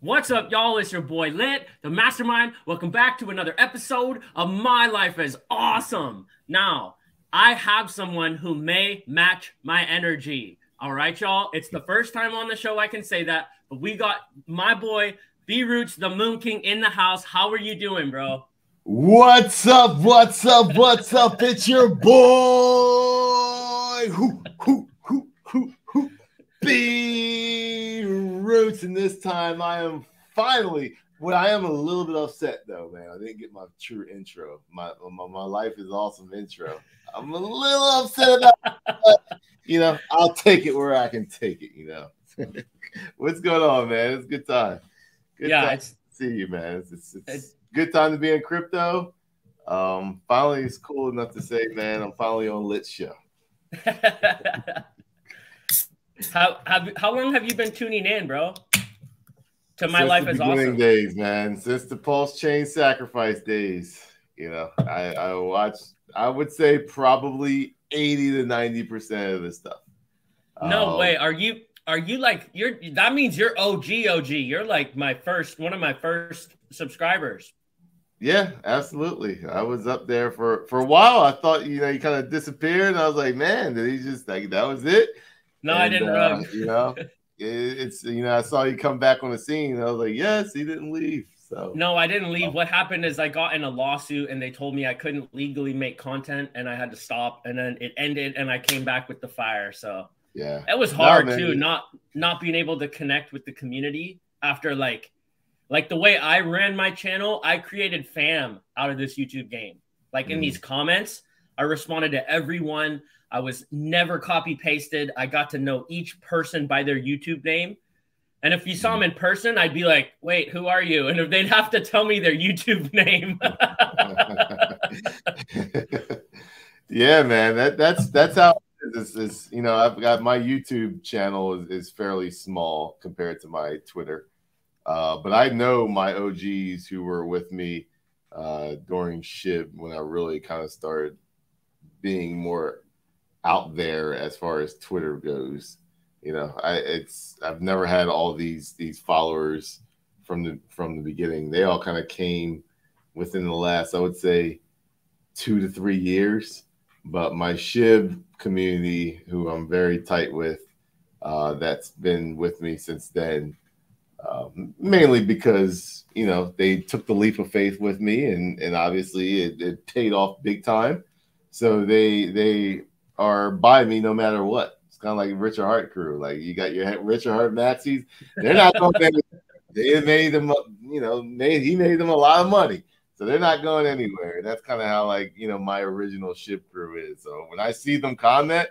What's up, y'all? It's your boy Lit, the mastermind. Welcome back to another episode of My Life is Awesome. Now, I have someone who may match my energy. All right, y'all. It's the first time on the show I can say that, but we got my boy B Roots, the Moon King, in the house. How are you doing, bro? What's up? What's up? What's up? It's your boy. Who, who, who, who, who. B Roots, and this time I am finally. Well, I am a little bit upset though, man. I didn't get my true intro. My my, my life is awesome intro. I'm a little upset about, but, you know. I'll take it where I can take it. You know. What's going on, man? It's a good time. Good yeah, time it's, to see you, man. It's, it's, it's, It's- good time to be in crypto. Um, finally, it's cool enough to say, man, I'm finally on Lit Show. how have how long have you been tuning in, bro? To my Since life is awesome. days, man. Since the Pulse Chain Sacrifice days, you know, I I watched. I would say probably eighty to ninety percent of this stuff. No Um, way. Are you are you like you're that means you're OG OG. You're like my first one of my first subscribers. Yeah, absolutely. I was up there for for a while. I thought you know he kind of disappeared, and I was like, man, did he just like that was it? No, I didn't uh, you know, it, it's you know I saw you come back on the scene. And I was like, yes, he didn't leave. So No, I didn't leave. What happened is I got in a lawsuit and they told me I couldn't legally make content and I had to stop and then it ended and I came back with the fire. So yeah, it was hard man. too, not not being able to connect with the community after like like the way I ran my channel, I created fam out of this YouTube game. Like in Mhm. these comments, I responded to everyone. I was never copy pasted. I got to know each person by their YouTube name. And if you saw them in person, I'd be like, wait, who are you? And if they'd have to tell me their YouTube name. yeah, man. That that's that's how it is. You know I've got my YouTube channel is, is fairly small compared to my Twitter, uh, but I know my OGs who were with me uh, during Shib when I really kind of started being more out there as far as Twitter goes. You know, I it's I've never had all these these followers from the from the beginning. They all kind of came within the last, I would say, two to three years. But my Shib community, who I'm very tight with, uh, that's been with me since then. Um, mainly because you know they took the leap of faith with me, and and obviously it, it paid off big time. So they they are by me no matter what. It's kind of like Richard Heart crew. Like you got your Richard Heart Maxis. They're not going. They made them, you know, made he made them a lot of money, so they're not going anywhere. That's kind of how like you know my original Shib crew is. So when I see them comment,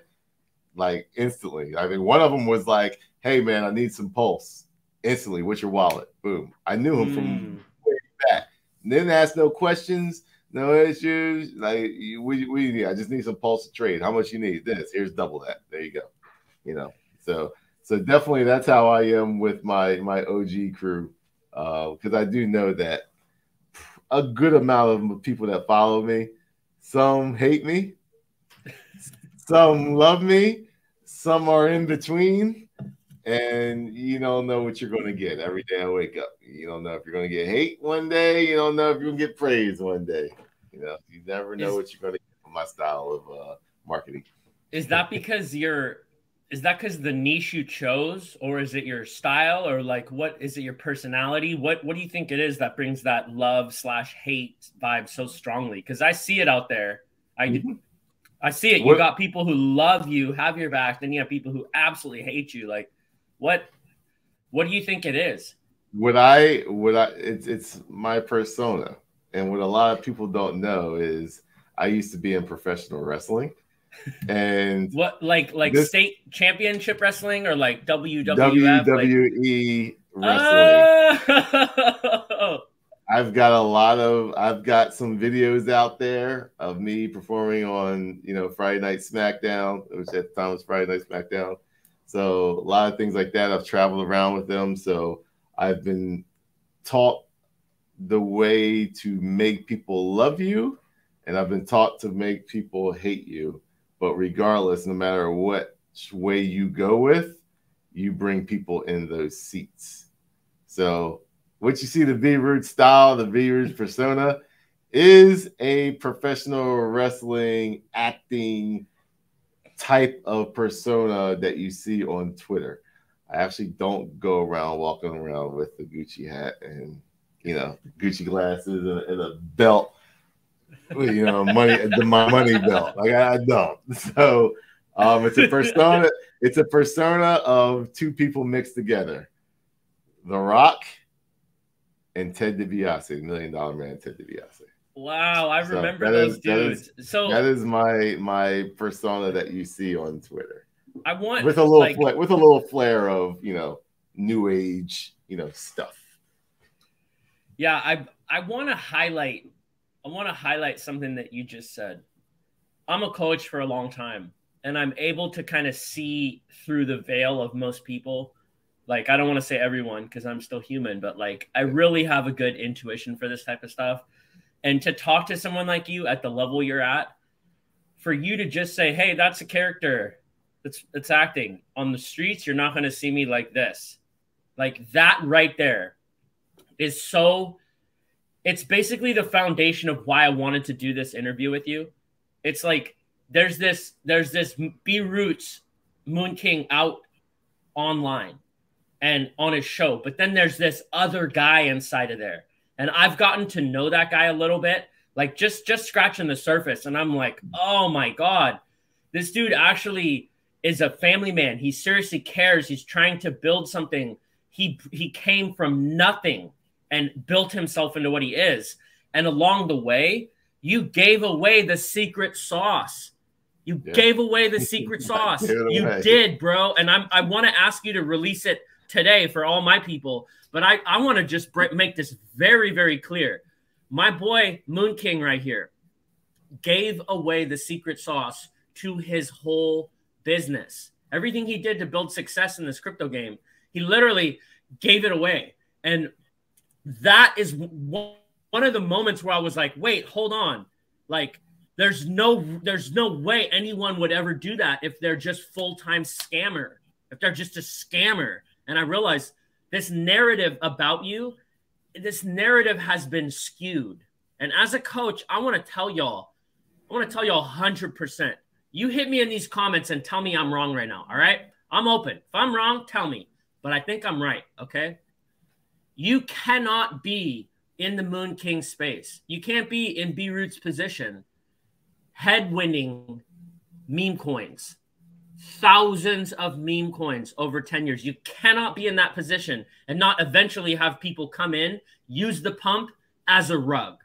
like instantly, I mean, one of them was like, "Hey man, I need some pulse." Instantly, what's your wallet? Boom. I knew him from Mm. back. Didn't ask no questions, no issues. Like, we, we need. I just need some pulse to trade. How much you need? This. Here's double that. There you go. You know. So, so definitely that's how I am with my my OG crew, Uh, because I do know that a good amount of people that follow me, some hate me, some love me, some are in between and you don't know what you're going to get every day I wake up. You don't know if you're going to get hate one day. You don't know if you're going to get praise one day. You know, you never know Is- what you're going to get from my style of uh, marketing. Is that because you're is that because the niche you chose, or is it your style, or like what is it your personality? What what do you think it is that brings that love slash hate vibe so strongly? Because I see it out there. I Mhm. I see it. You What- got people who love you, have your back, then you have people who absolutely hate you. Like, what what do you think it is? What I what I it's it's my persona, and what a lot of people don't know is I used to be in professional wrestling, and What like like This- state championship wrestling or like WWF? WWE wrestling. Oh, I've got a lot of I've got some videos out there of me performing on you know Friday Night SmackDown, which at the time was Friday Night SmackDown. So a lot of things like that. I've traveled around with them, so I've been taught the way to make people love you, and I've been taught to make people hate you. But regardless, no matter what way you go with, you bring people in those seats. So what you see the V Root style, the V Root persona is a professional wrestling acting type of persona that you see on Twitter. I actually don't go around walking around with the Gucci hat and you know Gucci glasses and, and a belt, you know, money the my money belt. Like I don't. So um, it's a persona. It's a persona of two people mixed together, The Rock and Ted DiBiase, Million Dollar Man, Ted DiBiase. Wow, I so remember those is, dudes. That is, so that is my my persona that you see on Twitter. I want with a little like, flair, with a little flair of you know new age you know stuff. Yeah, I I want to highlight I want to highlight something that you just said. I'm a coach for a long time, and I'm able to kind of see through the veil of most people. Like I don't want to say everyone because I'm still human, but like I really have a good intuition for this type of stuff and to talk to someone like you at the level you're at for you to just say hey that's a character. That's it's acting. On the streets you're not going to see me like this. Like that right there is so it's basically the foundation of why i wanted to do this interview with you. It's like there's this there's this b roots moon king out online and on his show but then there's this other guy inside of there and I've gotten to know that guy a little bit, like just just scratching the surface. And I'm like, oh my god, this dude actually is a family man. He seriously cares. He's trying to build something. He he came from nothing and built himself into what he is. And along the way, you gave away the secret sauce. You yeah. gave away the secret sauce. you did, bro. And I'm I want to ask you to release it today for all my people but I, I want to just break, make this very, very clear. My boy Moon King right here gave away the secret sauce to his whole business. Everything he did to build success in this crypto game, he literally gave it away. And that is one of the moments where I was like, wait, hold on. Like, there's no there's no way anyone would ever do that if they're just full-time scammer if they're just a scammer and i realized this narrative about you, this narrative has been skewed. And as a coach, I want to tell y'all, I want to tell y'all 100%. You hit me in these comments and tell me I'm wrong right now. All right. I'm open. If I'm wrong, tell me. But I think I'm right. Okay. You cannot be in the Moon King space. You can't be in B Root's position, headwinding meme coins thousands of meme coins over 10 years. You cannot be in that position and not eventually have people come in, use the pump as a rug.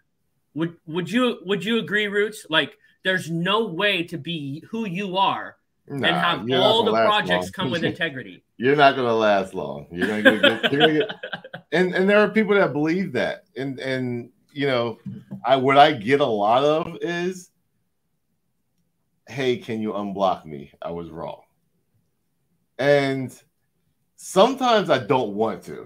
Would would you would you agree, Roots? Like there's no way to be who you are nah, and have all the projects long. come with integrity. You're not gonna last long. You're gonna get, you're gonna get and, and there are people that believe that. And and you know, I what I get a lot of is hey, can you unblock me? I was wrong. And sometimes I don't want to.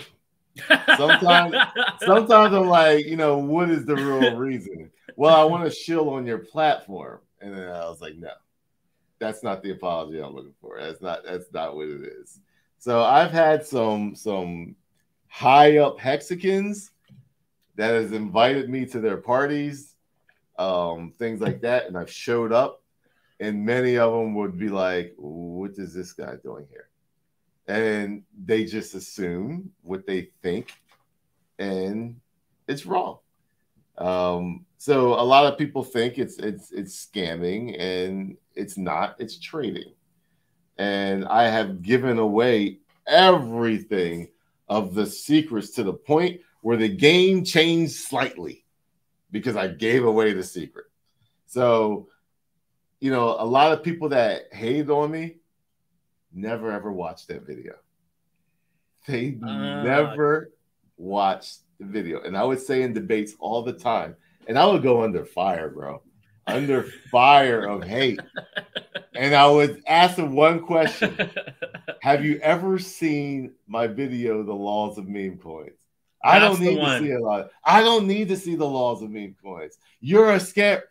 Sometimes, sometimes I'm like, you know, what is the real reason? Well, I want to shill on your platform. And then I was like, no, that's not the apology I'm looking for. That's not that's not what it is. So I've had some some high up hexicans that has invited me to their parties, um, things like that, and I've showed up and many of them would be like, "What is this guy doing here?" And they just assume what they think, and it's wrong. Um, so a lot of people think it's it's it's scamming, and it's not. It's trading, and I have given away everything of the secrets to the point where the game changed slightly because I gave away the secret. So you know, a lot of people that hate on me never ever watched that video. They uh, never watched the video. And I would say in debates all the time, and I would go under fire, bro, under fire of hate. And I would ask them one question Have you ever seen my video, The Laws of Meme Coins? I don't need to see a lot. I don't need to see the laws of meme coins. You're a scam.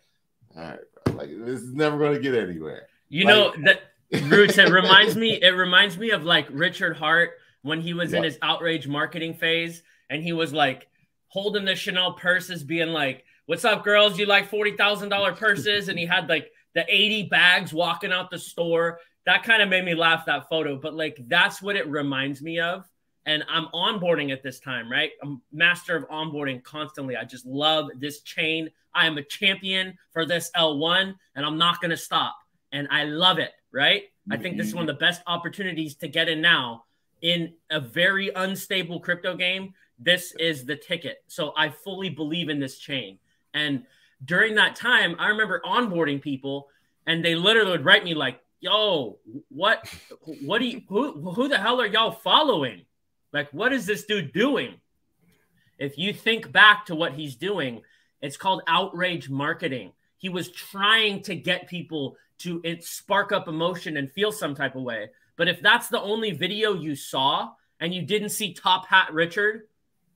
All right, like this is never going to get anywhere. You like, know that roots. It reminds me. It reminds me of like Richard Heart when he was in his outrage marketing phase and he was like holding the Chanel purses, being like, What's up, girls? You like $40,000 purses? And he had like the 80 bags walking out the store. That kind of made me laugh, that photo. But like, that's what it reminds me of. And I'm onboarding at this time, right? I'm master of onboarding constantly. I just love this chain. I am a champion for this L1 and I'm not going to stop. And I love it, right? I think this is one of the best opportunities to get in now in a very unstable crypto game. This is the ticket. So I fully believe in this chain. And during that time, I remember onboarding people and they literally would write me like, yo, what, what do you, who, who the hell are y'all following? Like, what is this dude doing? If you think back to what he's doing, it's called outrage marketing. He was trying to get people to it spark up emotion and feel some type of way. But if that's the only video you saw and you didn't see Top Hat Richard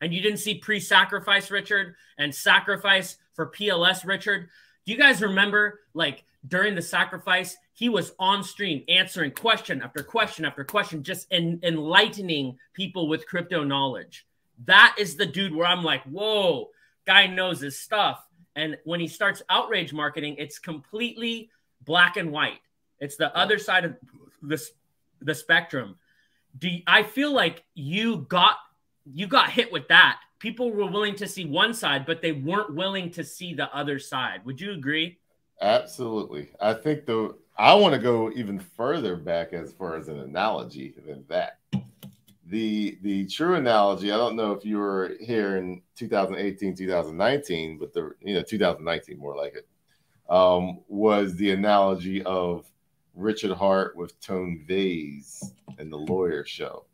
and you didn't see pre sacrifice Richard and sacrifice for PLS Richard, do you guys remember like during the sacrifice, he was on stream answering question after question after question, just en- enlightening people with crypto knowledge. That is the dude where I'm like, whoa, guy knows his stuff. And when he starts outrage marketing, it's completely black and white. It's the other side of this the spectrum. Do you, I feel like you got you got hit with that? People were willing to see one side, but they weren't willing to see the other side. Would you agree? Absolutely. I think the I want to go even further back as far as an analogy than that. The the true analogy, I don't know if you were here in 2018, 2019, but the you know 2019 more like it, um, was the analogy of Richard Heart with Tone Vays and the Lawyer Show,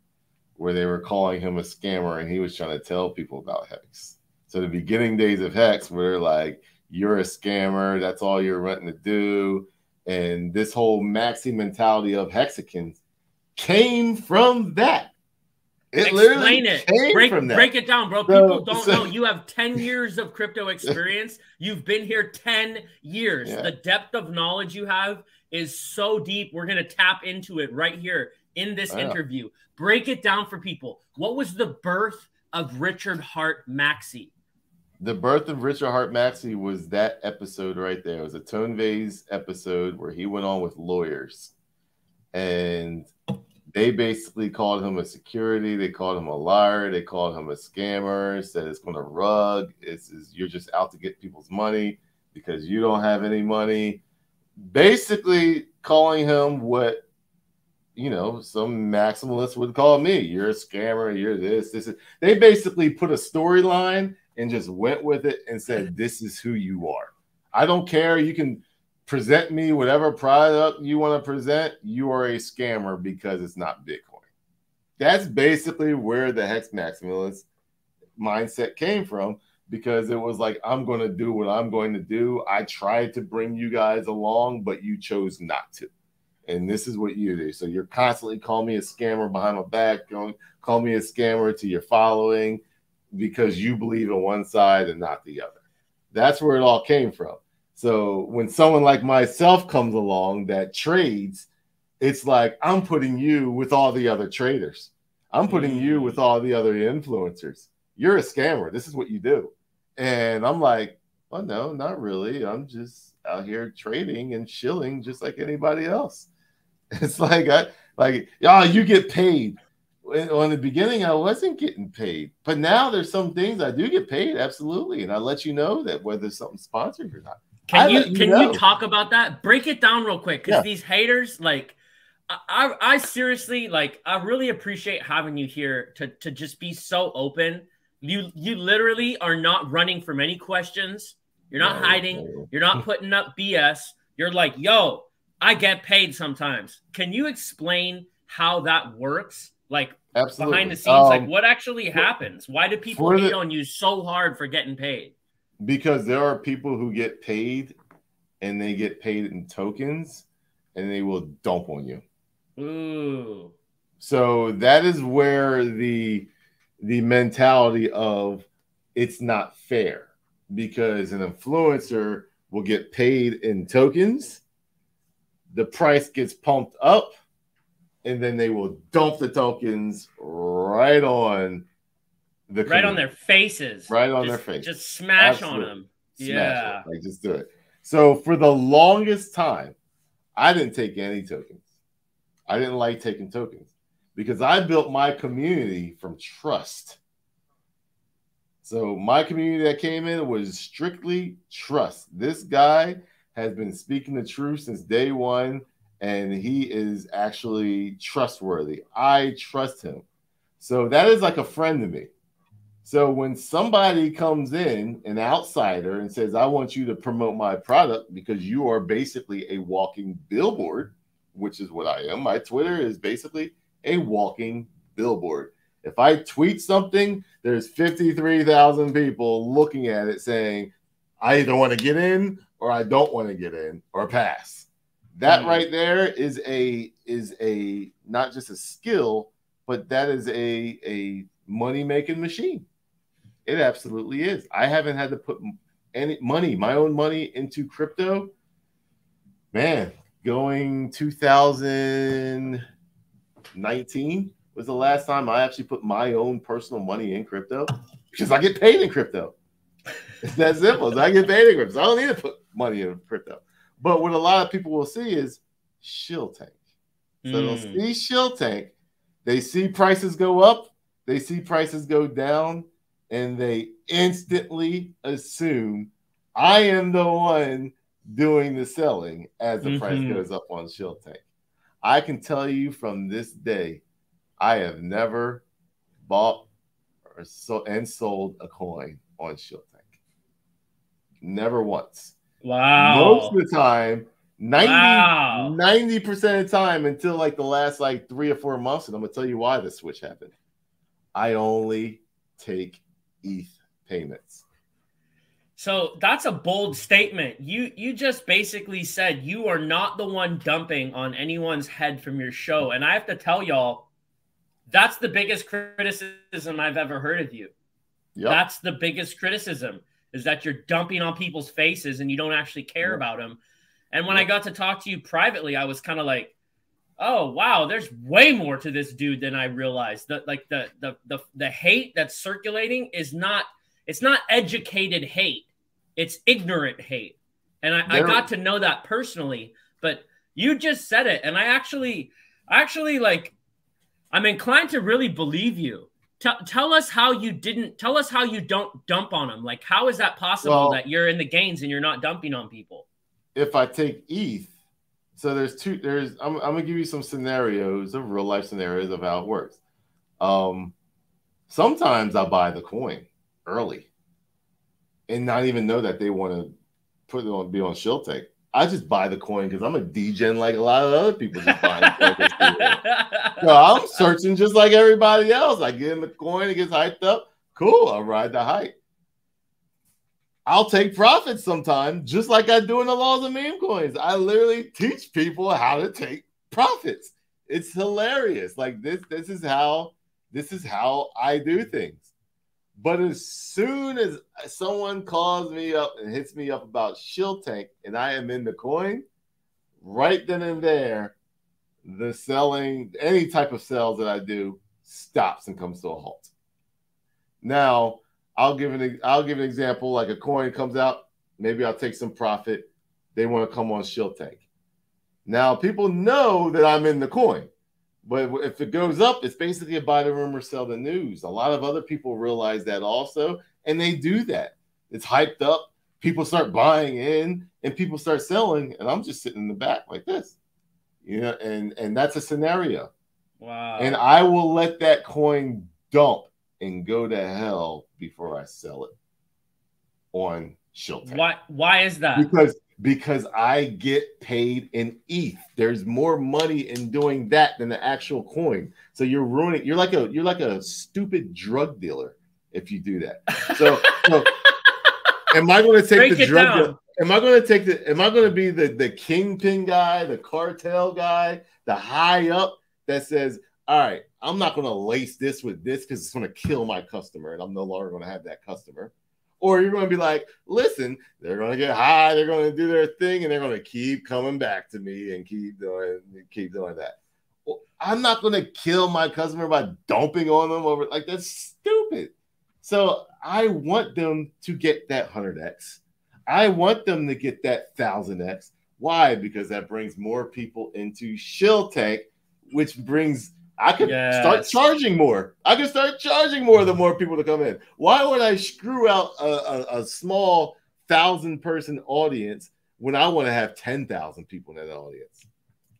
where they were calling him a scammer and he was trying to tell people about Hex. So the beginning days of Hex, where like you're a scammer, that's all you're wanting to do, and this whole maxi mentality of Hexicans came from that. It Explain it. break, break it down, bro. People don't so, know. You have 10 years of crypto experience. You've been here 10 years. Yeah. The depth of knowledge you have is so deep. We're going to tap into it right here in this interview. Break it down for people. What was the birth of Richard Heart Maxi? The birth of Richard Heart Maxi was that episode right there. It was a Tone Vays episode where he went on with lawyers. And they basically called him a security. They called him a liar. They called him a scammer. Said it's going to rug. It's, it's you're just out to get people's money because you don't have any money basically calling him what you know some maximalist would call me. You're a scammer. You're this. This is. They basically put a storyline and just went with it and said, "This is who you are." I don't care. You can present me whatever product you want to present. You are a scammer because it's not Bitcoin. That's basically where the hex maximalist mindset came from because it was like I'm going to do what I'm going to do. I tried to bring you guys along, but you chose not to. And this is what you do. So you're constantly calling me a scammer behind my back, going call me a scammer to your following because you believe in one side and not the other. That's where it all came from. So when someone like myself comes along that trades, it's like I'm putting you with all the other traders. I'm putting you mm. with all the other influencers. You're a scammer. This is what you do. And I'm like, well, no, not really. I'm just out here trading and shilling just like anybody else. It's like I like, y'all, you get paid. On the beginning, I wasn't getting paid, but now there's some things I do get paid, absolutely, and I let you know that whether something's sponsored or not. Can I you, can know. you talk about that? Break it down real quick, because yeah. these haters, like, I, I seriously like, I really appreciate having you here to to just be so open you you literally are not running from any questions. You're not no, hiding. No. You're not putting up BS. You're like, yo, I get paid sometimes. Can you explain how that works? Like Absolutely. behind the scenes, um, like what actually happens? Why do people hate the, on you so hard for getting paid? Because there are people who get paid and they get paid in tokens and they will dump on you. Ooh. So that is where the the mentality of it's not fair because an influencer will get paid in tokens, the price gets pumped up, and then they will dump the tokens right on the right on their faces, right on just, their face, just smash Absolutely. on them. Smash yeah, it. like just do it. So for the longest time, I didn't take any tokens. I didn't like taking tokens because I built my community from trust. So my community that came in was strictly trust. This guy has been speaking the truth since day one, and he is actually trustworthy. I trust him. So that is like a friend to me. So when somebody comes in, an outsider, and says, I want you to promote my product because you are basically a walking billboard, which is what I am. My Twitter is basically a walking billboard. If I tweet something, there's 53,000 people looking at it saying, I either want to get in or I don't want to get in or pass. That mm. right there is a is a not just a skill, but that is a a money making machine. It absolutely is. I haven't had to put any money, my own money into crypto. Man, going 2019 was the last time I actually put my own personal money in crypto because I get paid in crypto. It's that simple. I get paid in crypto. So I don't need to put money in crypto. But what a lot of people will see is shill tank. So mm. they'll hmm. see shill tank. They see prices go up. They see prices go down and they instantly assume I am the one doing the selling as the mm-hmm. price goes up on Shill Tank. I can tell you from this day, I have never bought or so and sold a coin on Shill Tank. Never once. Wow. Most of the time, 90 wow. 90% of the time until like the last like three or four months, and I'm gonna tell you why this switch happened. I only take ETH payments. So that's a bold statement. You you just basically said you are not the one dumping on anyone's head from your show. And I have to tell y'all, that's the biggest criticism I've ever heard of you. Yep. That's the biggest criticism is that you're dumping on people's faces and you don't actually care yep. about them. And when yep. I got to talk to you privately, I was kind of like, oh wow, there's way more to this dude than I realized. That like the the the the hate that's circulating is not it's not educated hate, it's ignorant hate. And I, I got to know that personally, but you just said it, and I actually actually like I'm inclined to really believe you. Tell, tell us how you didn't tell us how you don't dump on them. Like, how is that possible well, that you're in the gains and you're not dumping on people? If I take ETH so there's two. There's I'm, I'm gonna give you some scenarios of real life scenarios of how it works. Um, sometimes I buy the coin early, and not even know that they want to put it on be on Shill Tank. I just buy the coin because I'm a degen like a lot of other people just buying So I'm searching just like everybody else. I get in the coin, it gets hyped up. Cool, I'll ride the hype. I'll take profits sometime, just like I do in the laws of meme coins. I literally teach people how to take profits. It's hilarious. Like this, this is how this is how I do things. But as soon as someone calls me up and hits me up about Shill Tank and I am in the coin, right then and there, the selling, any type of sales that I do stops and comes to a halt. Now, I'll give an I'll give an example. Like a coin comes out, maybe I'll take some profit. They want to come on Shill Tank. Now people know that I'm in the coin, but if it goes up, it's basically a buy the rumor, sell the news. A lot of other people realize that also, and they do that. It's hyped up. People start buying in, and people start selling, and I'm just sitting in the back like this, you know. And and that's a scenario. Wow. And I will let that coin dump and go to hell before I sell it on Shill Why why is that? Because because I get paid in ETH. There's more money in doing that than the actual coin. So you're ruining you're like a you're like a stupid drug dealer if you do that. So, so am I going to take Break the drug am I going to take the am I going to be the the kingpin guy, the cartel guy, the high up that says, "All right, I'm not going to lace this with this because it's going to kill my customer and I'm no longer going to have that customer. Or you're going to be like, listen, they're going to get high, they're going to do their thing, and they're going to keep coming back to me and keep doing keep doing that. I'm not going to kill my customer by dumping on them over like that's stupid. So I want them to get that 100x. I want them to get that 1000x. Why? Because that brings more people into Shill Tank, which brings I could yes. start charging more. I could start charging more the more people to come in. Why would I screw out a, a, a small thousand person audience when I want to have 10,000 people in that audience?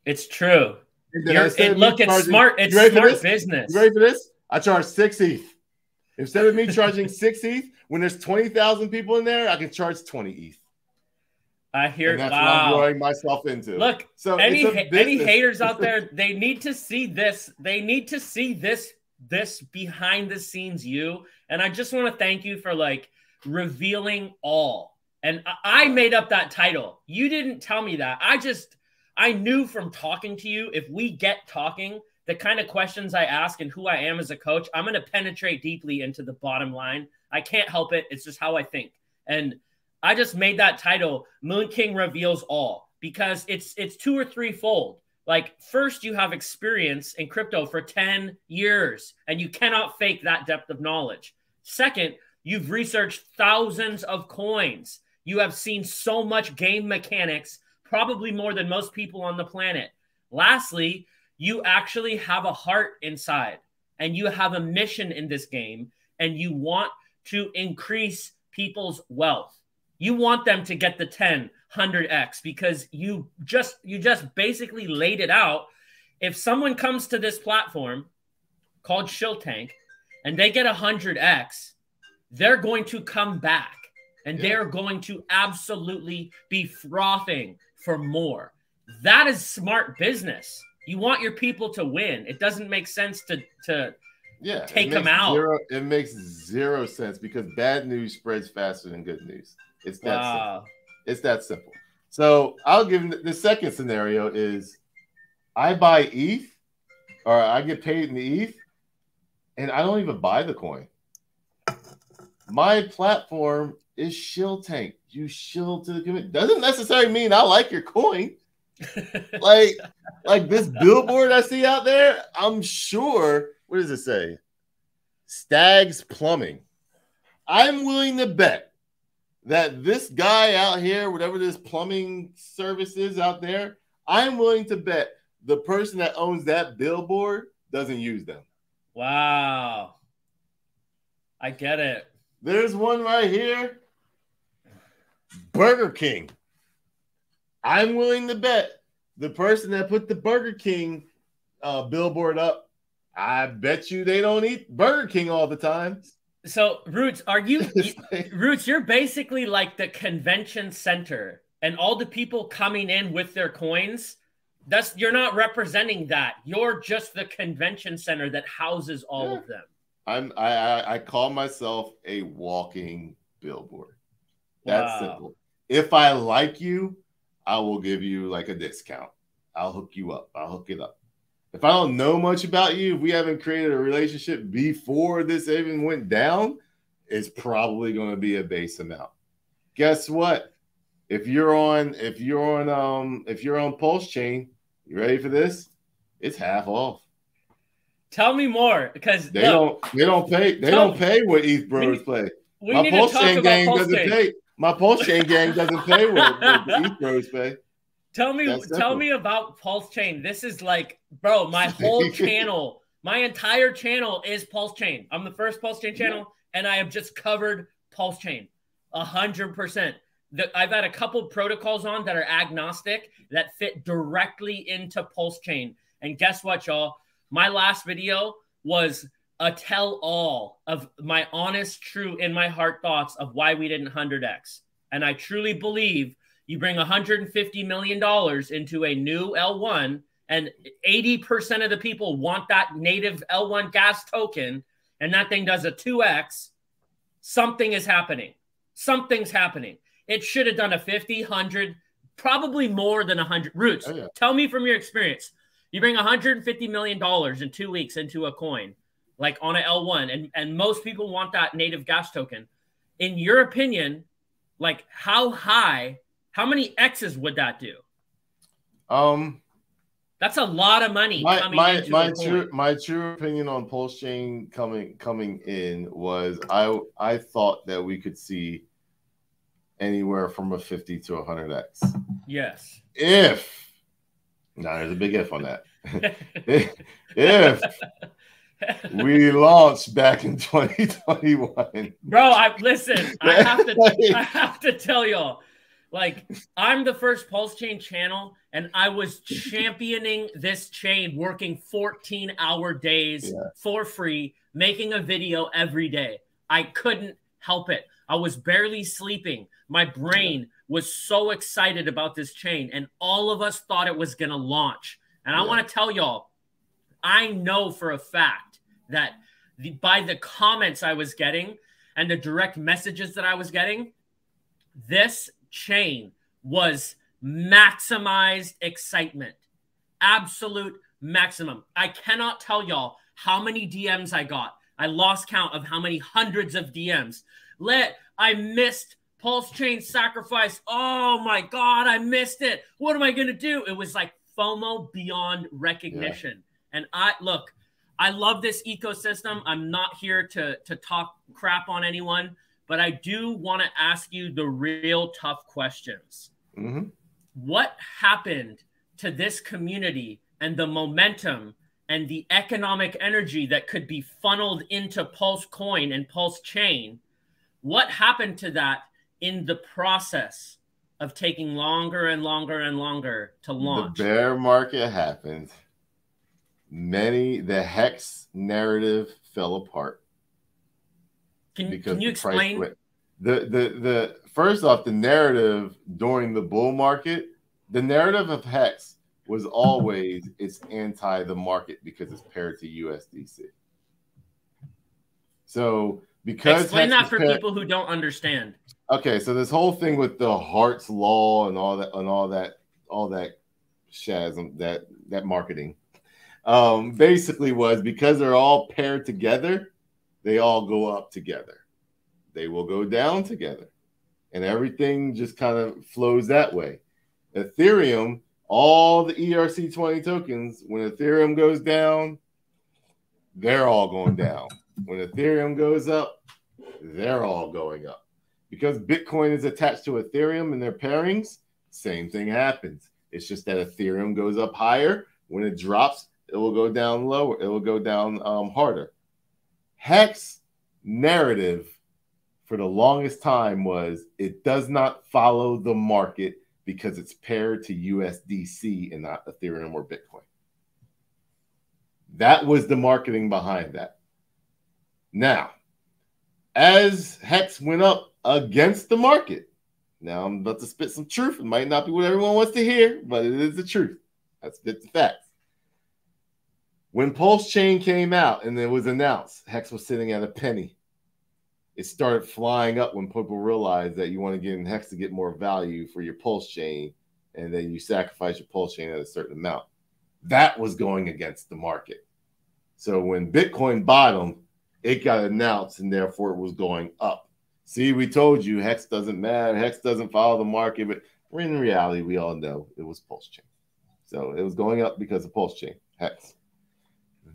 It's true. It, look, it's smart. It's smart business. You ready for this? I charge six ETH. Instead of me charging six ETH, when there's 20,000 people in there, I can charge 20 ETH. I hear and that's wow. what I'm throwing myself into. Look, so any any haters out there, they need to see this. They need to see this this behind the scenes you. And I just want to thank you for like revealing all. And I made up that title. You didn't tell me that. I just I knew from talking to you, if we get talking, the kind of questions I ask and who I am as a coach, I'm going to penetrate deeply into the bottom line. I can't help it. It's just how I think. And I just made that title Moon King reveals all because it's it's two or three fold. Like first you have experience in crypto for 10 years and you cannot fake that depth of knowledge. Second, you've researched thousands of coins. You have seen so much game mechanics, probably more than most people on the planet. Lastly, you actually have a heart inside and you have a mission in this game and you want to increase people's wealth. You want them to get the 10, 100x because you just you just basically laid it out. If someone comes to this platform called Shill Tank and they get a 100x, they're going to come back and they're going to absolutely be frothing for more. That is smart business. You want your people to win. It doesn't make sense to to yeah take them out. Zero, it makes zero sense because bad news spreads faster than good news. It's that wow. simple. It's that simple. So I'll give the second scenario is I buy ETH or I get paid in the ETH and I don't even buy the coin. My platform is shill tank. You shill to the community. Doesn't necessarily mean I like your coin. like, like this billboard I see out there, I'm sure. What does it say? Stags Plumbing. I'm willing to bet that this guy out here, whatever this plumbing service is out there, I'm willing to bet the person that owns that billboard doesn't use them. Wow. I get it. There's one right here. Burger King. I'm willing to bet the person that put the Burger King uh, billboard up, I bet you they don't eat Burger King all the time. So Roots, are you Roots? You're basically like the convention center, and all the people coming in with their coins. That's you're not representing that. You're just the convention center that houses all yeah. of them. I'm I I call myself a walking billboard. That's wow. simple. If I like you, I will give you like a discount. I'll hook you up. I'll hook it up if I don't know much about you, if we haven't created a relationship before this even went down, it's probably going to be a base amount. Guess what? If you're on, if you're on, um, if you're on Pulse Chain, you ready for this? It's half off. Tell me more because they look, don't, they don't pay, they don't pay what ETH Bros play. We My Pulse Chain gang doesn't pay. My Pulse Chain gang doesn't pay what, what ETH Bros pay. Tell me, tell me about Pulse Chain. This is like, bro, my whole channel, my entire channel is Pulse Chain. I'm the first Pulse Chain channel, yeah. and I have just covered Pulse Chain a hundred percent. I've had a couple protocols on that are agnostic that fit directly into Pulse Chain. And guess what, y'all? My last video was a tell all of my honest, true, in my heart thoughts of why we didn't 100x. And I truly believe you bring 150 million dollars into a new L1 and 80% of the people want that native L1 gas token and that thing does a 2x, something is happening. Something's happening. It should have done a 50, 100, probably more than 100 roots. Oh, yeah. Tell me from your experience. You bring 150 million dollars in 2 weeks into a coin like on a L1 and and most people want that native gas token. In your opinion, like how high how many X's would that do? Um, That's a lot of money. My my my true my true opinion on Pulse Chain coming coming in was I I thought that we could see anywhere from a 50 to a 100x. Yes. If now there's a big if on that. if we launched back in 2021. Bro, I listen, I have to I have to tell y'all. Like, I'm the first Pulse Chain channel, and I was championing this chain, working 14 hour days yeah. for free, making a video every day. I couldn't help it. I was barely sleeping. My brain was so excited about this chain, and all of us thought it was going to launch. And yeah. I want to tell y'all, I know for a fact that the, by the comments I was getting and the direct messages that I was getting, this chain was maximized excitement, absolute maximum. I cannot tell y'all how many DMs I got. I lost count of how many hundreds of DMs. Let I missed Pulse Chain Sacrifice. Oh my God, I missed it. What am I going to do? It was like FOMO beyond recognition. Yeah. And I look, I love this ecosystem. I'm not here to, to talk crap on anyone, but I do want to ask you the real tough questions. Mm-hmm. What happened to this community and the momentum and the economic energy that could be funneled into Pulse Coin and Pulse Chain? What happened to that in the process of taking longer and longer and longer to launch? The bear market happened. Many the hex narrative fell apart. Can, can you explain the the the first off the narrative during the bull market, the narrative of hex was always it's anti the market because it's paired to USDC. So because explain that for paired, people who don't understand. Okay, so this whole thing with the Heart's law and all that and all that all that shazam that that marketing um basically was because they're all paired together, they all go up together. They will go down together. And everything just kind of flows that way. Ethereum, all the ERC20 tokens, when Ethereum goes down, they're all going down. When Ethereum goes up, they're all going up because Bitcoin is attached to Ethereum and their pairings, same thing happens. It's just that Ethereum goes up higher. When it drops, it will go down lower. It will go down um, harder. Hex narrative for the longest time was it does not follow the market because it's paired to USDC and not Ethereum or Bitcoin. That was the marketing behind that. Now, as Hex went up against the market. Now I'm about to spit some truth. It might not be what everyone wants to hear, but it is the truth. That's the facts. When Pulse Chain came out and it was announced, Hex was sitting at a penny. It started flying up when people realized that you want to get in Hex to get more value for your Pulse Chain, and then you sacrifice your Pulse Chain at a certain amount. That was going against the market. So when Bitcoin bottomed, it got announced, and therefore it was going up. See, we told you Hex doesn't matter. Hex doesn't follow the market, but in reality, we all know it was Pulse Chain. So it was going up because of Pulse Chain, Hex.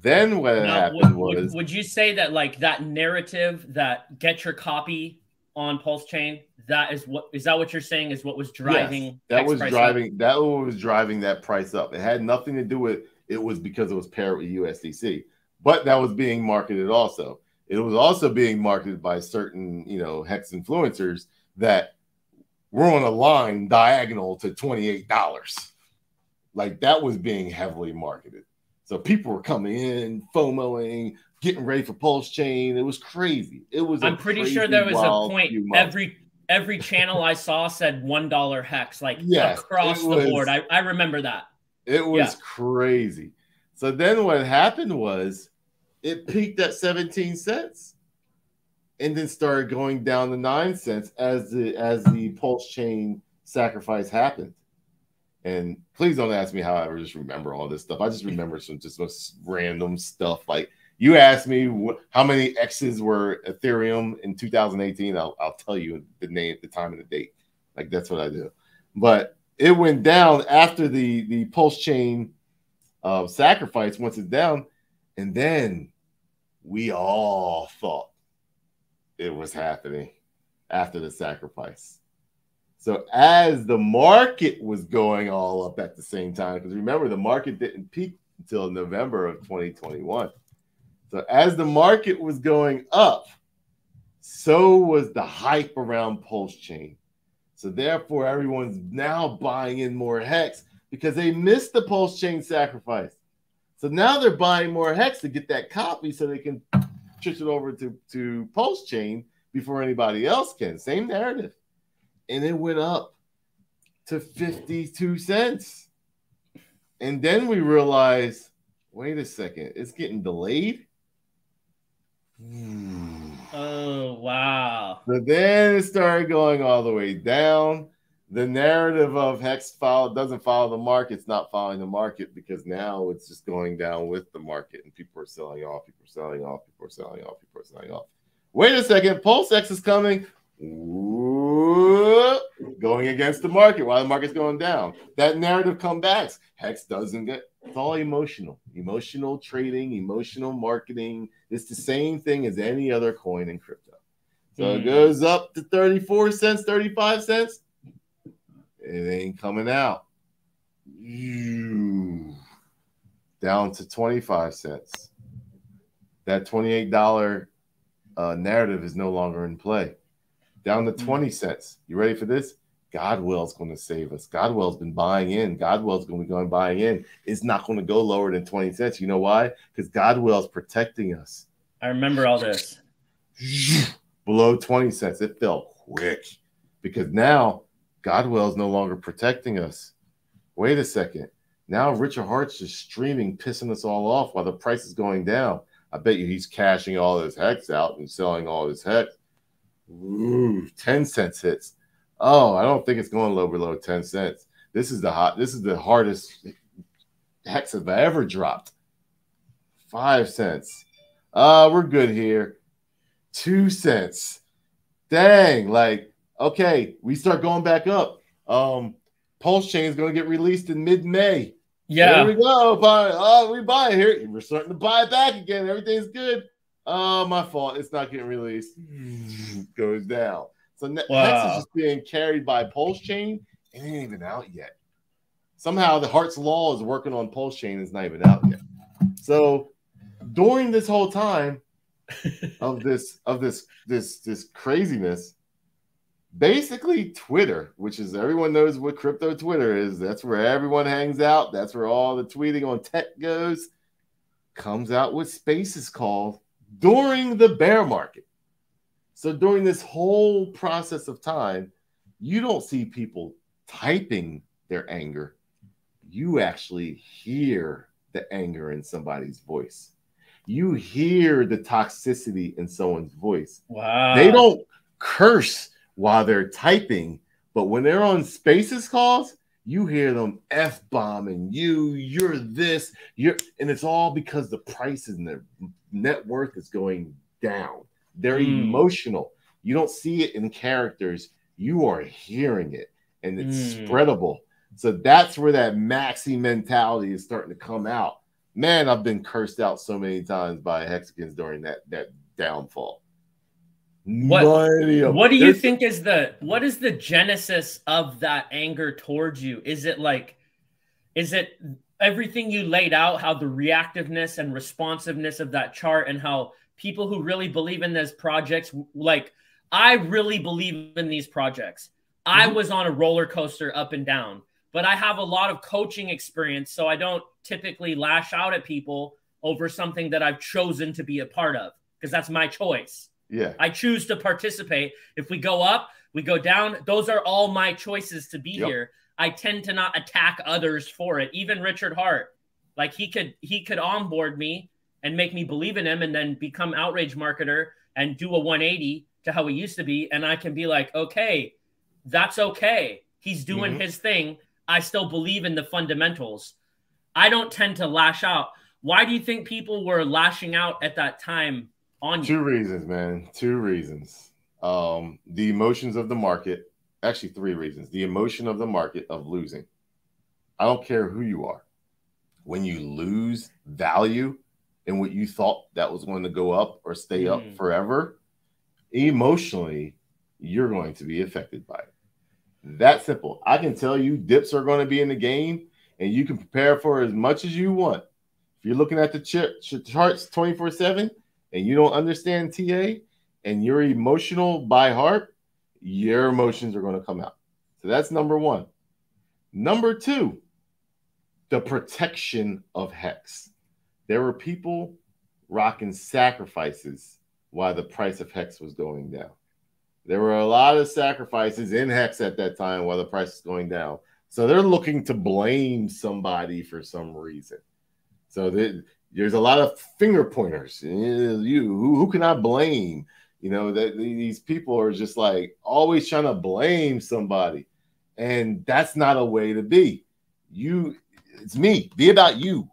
Then what now, happened would, was would you say that like that narrative that get your copy on Pulse Chain, that is what is that what you're saying is what was driving yes, that was driving up? that was driving that price up. It had nothing to do with it was because it was paired with USDC, but that was being marketed also it was also being marketed by certain, you know, hex influencers that we're on a line diagonal to $28. Like that was being heavily marketed. So people were coming in, FOMOing, getting ready for Pulse Chain. It was crazy. It was. I'm pretty sure there was a point every every channel I saw said one dollar hex, like yes, across was, the board. I, I remember that. It was yeah. crazy. So then what happened was it peaked at 17 cents and then started going down to nine cents as the as the pulse chain sacrifice happened. And please don't ask me how I ever just remember all this stuff. I just remember some just some random stuff. Like you asked me wh- how many X's were Ethereum in 2018. I'll, I'll tell you the name, the time, and the date. Like that's what I do. But it went down after the the pulse chain uh, sacrifice once it's down, and then we all thought it was happening after the sacrifice. So as the market was going all up at the same time, because remember the market didn't peak until November of 2021. So as the market was going up, so was the hype around Pulse Chain. So therefore, everyone's now buying in more hex because they missed the Pulse Chain sacrifice. So now they're buying more hex to get that copy so they can switch it over to, to Pulse Chain before anybody else can. Same narrative. And it went up to 52 cents. And then we realized wait a second, it's getting delayed. Hmm. Oh, wow. So then it started going all the way down. The narrative of Hex follow doesn't follow the market. It's not following the market because now it's just going down with the market and people are selling off, people are selling off, people are selling off, people are selling off. Wait a second, PulseX is coming. Going against the market while the market's going down. That narrative comes back. Hex doesn't get it's all emotional. Emotional trading, emotional marketing. It's the same thing as any other coin in crypto. So mm. it hmm. goes up to 34 cents, 35 cents. It ain't coming out. Down to 25 cents. That $28 uh, narrative is no longer in play. Down to hmm. 20 cents. You ready for this? Godwell's going to save us. Godwell's been buying in. Godwell's going to be going buying in. It's not going to go lower than 20 cents. You know why? Because Godwell's protecting us. I remember all this. Below 20 cents. It fell quick because now Godwell's no longer protecting us. Wait a second. Now Richard Heart's just streaming, pissing us all off while the price is going down. I bet you he's cashing all his hex out and selling all his hex. Ooh, 10 cents hits. Oh, I don't think it's going low below 10 cents. This is the hot, this is the hardest hex I've ever dropped. Five cents. Uh, we're good here. Two cents. Dang, like, okay, we start going back up. Um, Pulse Chain is going to get released in mid-May. Yeah. Here we go. Buy. Oh, we buy it here. We're starting to buy it back again. Everything's good. Oh, my fault. It's not getting released. Goes down. So wow. Hex is just being carried by Pulse Chain and it ain't even out yet. Somehow the Heart's Law is working on Pulse Chain it's not even out yet. So during this whole time of this of this this this craziness, basically Twitter, which is everyone knows what crypto Twitter is. That's where everyone hangs out. That's where all the tweeting on tech goes. Comes out with spaces called during the bear market. So during this whole process of time, you don't see people typing their anger. You actually hear the anger in somebody's voice. You hear the toxicity in someone's voice. Wow. They don't curse while they're typing, but when they're on spaces calls, you hear them f bombing you. You're this. You're, and it's all because the price and their net worth is going down. They're mm. emotional. You don't see it in characters. You are hearing it, and it's mm. spreadable. So that's where that maxi mentality is starting to come out. Man, I've been cursed out so many times by Hexicans during that that downfall. What, what do you think is the what is the genesis of that anger towards you? Is it like is it everything you laid out, how the reactiveness and responsiveness of that chart and how people who really believe in those projects like i really believe in these projects. Mm-hmm. i was on a roller coaster up and down but i have a lot of coaching experience so i don't typically lash out at people over something that i've chosen to be a part of because that's my choice. Yeah. I choose to participate. If we go up we go down. Those are all my choices to be yep. here i tend to not attack others for it. Even richard Heart, like he could he could onboard me and make me believe in him and then become outrage marketer and do a 180 to how he used to be. And i can be like okay that's okay. He's doing mm-hmm. his thing. I still believe in the fundamentals. I don't tend to lash out. Why do you think people were lashing out at that time on you? two reasons man. Two reasons. Um the emotions of the market actually three reasons the emotion of the market of losing i don't care who you are when you lose value in what you thought that was going to go up or stay mm. up forever, emotionally, you're going to be affected by it. That simple. I can tell you dips are going to be in the game and you can prepare for as much as you want. If you're looking at the charts 24 7 and you don't understand TA and you're emotional by heart, your emotions are going to come out. So that's number one. Number two, the protection of Hex. There were people rocking sacrifices while the price of Hex was going down. There were a lot of sacrifices in Hex at that time while the price is going down. So they're looking to blame somebody for some reason. So there's a lot of finger pointers. Eh, you, who, who can I blame? You know that these people are just like always trying to blame somebody, and that's not a way to be. You, it's me. Be about you.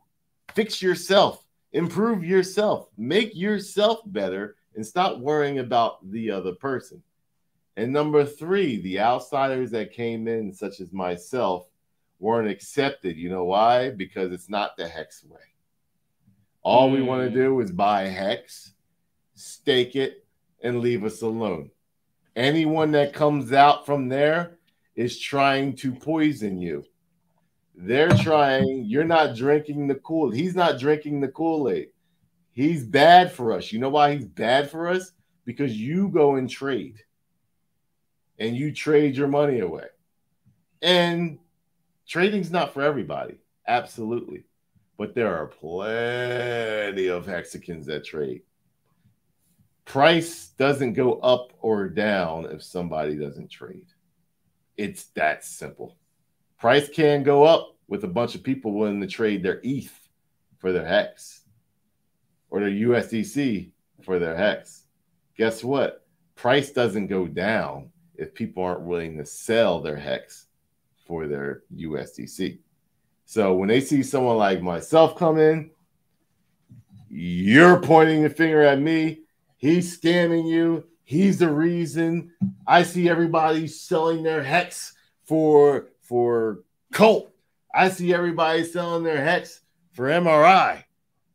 Fix yourself. Improve yourself. Make yourself better, and stop worrying about the other person. And number three, the outsiders that came in, such as myself, weren't accepted. You know why? Because it's not the hex way. All mm. we want to do is buy hex, stake it, and leave us alone. Anyone that comes out from there is trying to poison you. They're trying, you're not drinking the Kool. He's not drinking the Kool-Aid. He's bad for us. You know why he's bad for us? Because you go and trade and you trade your money away. And trading's not for everybody, absolutely. But there are plenty of Hexicans that trade. Price doesn't go up or down if somebody doesn't trade. It's that simple. Price can go up with a bunch of people willing to trade their ETH for their Hex or their USDC for their Hex. Guess what? Price doesn't go down if people aren't willing to sell their hex for their USDC. So when they see someone like myself come in, you're pointing the finger at me. He's scamming you. He's the reason. I see everybody selling their hex for for cult. I see everybody selling their hex for MRI.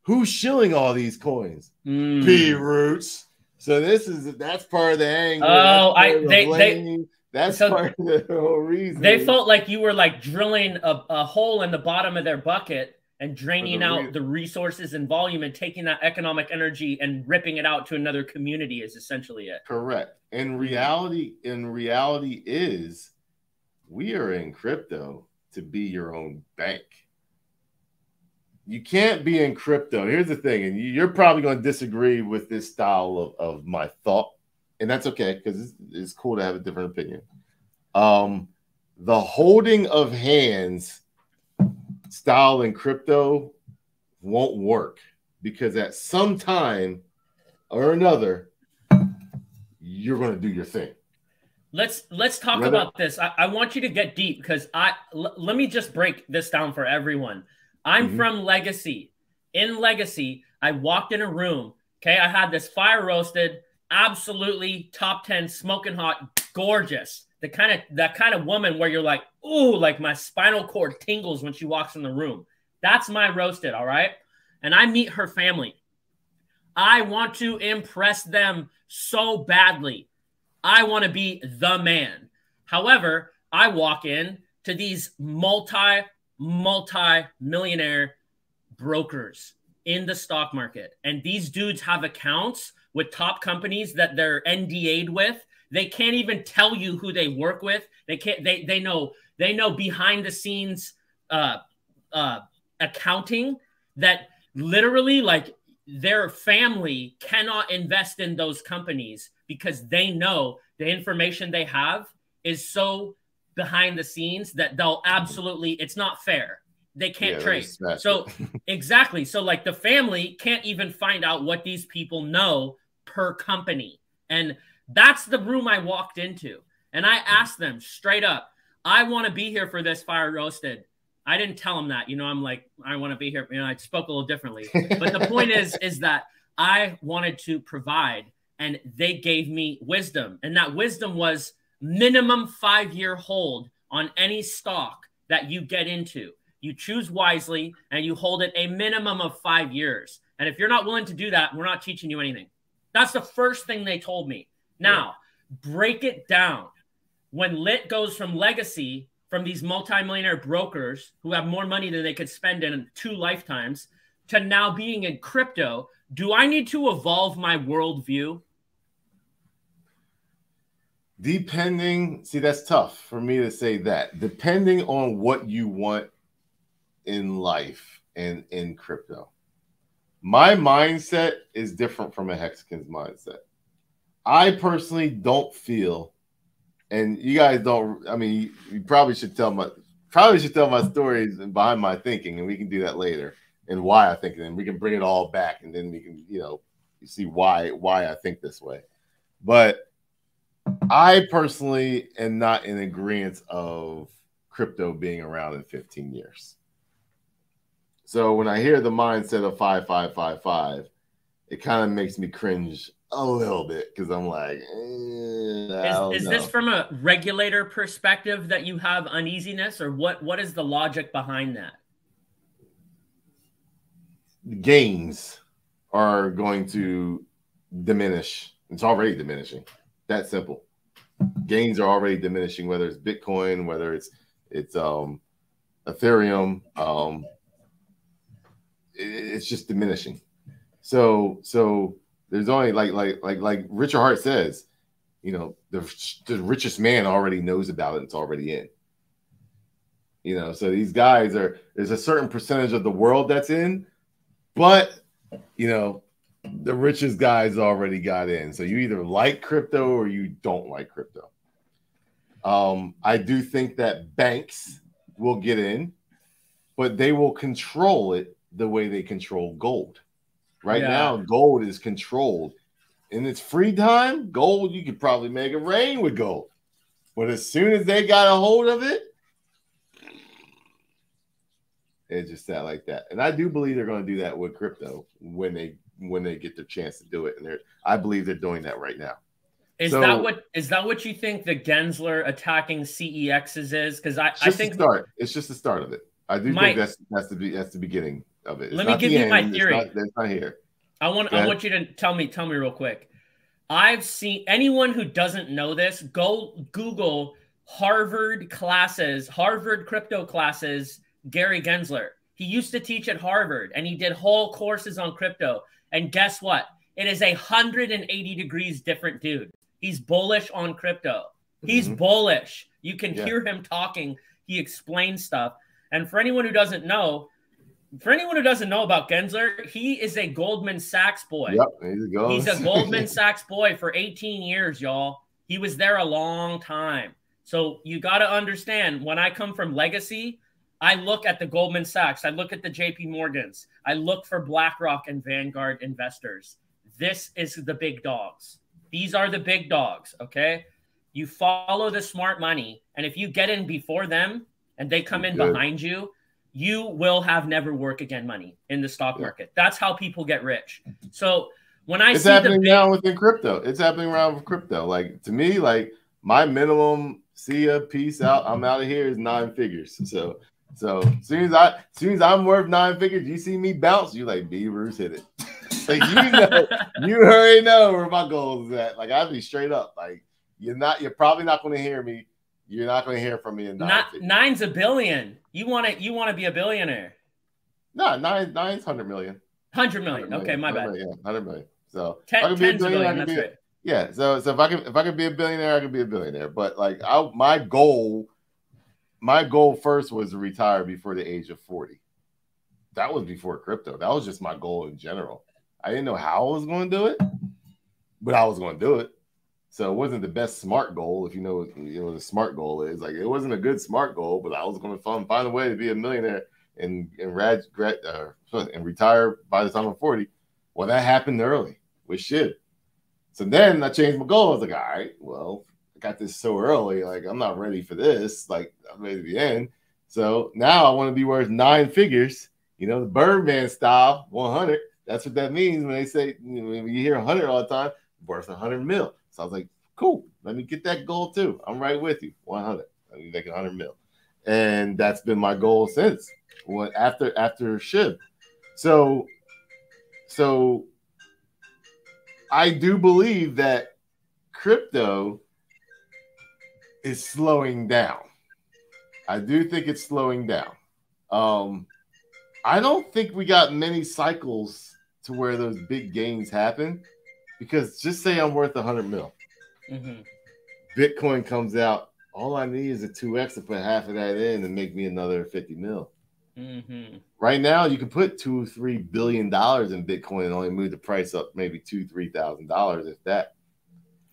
Who's shilling all these coins? Mm. P roots. So this is that's part of the angle. Oh, I the they they that's so part of the whole reason. They felt like you were like drilling a, a hole in the bottom of their bucket and draining the out the resources and volume and taking that economic energy and ripping it out to another community is essentially it. Correct. And reality, in reality, is we are in crypto to be your own bank you can't be in crypto. Here's the thing, and you're probably going to disagree with this style of, of my thought, and that's okay because it's, it's, cool to have a different opinion. Um, the holding of hands style in crypto won't work because at some time or another, you're going to do your thing. Let's let's talk about this. I, I, want you to get deep because I l- let me just break this down for everyone. I'm mm-hmm. from Legacy. In Legacy, I walked in a room. Okay, I had this fire roasted, absolutely top 10, smoking hot, gorgeous. The kind of that kind of woman where you're like, ooh, like my spinal cord tingles when she walks in the room. That's my roasted, all right? And I meet her family. I want to impress them so badly. I want to be the man. However, I walk in to these multi multi-millionaire brokers in the stock market. And these dudes have accounts with top companies that they're NDA'd with. They can't even tell you who they work with. They can't they they know they know behind the scenes uh uh accounting that literally like their family cannot invest in those companies because they know the information they have is so behind the scenes that they'll absolutely it's not fair. They can't yeah, trade. so exactly. So like the family can't even find out what these people know per company. And that's the room i walked into and i asked them straight up i want to be here for this fire roasted i didn't tell them that you know i'm like i want to be here you know i spoke a little differently but the point is is that i wanted to provide and they gave me wisdom and that wisdom was minimum five year hold on any stock that you get into. you choose wisely, and you hold it a minimum of five years. And if you're not willing to do that, we're not teaching you anything. That's the first thing they told me. Now, break it down. When Lit goes from legacy, from these multimillionaire brokers who have more money than they could spend in two lifetimes, to now being in crypto, do I need to evolve my worldview? Depending, see, that's tough for me to say that. Depending on what you want in life and in crypto. My mindset is different from a Hexican's mindset. I personally don't feel, and you guys don't. I mean, you probably should tell my probably should tell my stories and behind my thinking, and we can do that later and why I think, and we can bring it all back, and then we can, you know, see why why I think this way. But I personally am not in agreement of crypto being around in 15 years. So when I hear the mindset of five five five five, it kind of makes me cringe a little bit because I'm like, eh, is, is this from a regulator perspective that you have uneasiness, or what? What is the logic behind that? Gains are going to diminish. It's already diminishing. That simple. Gains are already diminishing, whether it's Bitcoin, whether it's it's um Ethereum, um, it's just diminishing. So so there's only like like like like Richard Heart says, you know, the the richest man already knows about it. It's already in. You know, so these guys are there's a certain percentage of the world that's in, but you know, the richest guys already got in. So you either like crypto or you don't like crypto. Um, I do think that banks will get in, but they will control it the way they control gold. Right yeah. now, gold is controlled. In its free time, gold, you could probably make it rain with gold. But as soon as they got a hold of it, it just sat like that. And I do believe they're going to do that with crypto when they when they get the chance to do it. And they're I believe they're doing that right now. Is so, that what is that what you think the Gensler attacking CEXs is? Because I, I think start. It's just the start of it. I do think that's that's the be that's the beginning of it. It's let me give you end. my theory. It's not, not here. I want I want you to tell me tell me real quick. I've seen anyone who doesn't know this go Google Harvard classes, Harvard crypto classes. Gary Gensler. He used to teach at Harvard and he did whole courses on crypto. And guess what? It is a 180 degrees different dude. He's bullish on crypto. He's mm-hmm. bullish. You can yeah. hear him talking. He explains stuff. And for anyone who doesn't know, for anyone who doesn't know about Gensler, he is a Goldman Sachs boy. Yep, he's a, he's a Goldman Sachs boy for 18 years, y'all. He was there a long time. So you got to understand when I come from legacy, I look at the Goldman Sachs, I look at the JP Morgans, I look for BlackRock and Vanguard investors. This is the big dogs. These are the big dogs, okay? You follow the smart money, and if you get in before them and they come in Good. behind you, you will have never work again money in the stock market. That's how people get rich. So when I it's see happening big, now within crypto, it's happening around with crypto. Like to me, like my minimum see ya, peace out, I'm out of here is nine figures. So so as soon as I as soon as I'm worth nine figures, you see me bounce, you like Beavers hit it. like you know, you already know where my goals is at. Like I'll be straight up. Like you're not you're probably not gonna hear me you're not going to hear from me in nine. Not, nine's a billion. You want to you want to be a billionaire? No, nine nine's hundred million. Hundred million. 100 million. Okay, my bad. Million, yeah, hundred million. So Ten, I can be a billion. I can be a, yeah. So so if I can if I can be a billionaire, I can be a billionaire. But like I, my goal, my goal first was to retire before the age of forty. That was before crypto. That was just my goal in general. I didn't know how I was going to do it, but I was going to do it. So it wasn't the best smart goal, if you know you know what a smart goal is. Like it wasn't a good smart goal, but I was going to find, a way to be a millionaire and and rad, uh, and retire by the time I'm 40. Well, that happened early with shit. So then I changed my goal. I was like, all right, well, I got this so early. Like I'm not ready for this. Like I'm ready to be in. So now I want to be worth nine figures. You know, the Birdman style, 100. That's what that means when they say when you hear 100 all the time, worth 100 mil. So I was like, cool, let me get that goal too. I'm right with you, 100. Let me make 100 mil. and that's been my goal since. After after SHIB, so so I do believe that crypto is slowing down. I do think it's slowing down. Um, I don't think we got many cycles to where those big gains happen because just say I'm worth a 100 mil. Mm-hmm. Bitcoin comes out, all I need is a 2x to put half of that in and make me another 50 mil. Mm-hmm. Right now, you can put two, or three billion dollars in Bitcoin and only move the price up maybe two, three thousand dollars, if that.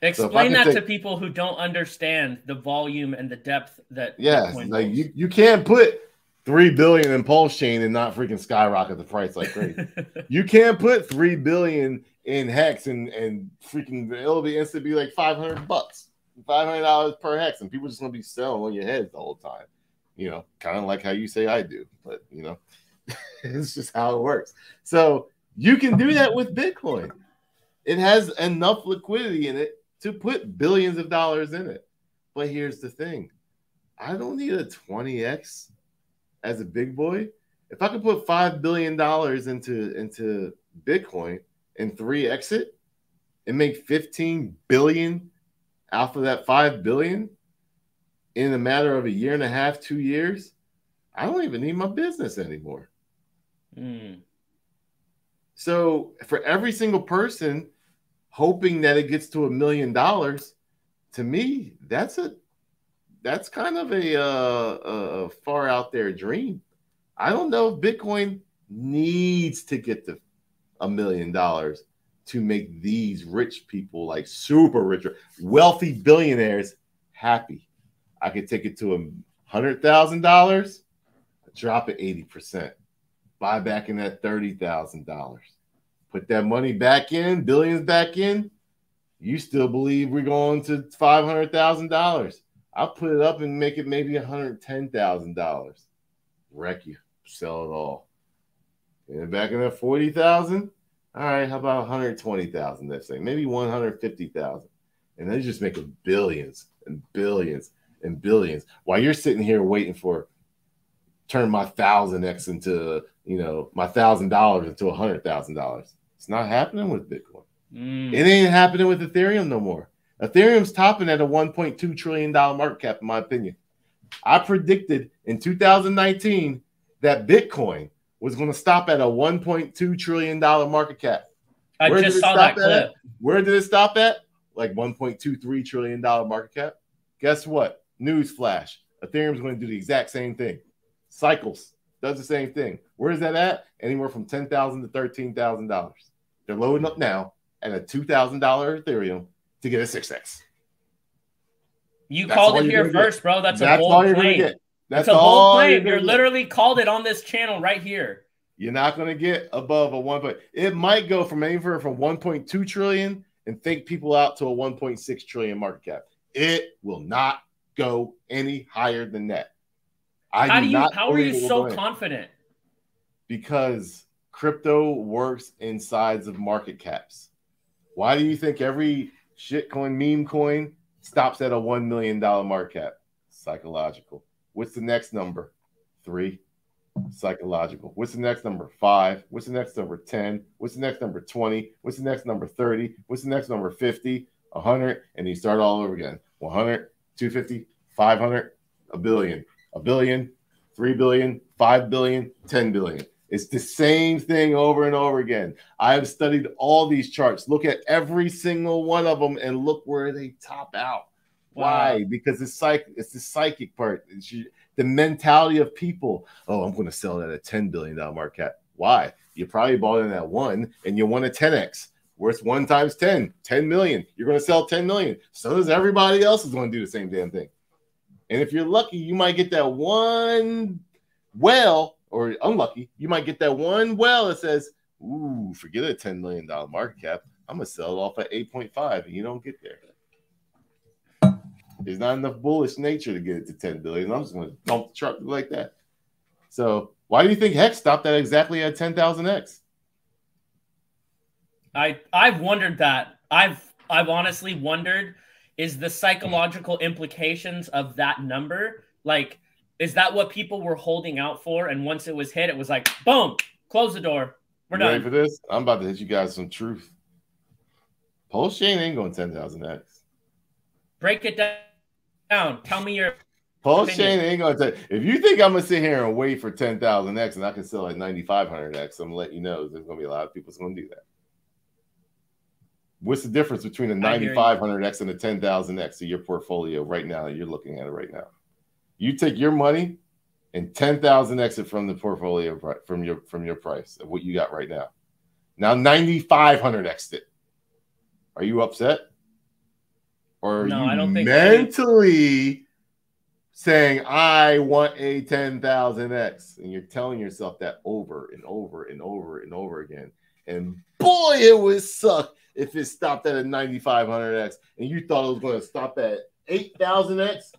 Explain so that take, to people who don't understand the volume and the depth that. Yes, Bitcoin like you, you can't put three billion in Pulse Chain and not freaking skyrocket the price like crazy. you can't put three billion in Hex and and freaking it'll be instantly be like five hundred bucks, five hundred dollars per Hex, and people just gonna be selling on your heads the whole time. You know, kind of like how you say I do, but you know, it's just how it works. So you can do that with Bitcoin. It has enough liquidity in it to put billions of dollars in it. But here's the thing I don't need a 20x as a big boy. If I could put $5 billion into, into Bitcoin and three exit and make 15 billion off of that 5 billion in a matter of a year and a half, two years, I don't even need my business anymore. Mm. So for every single person hoping that it gets to a million dollars, to me, that's a that's kind of a, uh, a far out there dream. I don't know if Bitcoin needs to get to a million dollars to make these rich people, like super rich, wealthy billionaires, happy. I could take it to a hundred thousand dollars, drop it eighty percent, buy back in that thirty thousand dollars put that money back in, billions back in, you still believe we're going to five hundred thousand dollars. I'll put it up and make it maybe one hundred ten thousand dollars. Wreck you, sell it all. And back in that forty thousand. All right, how about one hundred twenty thousand? Let's say maybe one hundred fifty thousand, and they're just making billions and billions and billions while you're sitting here waiting for turn my thousand x into you know my thousand dollars into a hundred thousand dollars. It's not happening with Bitcoin. Mm. It ain't happening with Ethereum no more. Ethereum's topping at a 1.2 trillion dollar market cap, in my opinion. I predicted in 2019 that Bitcoin was going to stop at a 1.2 trillion dollar market cap. I Where just saw that clip. At? Where did it stop at? Like 1.23 trillion dollar market cap. Guess what? News flash. Ethereum's going to do the exact same thing. Cycles does the same thing. Where is that at? Anywhere from ten thousand to thirteen thousand dollars. They're loading up now at a $2,000 Ethereum to get a 6X. You That's called it here first, get. bro. That's, That's a bold claim. That's, That's a bold claim. You're, literally called it on this channel right here. You're not going to get above a one, but it might go from anywhere from 1.2 trillion and think people out to a 1.6 trillion market cap. It will not go any higher than that. I how do you? How are you so confident? Because crypto works in sides of market caps. Why do you think every shitcoin meme coin stops at a $1 million market cap? Psychological. What's the next number? Three. Psychological. What's the next number? Five. What's the next number? 10. What's the next number? 20. What's the next number? 30. What's the next number? 50, 100. And you start all over again 100, 250, 500, a billion, a billion, 3 billion, 5 billion, 10 billion. It's the same thing over and over again. I have studied all these charts. Look at every single one of them and look where they top out. Wow. Why? Because it's psych. It's the psychic part. It's the mentality of people. Oh, I'm going to sell that at ten billion dollar market cap. Why? You probably bought in at one, and you won a 10x. Worth one times 10, 10 million. You're going to sell 10 million. So does everybody else is going to do the same damn thing. And if you're lucky, you might get that one well or unlucky, you might get that one well that says, "Ooh, forget a ten million dollar market cap. I'm gonna sell it off at eight point five, and you don't get there." There's not enough bullish nature to get it to 10 billion. I'm just gonna dump the truck like that. So why do you think Hex stopped at exactly at 10,000x? I I've wondered that. I've I've honestly wondered is the psychological implications of that number like Is that what people were holding out for? And once it was hit, it was like, boom, close the door. We're You done. ready for this? I'm about to hit you guys some truth. Pulse chain ain't going 10,000x. Break it down. Tell me your Paul Opinion. chain ain't to. tell. If you think I'm going to sit here and wait for 10,000x and I can sell at 9,500x, I'm going to let you know there's going to be a lot of people that's going to do that. What's the difference between a I hear you. 9,500x and a 10,000x to your portfolio right now? You're looking at it right now. You take your money and 10,000x it from the portfolio from your from your price of what you got right now. Now 9,500x it. Are you upset? Or are No, you I don't think- mentally saying I want a 10,000x and you're telling yourself that over and over and over and over again. And boy, it would suck if it stopped at a 9,500x and you thought it was going to stop at 8,000x,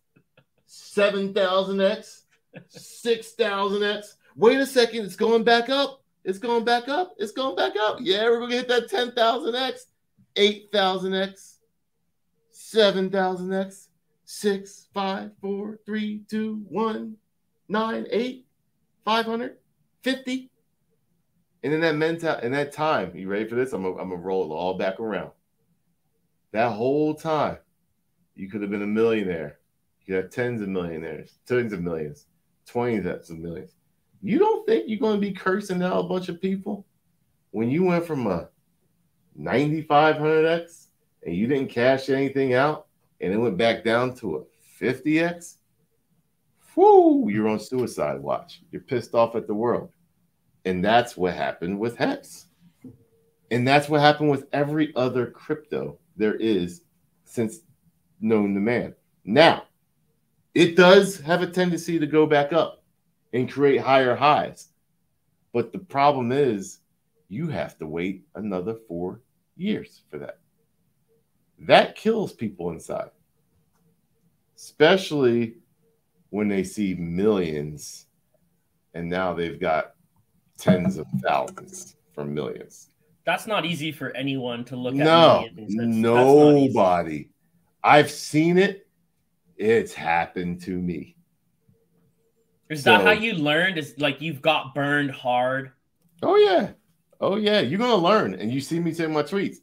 7,000x, 6,000x. Wait a second, it's going back up. It's going back up. It's going back up. Yeah, we're going to hit that 10,000x, 8,000x, 7,000x, 6, 5, 4, 3, 2, 1, 9, 8, 500, 50. And in that mental, in that time, you ready for this? I'm gonna, I'm gonna roll it all back around. That whole time, you could have been a millionaire. You have tens of millionaires, tens of millions, twenties of millions. You don't think you're going to be cursing out a bunch of people when you went from a 9500x and you didn't cash anything out and it went back down to a 50x? Whoo, you're on suicide watch. You're pissed off at the world. And that's what happened with Hex. And that's what happened with every other crypto there is since known to man. Now, it does have a tendency to go back up and create higher highs. But the problem is, you have to wait another four years for that. That kills people inside, especially when they see millions and now they've got tens of thousands from millions. That's not easy for anyone to look at. No. That's- that's nobody. I've seen it. It's happened to me. Is that how you learned? Is like you've got burned hard? Oh yeah. Oh yeah. You're gonna learn. And you see me say my tweets.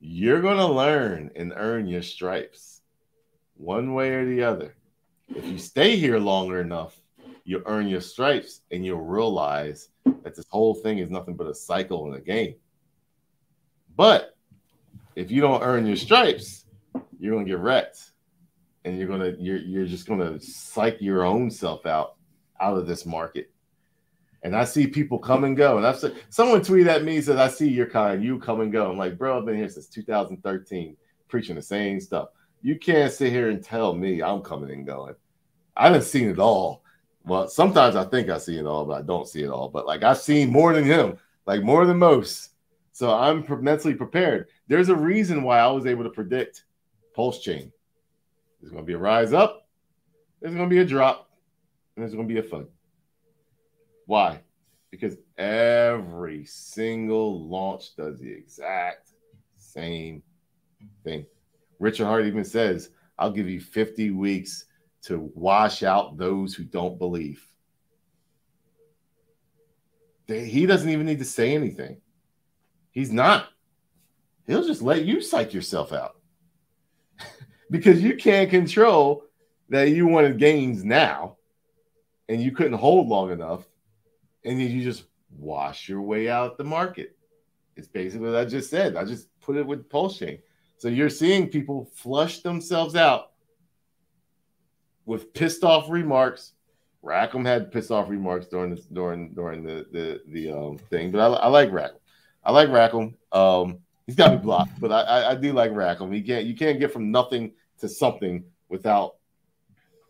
You're gonna learn and earn your stripes. One way or the other. If you stay here longer enough, you earn your stripes and you'll realize that this whole thing is nothing but a cycle and a game. But if you don't earn your stripes, you're gonna get wrecked. And you're gonna you're you're just gonna psych your own self out out of this market. And I see people come and go. And I've said someone tweeted at me says, I see your kind, you come and go. I'm like, bro, I've been here since 2013 preaching the same stuff. You can't sit here and tell me I'm coming and going. I haven't seen it all. Well, sometimes I think I see it all, but I don't see it all. But like I've seen more than him, like more than most. So I'm mentally prepared. There's a reason why I was able to predict Pulse Chain. There's going to be a rise up, there's going to be a drop, and there's going to be a fun. Why? Because every single launch does the exact same thing. Richard Heart even says, I'll give you 50 weeks to wash out those who don't believe. He doesn't even need to say anything. He's not. He'll just let you psych yourself out because you can't control that you wanted gains now and you couldn't hold long enough and then you just wash your way out the market. It's basically what I just said. I just put it with pulse chain. So you're seeing people flush themselves out with pissed off remarks. Rackham had pissed off remarks during the during during the the the um, thing, but I, I like Rackham. I like Rackham. Um, he's got me blocked, but I, I I do like Rackham. He can't you can't get from nothing to something without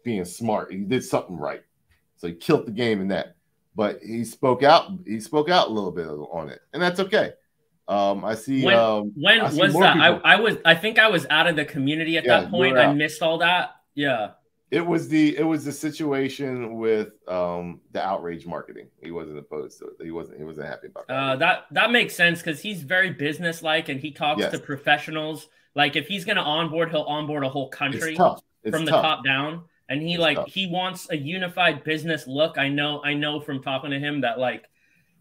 being smart. He did something right, so he killed the game in that. But he spoke out. He spoke out a little bit on it, and that's okay. Um, I see. When- um, When I see was that? I, I was. I think I was out of the community at Yeah, that point. I missed all that. Yeah. It was the it was the situation with um the outrage marketing. He wasn't opposed to it. He wasn't he wasn't happy about that. Uh, that that makes sense because he's very businesslike and he talks Yes. to professionals. Like if he's gonna onboard, he'll onboard a whole country it's tough. It's from the top down. And he like he wants a unified business look. I know I know from talking to him that like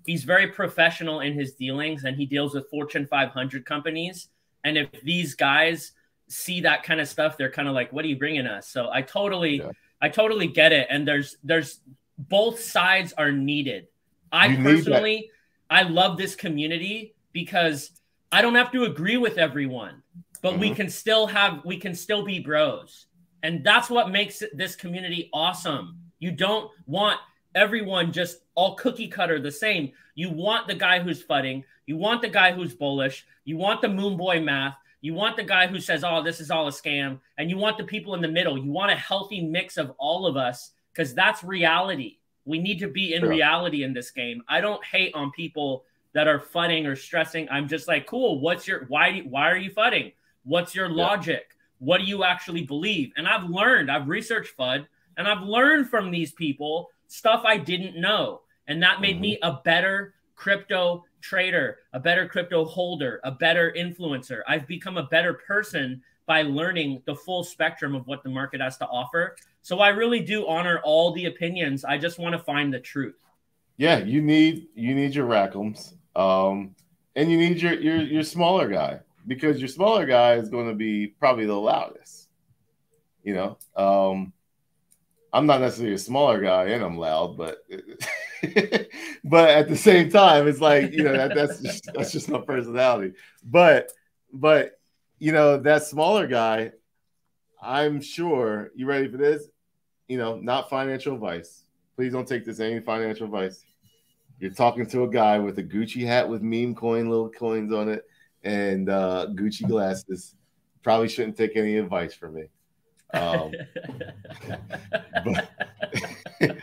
he's very professional in his dealings and he deals with Fortune 500 companies. And if these guys see that kind of stuff, they're kind of like, "What are you bringing us?" So I totally, yeah. I totally get it. And there's there's both sides are needed. I you personally, I love this community because I don't have to agree with everyone, but mm-hmm. we can still have we can still be bros. And that's what makes this community awesome. You don't want everyone just all cookie cutter the same. You want the guy who's fudding. You want the guy who's bullish. You want the moon boy math. You want the guy who says, oh, this is all a scam. And you want the people in the middle. You want a healthy mix of all of us because that's reality. We need to be in sure. reality in this game. I don't hate on people that are fudding or stressing. I'm just like, cool. What's your why? Why are you fudding? What's your yeah. logic? What do you actually believe? And I've learned, I've researched FUD, and I've learned from these people stuff I didn't know. And that made mm-hmm. me a better crypto trader, a better crypto holder, a better influencer. I've become a better person by learning the full spectrum of what the market has to offer. So I really do honor all the opinions. I just want to find the truth. Yeah, you need you need your Rackhams, um, and you need your your your smaller guy because your smaller guy is going to be probably the loudest. You know, um, I'm not necessarily a smaller guy and I'm loud, but but at the same time, it's like you know that, that's just, that's just my personality. But but you know that smaller guy, I'm sure you ready for this. You know, not financial advice. Please don't take this any financial advice. You're talking to a guy with a Gucci hat with meme coin, little coins on it and uh, Gucci glasses. Probably shouldn't take any advice from me. Um, but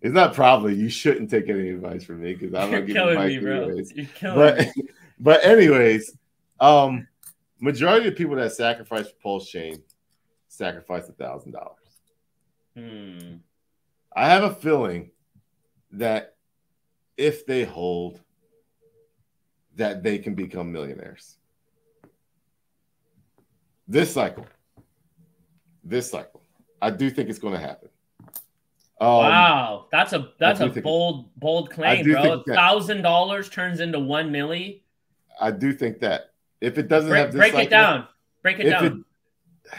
it's not probably you shouldn't take any advice from me because I'm not giving advice me, anyways. but me. but anyways, um, majority of people that sacrifice for Pulse Chain sacrifice a thousand dollars. Hmm. I have a feeling that if they hold, that they can become millionaires. This cycle, this cycle, I do think it's going to happen. Um, wow, that's a that's a bold bold claim, bro. Thousand dollars turns into one milli. I do think that if it doesn't break, have this break cycle, it down, break it down. It,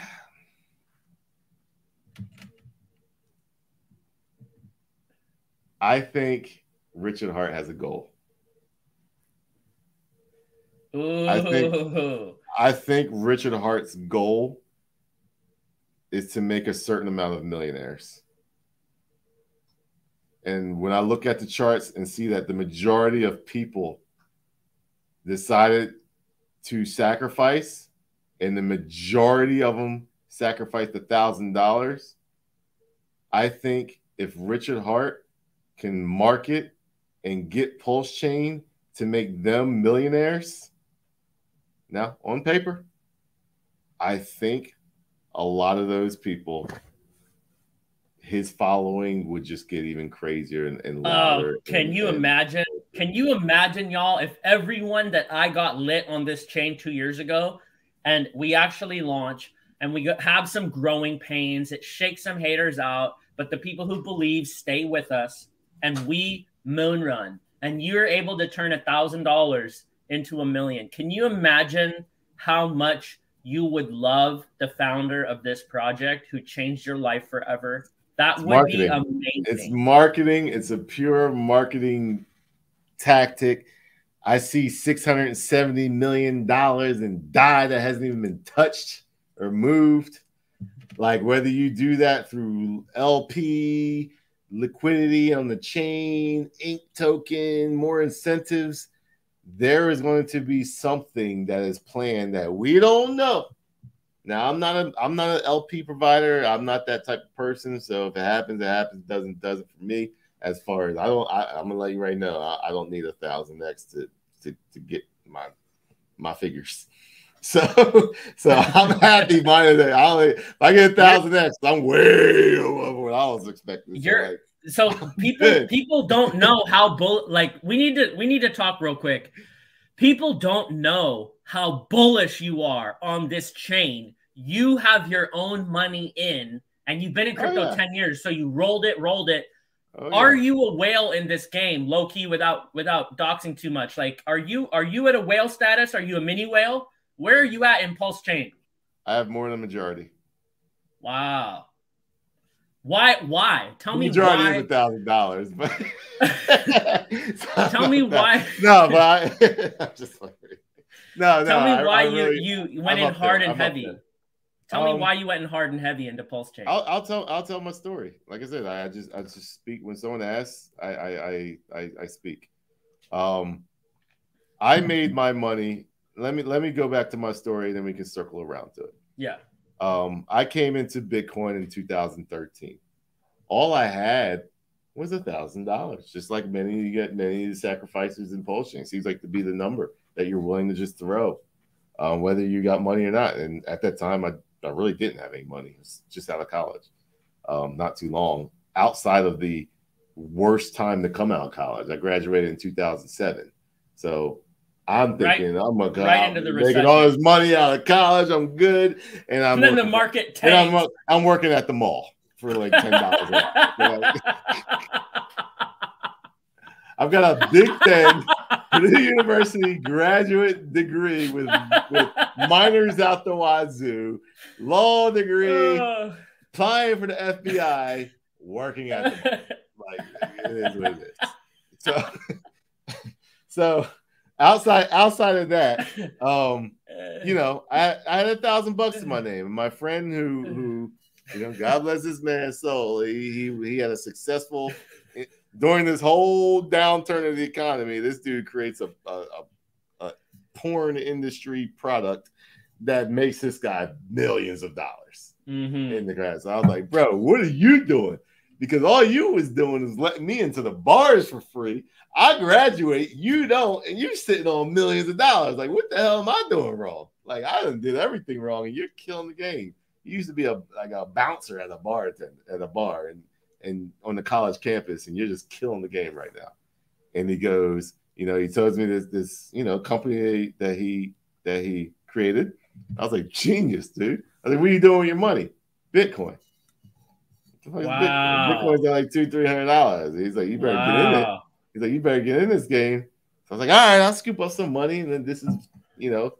I think Richard Heart has a goal. Ooh. I think I think Richard Heart's goal is to make a certain amount of millionaires. And when I look at the charts and see that the majority of people decided to sacrifice, and the majority of them sacrificed a thousand dollars, I think if Richard Heart can market and get Pulse Chain to make them millionaires, now, on paper, I think a lot of those people, his following would just get even crazier and, and oh, louder. Uh, can and, you and, imagine? Can you imagine, y'all, if everyone that I got lit on this chain two years ago and we actually launch and we have some growing pains, it shakes some haters out, but the people who believe stay with us and we moon run and you're able to turn a thousand dollars into a million. Can you imagine how much you would love the founder of this project who changed your life forever? That it's would marketing. be amazing. It's marketing. It's a pure marketing tactic. I see $670 million in DAI that hasn't even been touched or moved. Like whether you do that through LP, liquidity on the chain, INC token, more incentives there is going to be something that is planned that we don't know. Now I'm not a I'm not an LP provider. I'm not that type of person. So if it happens, it happens. Doesn't doesn't for me. As far as I don't, I, am gonna let you right now. I, I don't need a thousand X to, to to get my my figures. So so I'm happy that. I if I get a thousand X, I'm way above what I was expecting. You're so like, so people people don't know how bull like we need to we need to talk real quick. People don't know how bullish you are on this chain. You have your own money in and you've been in oh, crypto Oh, yeah. 10 years, so you rolled it, rolled it. Oh, Are yeah. you a whale in this game, low key, without without doxing too much? Like, are you are you at a whale status? Are you a mini whale? Where are you at in Pulse Chain? I have more than majority. Wow. Why? Why? Tell The me majority why. is a thousand dollars, but Tell me why. No, but I, I'm just like, no, no. Tell me I- why I you really- you went I'm in hard there, and I'm heavy. Tell me Um, why you went in hard and heavy into Pulse Chain. I'll, I'll tell I'll tell my story. Like I said, I, I just I just speak when someone asks. I I I I, I speak. Um, I made my money. Let me let me go back to my story, then we can circle around to it. yeah. Um, I came into Bitcoin in 2013. All I had was a thousand dollars, just like many you get many of the sacrifices in Pulsing. Seems like to be the number that you're willing to just throw, um, whether you got money or not. And at that time, I, I really didn't have any money. Was just out of college, um, not too long outside of the worst time to come out of college. I graduated in 2007, so I'm Right- thinking I'm gonna go right into the making recession. all this money out of college. I'm good, and I'm And then the working- market and I'm. I'm working at the mall for like ten dollars. A month. I've got a Big Ten Purdue University graduate degree with with minors out the wazoo, law degree, applying for the FBI, working at the like it is what it is. So, so outside outside of that, um, you know, I, I had a thousand bucks in my name. And my friend who who you know, God bless this man's soul. He he, he had a successful during this whole downturn of the economy. This dude creates a a, a, porn industry product that makes this guy millions of dollars Mhm. in the grass. I was like, bro, what are you doing? Because all you was doing is letting me into the bars for free. I graduate, you don't, and you're sitting on millions of dollars. Like, what the hell am I doing wrong? Like, I done did everything wrong, and you're killing the game. You used to be a like a bouncer at a bar at a bar and and on the college campus, and you're just killing the game right now. And he goes, you know, he tells me this this you know company that he that he created. I was like, genius, dude. I was like, what are you doing with your money? Bitcoin. What the fuck is Wow. Bitcoin? Bitcoin's at like two, three hundred dollars. He's like, you better get in it. He's like, you better get in this game. So I was like, all right, I'll scoop up some money, and then this is, you know,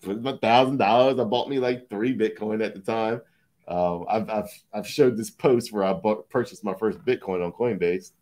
for my thousand dollars. I bought me like three Bitcoin at the time. Um, I've, I've I've showed this post where I bought, purchased my first Bitcoin on Coinbase.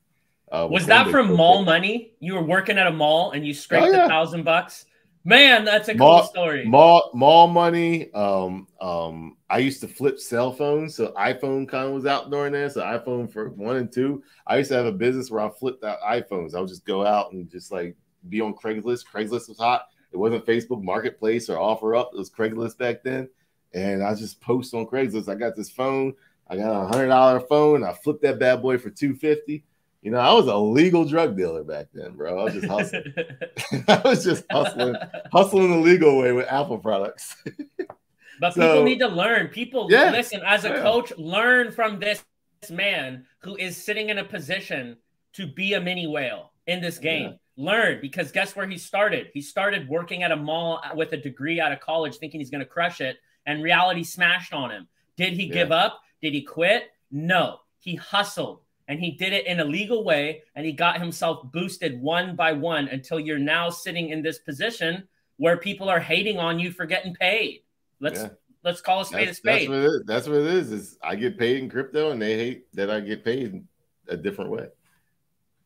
Uh, Was that from mall money? You were working at a mall and you scraped Oh, yeah. a thousand bucks? Man, that's a cool Mall- story. Mall mall money. Um, um, I used to flip cell phones, so iPhone kind of was out during there. So iPhone for one and two. I used to have a business where I flipped out iPhones. I would just go out and just like be on Craigslist. Craigslist was hot. It wasn't Facebook Marketplace or OfferUp. It was Craigslist back then. And I just post on Craigslist. I got this phone. I got a hundred dollar phone. I flipped that bad boy for two fifty. You know, I was a legal drug dealer back then, bro. I was just hustling. I was just hustling, hustling the legal way with Apple products. But So- people need to learn. People Yeah. listen as a Yeah. coach, learn from this man who is sitting in a position to be a mini whale in this game. Learn because guess where he started? He started working at a mall with a degree out of college, thinking he's going to crush it, and reality smashed on him. Did he Yeah. give up? Did he quit? No. He hustled and he did it in a legal way and he got himself boosted one by one until you're now sitting in this position where people are hating on you for getting paid. Let's Yeah. let's call a spade a That's, that's spade. what it is. That's what it is. Is I get paid in crypto, and they hate that I get paid a different way,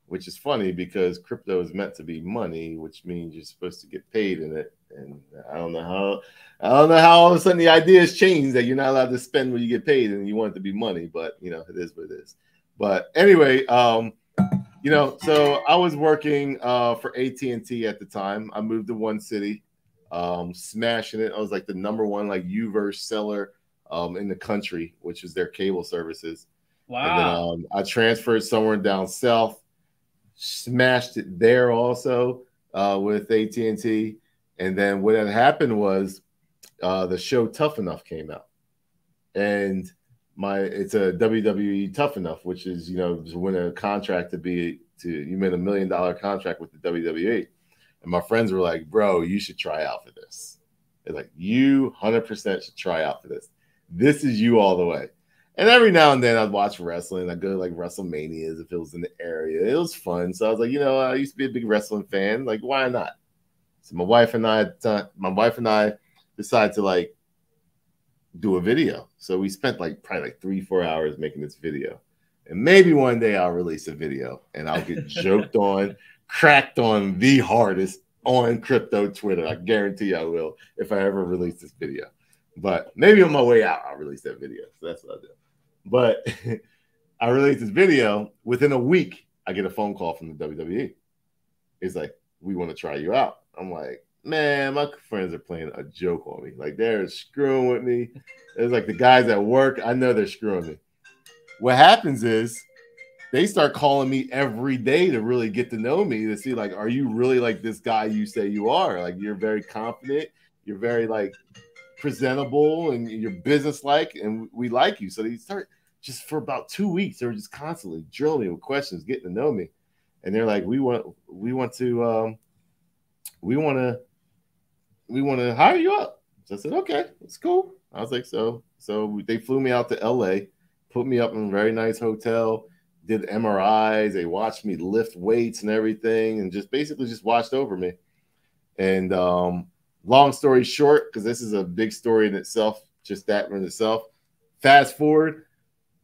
which is funny because crypto is meant to be money, which means you're supposed to get paid in it. And I don't know how I don't know how all of a sudden the idea has changed that you're not allowed to spend when you get paid and you want it to be money, but you know it is what it is. But anyway, um, you know, so I was working uh, for AT and T at the time. I moved to one city, um, smashing it. I was like the number one like Uverse seller um, in the country, which is their cable services. And then Wow. um, I transferred somewhere down south, smashed it there also uh, with AT and T. And then what had happened was uh, the show Tough Enough came out, and my it's a WWE Tough Enough, which is you know to win a contract to be to you made a million dollar contract with the WWE. And my friends were like, "Bro, you should try out for this." They're like, "You hundred percent should try out for this. This is you all the way." And every now and then I'd watch wrestling. I'd go to like WrestleManias if it was in the area. It was fun. So I was like, you know, I used to be a big wrestling fan. Like, why not? So my wife and I, uh, my wife and I decided to like do a video. So we spent like probably like three, four hours making this video. And maybe one day I'll release a video and I'll get joked on, cracked on the hardest on crypto Twitter. I guarantee I will if I ever release this video. But maybe on my way out, I'll release that video. So that's what I do. But I release this video. Within a week, I get a phone call from the WWE. It's like, we want to try you out. I'm like, man, my friends are playing a joke on me. Like they're screwing with me. It's like the guys at work, I know they're screwing me. What happens is they start calling me every day to really get to know me to see like, are you really like this guy you say you are? Like you're very confident, you're very like presentable and you're businesslike, and we like you. So they start just for about two weeks, they were just constantly drilling me with questions, getting to know me. And they're like, we want we want to um we want to we want to hire you up. So I said, okay, it's cool. I was like, so so they flew me out to LA, put me up in a very nice hotel, did MRIs, they watched me lift weights and everything, and just basically just watched over me. And um, long story short, because this is a big story in itself, just that in itself. Fast forward,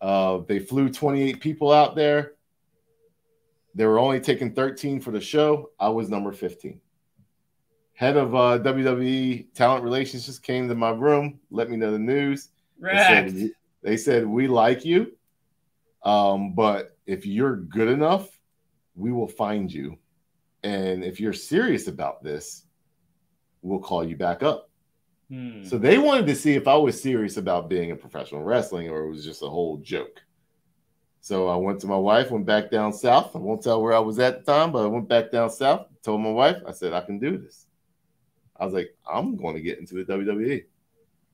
uh, they flew 28 people out there. They were only taking 13 for the show. I was number 15 head of uh, WWE talent relations just came to my room, let me know the news. They said, they said, we like you, um, but if you're good enough, we will find you, and if you're serious about this, we'll call you back up. Hmm. So they wanted to see if I was serious about being a professional wrestling or it was just a whole joke. So I went to my wife, went back down south. I won't tell where I was at the time, but I went back down south, told my wife, I said, I can do this. I was like, I'm going to get into the WWE.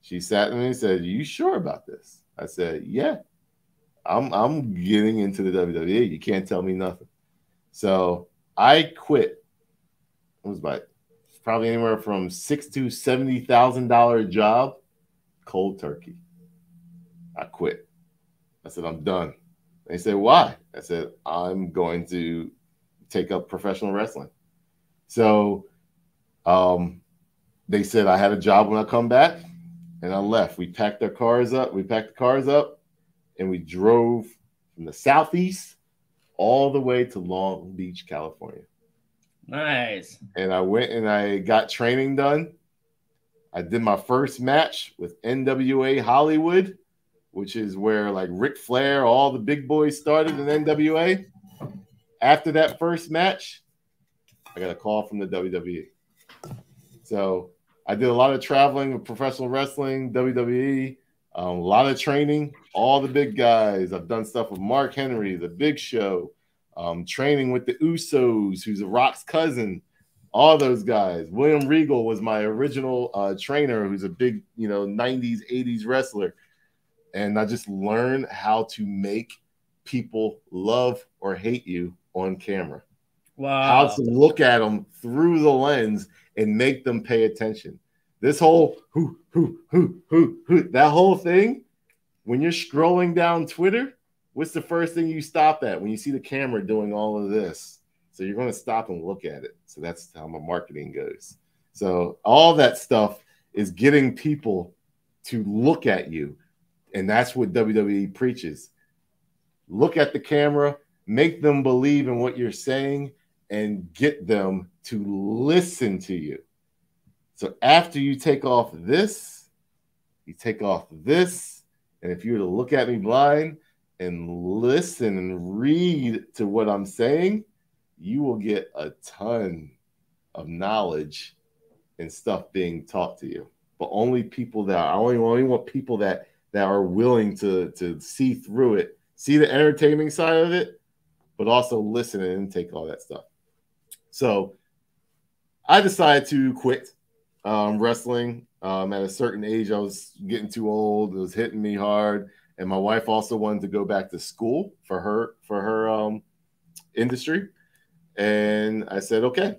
She sat me and said, You sure about this? I said, Yeah. I'm I'm getting into the WWE. You can't tell me nothing. So I quit. It was about probably anywhere from six to seventy thousand dollar job, cold turkey. I quit. I said, I'm done. They said, Why? I said, I'm going to take up professional wrestling. So um, they said I had a job when I come back, and I left. We packed our cars up. We packed the cars up, and we drove from the southeast all the way to Long Beach, California. Nice. And I went and I got training done. I did my first match with NWA Hollywood, which is where like Ric Flair, all the big boys started in NWA. After that first match, I got a call from the WWE. So I did a lot of traveling with professional wrestling, WWE, um, a lot of training, all the big guys. I've done stuff with Mark Henry, The Big Show, um, training with the Usos, who's a Rock's cousin, all those guys. William Regal was my original uh, trainer, who's a big, you know, 90s, 80s wrestler. And I just learned how to make people love or hate you on camera. Wow. How to look at them through the lens and make them pay attention. This whole who who who who who that whole thing, when you're scrolling down Twitter, what's the first thing you stop at when you see the camera doing all of this? So you're going to stop and look at it. So that's how my marketing goes. So all that stuff is getting people to look at you. And that's what WWE preaches. Look at the camera, make them believe in what you're saying, and get them to listen to you. So after you take off this, you take off this, and if you were to look at me blind and listen and read to what I'm saying, you will get a ton of knowledge and stuff being taught to you. But only people that I only, only want people that that are willing to to see through it, see the entertaining side of it, but also listen and take all that stuff. So I decided to quit um, wrestling. Um, at a certain age, I was getting too old. It was hitting me hard, and my wife also wanted to go back to school for her for her um, industry. And I said, okay.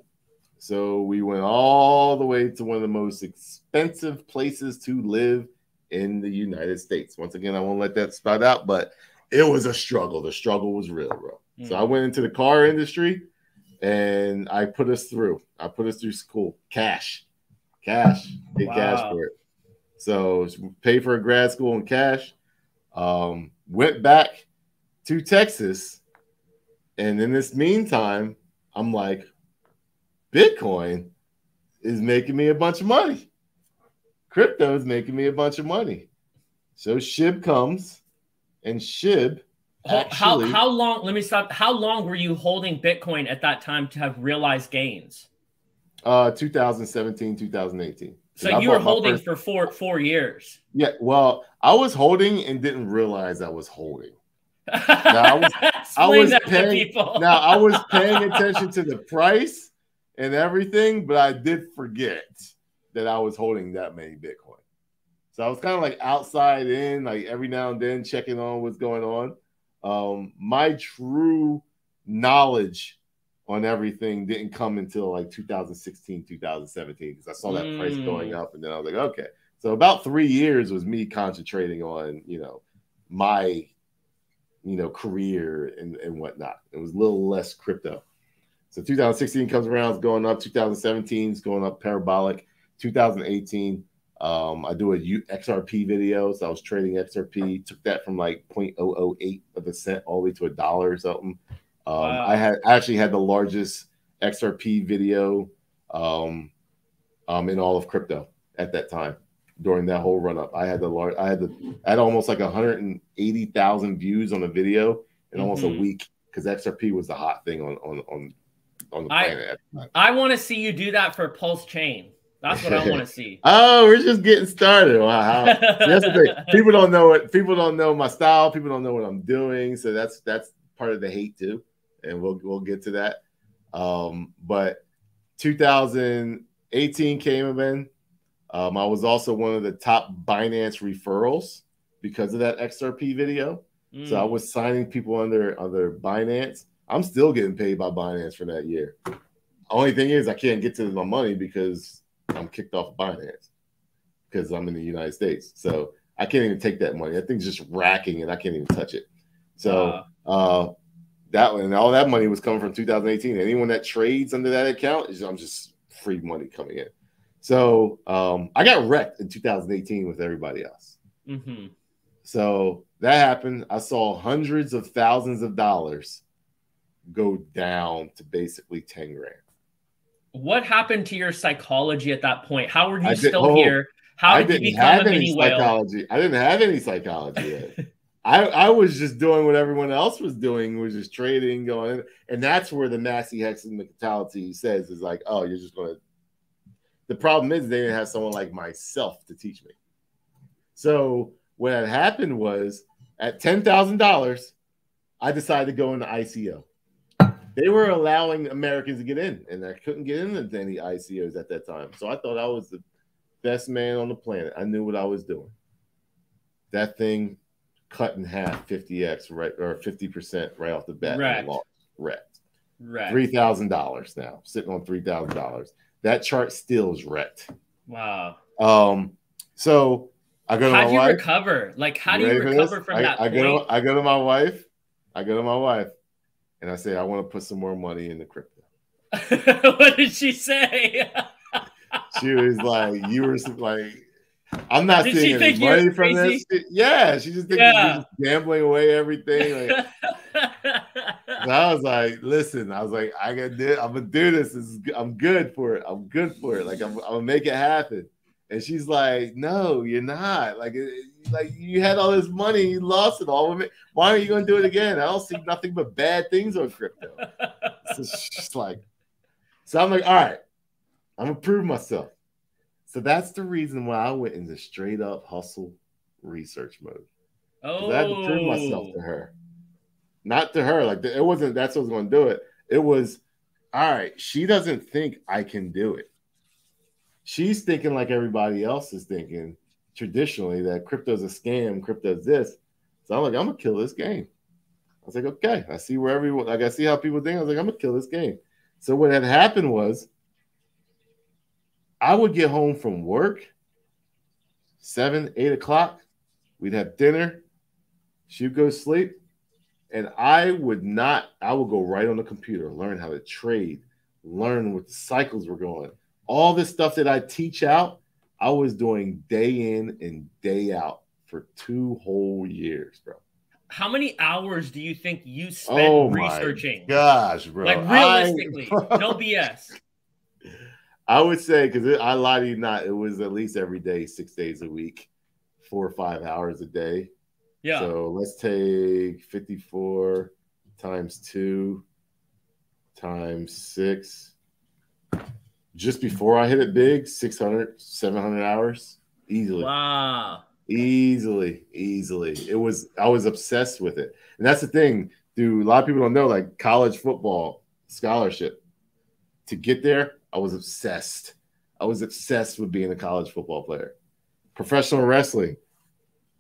So we went all the way to one of the most expensive places to live in the United States. Once again, I won't let that spout out, but it was a struggle. The struggle was real, bro. Mm. So I went into the car industry and I put us through. I put us through school, cash, cash, paid wow. cash for it. So pay for a grad school in cash. Um, went back to Texas, and in this meantime, I'm like, Bitcoin is making me a bunch of money. Crypto is making me a bunch of money. So Shib comes, and Shib Actually, how how long? Let me stop. How long were you holding Bitcoin at that time to have realized gains? Uh, 2017, 2018. So you were holding first... for four four years. Yeah. Well, I was holding and didn't realize I was holding. Now, I was, I was paying, now I was paying attention to the price and everything, but I did forget that I was holding that many Bitcoin. So I was kind of like outside in, like every now and then checking on what's going on. Um, my true knowledge on everything didn't come until like 2016, 2017, because I saw that mm. price going mm. up, and then I was like, okay. So about three years was me concentrating on, you know, my, you know, career and, and whatnot. It was a little less crypto. So 2016 comes around, it's going up. 2017 is going up parabolic. 2018, um, I do a U- XRP video. So I was trading XRP, took that from like 0.008 of a cent all the way to a dollar or something. Um, wow. I had I actually had the largest XRP video um, um, in all of crypto at that time during that whole run up. I had the large, I had the, I had almost like 180,000 views on the video in almost mm-hmm. a week because XRP was the hot thing on on on on the planet. I, I want to see you do that for Pulse Chain. That's what I want to see. oh, we're just getting started. Wow. that's the thing. People don't know what people don't know my style. People don't know what I'm doing. So that's that's part of the hate too. And we'll we'll get to that. Um, but 2018 came in. Um, I was also one of the top Binance referrals because of that XRP video. Mm. So I mm. was signing people under under Binance. I'm still getting paid by Binance for that year. Only thing is I can't get to my money because I'm kicked off Binance because I'm in the United States. So I can't even take that money. That thing's just racking and I can't even touch it. So uh, uh that and all that money was coming from 2018. Anyone that trades under that account is I'm just free money coming in. So um, I got wrecked in 2018 with everybody else. Mm-hmm. So that happened. I saw hundreds of thousands of dollars go down to basically 10 grand what happened to your psychology at that point? How were you did, still oh, here? How did you become a mini whale? Psychology. I didn't have any psychology yet. I, I was just doing what everyone else was doing, was just trading, going, and that's where the Massey Hexen mentality says is like, oh, you're just going to. The problem is they didn't have someone like myself to teach me. So what had happened was at ten thousand dollars, I decided to go into ICO they were allowing Americans to get in, and I couldn't get into any ICOs at that time. So I thought I was the best man on the planet. I knew what I was doing. That thing cut in half, 50x right or 50% right off the bat. Right. Wrecked. Right. Three thousand dollars now, sitting on three thousand dollars. That chart still is wrecked. Wow. Um, so I go to how do you wife. recover? Like, how do you recover from I, that? I go, to, I go to my wife. I go to my wife and I say I want to put some more money in the crypto. what did she say? she was like, "You were like." I'm not did seeing any money from this. Yeah, she just thinking yeah. just gambling away everything. Like, so I was like, listen, I was like, I got, I'm gonna do this. this is, I'm good for it. I'm good for it. Like I'm, I'm gonna make it happen. And she's like, no, you're not. Like, like you had all this money, you lost it all. Why are you going to do it again? I don't see nothing but bad things on crypto. so she's like, so I'm like, all right, I'm gonna prove myself. So that's the reason why I went into straight up hustle research mode. Oh, I had to prove myself to oh. her, not to her. Like it wasn't. That's what was going to do it. It was, all right. She doesn't think I can do it she's thinking like everybody else is thinking traditionally that crypto's a scam, crypto's this. So I'm like, I'm gonna kill this game. I was like, okay, I see where everyone like I see how people think. I was like, I'm gonna kill this game. So what had happened was I would get home from work seven, eight o'clock. We'd have dinner. She'd go sleep. And I would not, I would go right on the computer, learn how to trade, learn what the cycles were going. All this stuff that I teach out, I was doing day in and day out for two whole years, bro. How many hours do you think you spent Oh researching? gosh, bro. Like I- realistically, no BS. I would say because I lie to you not, it was at least every day, six days a week, four or five hours a day. Yeah. So let's take 54 times two times six. Just before I hit it big, 600, 700 hours easily. wow. Easily, easily. It was I was obsessed with it. And that's the thing, dude. A lot of people don't know like college football scholarship. To get there, I was obsessed. I was obsessed with being a college football player. Professional wrestling.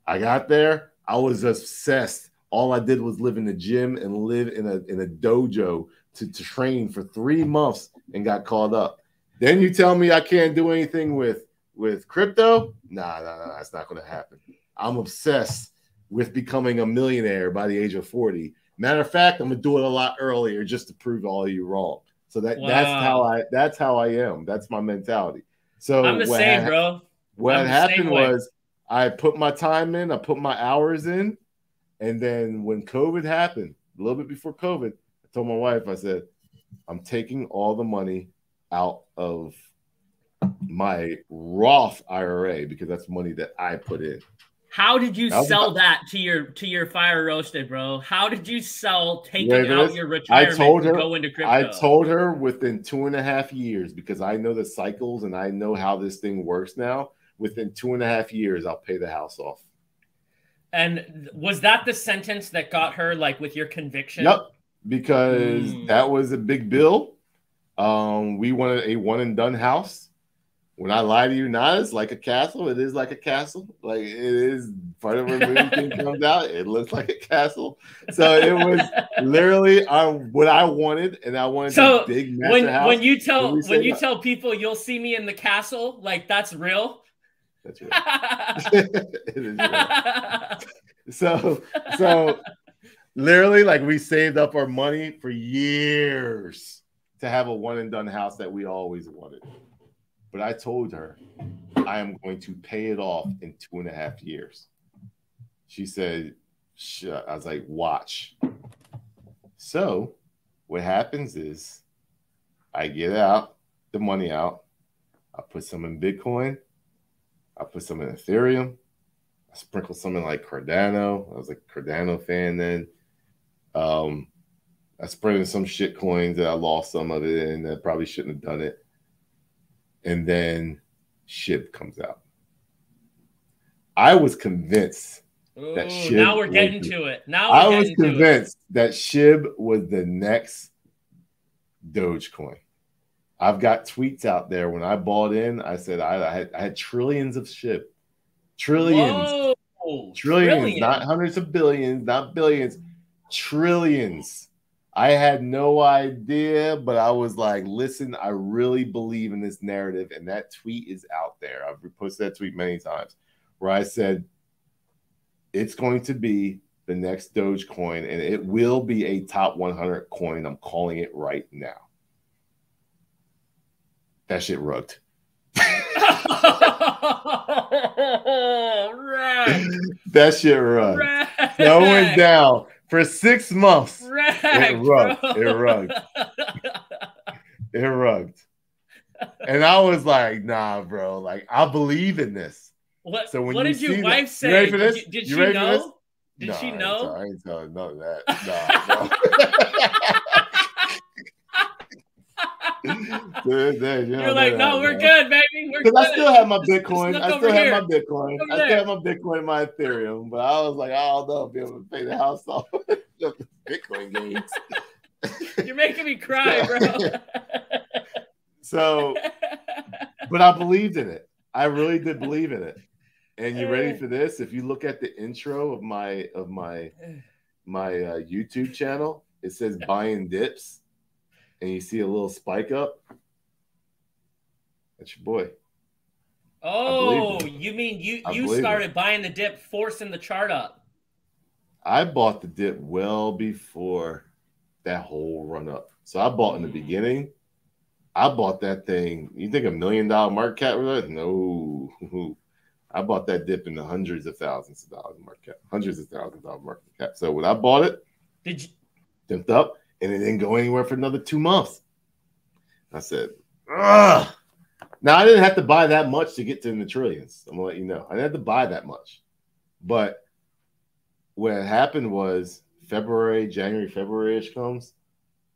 I got there, I was obsessed. All I did was live in the gym and live in a in a dojo to, to train for three months and got called up. Then you tell me I can't do anything with with crypto? Nah, nah, nah, that's not going to happen. I'm obsessed with becoming a millionaire by the age of 40. Matter of fact, I'm gonna do it a lot earlier just to prove all of you wrong. So that that's how I that's how I am. That's my mentality. So I'm the what same, ha- bro. What happened was I put my time in, I put my hours in, and then when COVID happened, a little bit before COVID, I told my wife, I said, I'm taking all the money out of my Roth IRA because that's money that I put in. How did you That sell that to your to your fire roasted, bro? How did you sell taking for out your retirement told to go into crypto? I told her within two and a half years because I know the cycles and I know how this thing works now. Within two and a half years, I'll pay the house off. and was that the sentence that got her like with your conviction? Yep, because Mm. that was a big bill. Um, we wanted a one and done house. When I lie to you, not it's like a castle. It is like a castle. Like it is. Part of our movie thing comes out. It looks like a castle. So it was literally uh, what I wanted, and I wanted So, a big when house. when you tell When when you that- tell people you'll see me in the castle, like that's real. That's is real. So so literally like we saved up our money for years to have a one and done house that we always wanted. But I told her I am going to pay it off in two and a half years. She said. I was like, watch. So what happens is I get out the money out, I put some in Bitcoin, I put some in Ethereum, I sprinkle some in like Cardano. I was a Cardano fan then. Um, I in some shit coins that I lost some of it and I probably shouldn't have done it. And then SHIB comes out. I was convinced. That Ooh, shit now we're getting to it. Now I was getting to it. convinced that SHIB was the next Dogecoin. I've got tweets out there. When I bought in, I said I, I, had, I had trillions of SHIB. Trillions. Whoa, trillions, not hundreds of billions, not billions, trillions. I had no idea, but I was like, listen, I really believe in this narrative. And that tweet is out there. I've reposted that tweet many times where I said, it's going to be the next Dogecoin and it will be a top 100 coin. I'm calling it right now. That shit rugged. That shit rugged. rag, Going down for six months. It rugged. bro. It rugged. It rugged. And I was like, nah, bro. Like, I believe in this. What, So when what you did your wife that- say? You ready for Did this? you- Did, You she ready for this? know? Did she I ain't know? tell- I ain't telling none of that. Nah, no. Dude, dude, you You're like, no, that, we're good, baby. We're good. I still have my Just- just Bitcoin. I still have here. my Bitcoin. I still have my Bitcoin my Ethereum. But I was like, I don't know if I'll be able to pay the house off Bitcoin gains. You're making me cry, bro. So, but I believed in it. I really did believe in it. And you ready for this? If you look at the intro of my of my my uh, YouTube channel, it says buying dips, and you see a little spike up. That's your boy. Oh, you mean you you started it. buying the dip, forcing the chart up? I bought the dip well before that whole run up. So I bought in the mm. beginning. I bought that thing. You think a million dollar market cap was that? No. I bought that dip in the hundreds of thousands of dollars market cap, hundreds of thousands of dollars market cap. So when I bought it, did you dipped up and it didn't go anywhere for another two months? I said, Ugh. Now I didn't have to buy that much to get to the trillions. I'm gonna let you know. I didn't have to buy that much. But what happened was February, January, February-ish comes,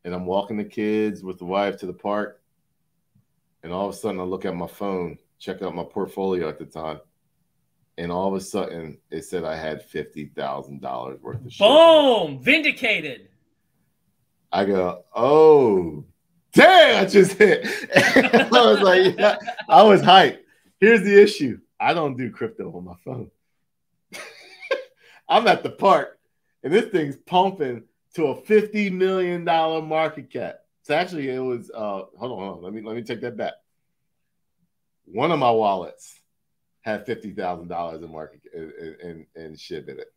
and I'm walking the kids with the wife to the park. And all of a sudden I look at my phone, check out my portfolio at the time. And all of a sudden it said I had fifty thousand dollars worth of Shib. Boom! Vindicated. I go, oh damn, I just hit. I was like, yeah, I was hyped. Here's the issue I don't do crypto on my phone. I'm at the park and this thing's pumping to a $50 million market cap. So actually, it was uh hold on, hold on. Let me let me take that back. One of my wallets had fifty thousand dollars in market and and shit in it.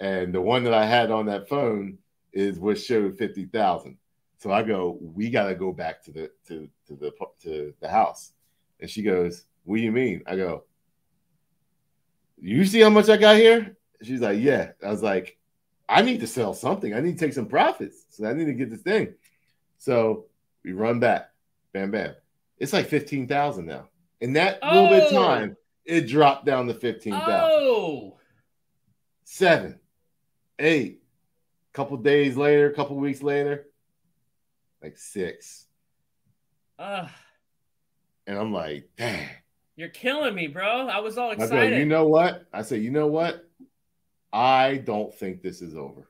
And the one that I had on that phone is what showed fifty thousand. So I go, we got to go back to the to to the to the house, and she goes, "What do you mean?" I go, "You see how much I got here?" She's like, "Yeah." I was like, "I need to sell something. I need to take some profits. So I need to get this thing." So we run back, bam, bam. It's like fifteen thousand now. In that oh. little bit of oh! time, it dropped down to fifteen thousand. Oh. Seven, eight. Couple days later, a couple weeks later, like six. Uh, and I'm like, dang. You're killing me, bro. I was all excited. You know what? I say, you know what? I don't think this is over.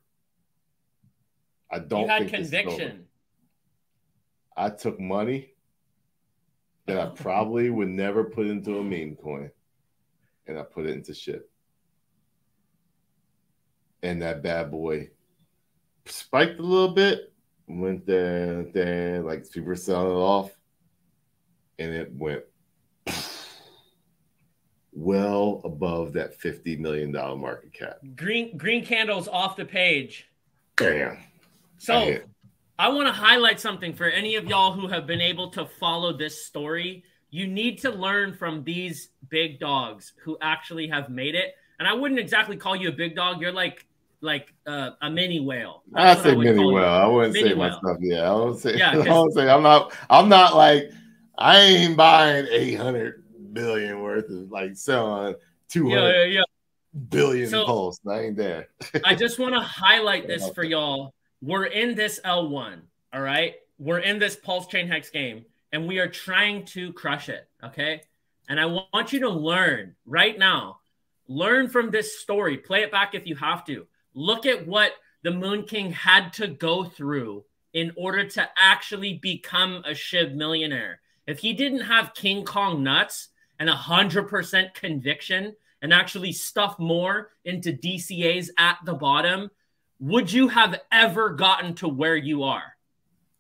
I don't. You had conviction. I took money that I probably would never put into a meme coin, and I put it into Shib. And that bad boy spiked a little bit, went there, there, like people were selling it off, and it went well above that fifty million dollar market cap. Green green candles off the page. Damn. So I, I want to highlight something for any of y'all who have been able to follow this story. You need to learn from these big dogs who actually have made it. And I wouldn't exactly call you a big dog. You're like like uh, a mini whale. That's I say mini whale. I wouldn't mini say whale. myself. Yeah, I would say. Yeah, I would say I'm not. I'm not like I ain't buying 800 billion worth of like selling 200 yeah, yeah, yeah. billion so, pulse. I ain't there. I just want to highlight this for y'all. We're in this L1. All right, we're in this pulse chain hex game, and we are trying to crush it. Okay, and I want you to learn right now. Learn from this story. Play it back if you have to Look at what the Moon King had to go through in order to actually become a Shib millionaire. If he didn't have King Kong nuts and 100% conviction and actually stuff more into DCAs at the bottom, would you have ever gotten to where you are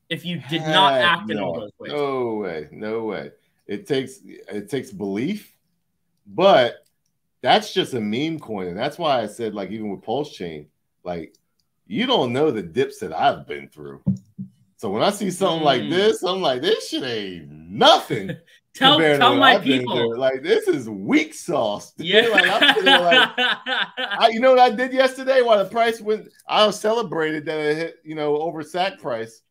if you did not act no, in all those ways? No way. No way. It takes it takes belief, but that's just a meme coin. And that's why I said, like, even with Pulse Chain, like, you don't know the dips that I've been through. So when I see something mm. like this, I'm like, this shit ain't nothing. tell tell my I've people. Like, this is weak sauce. Yeah. like, like, I, you know what I did yesterday while the price went, I celebrated that it hit, you know, over sack price.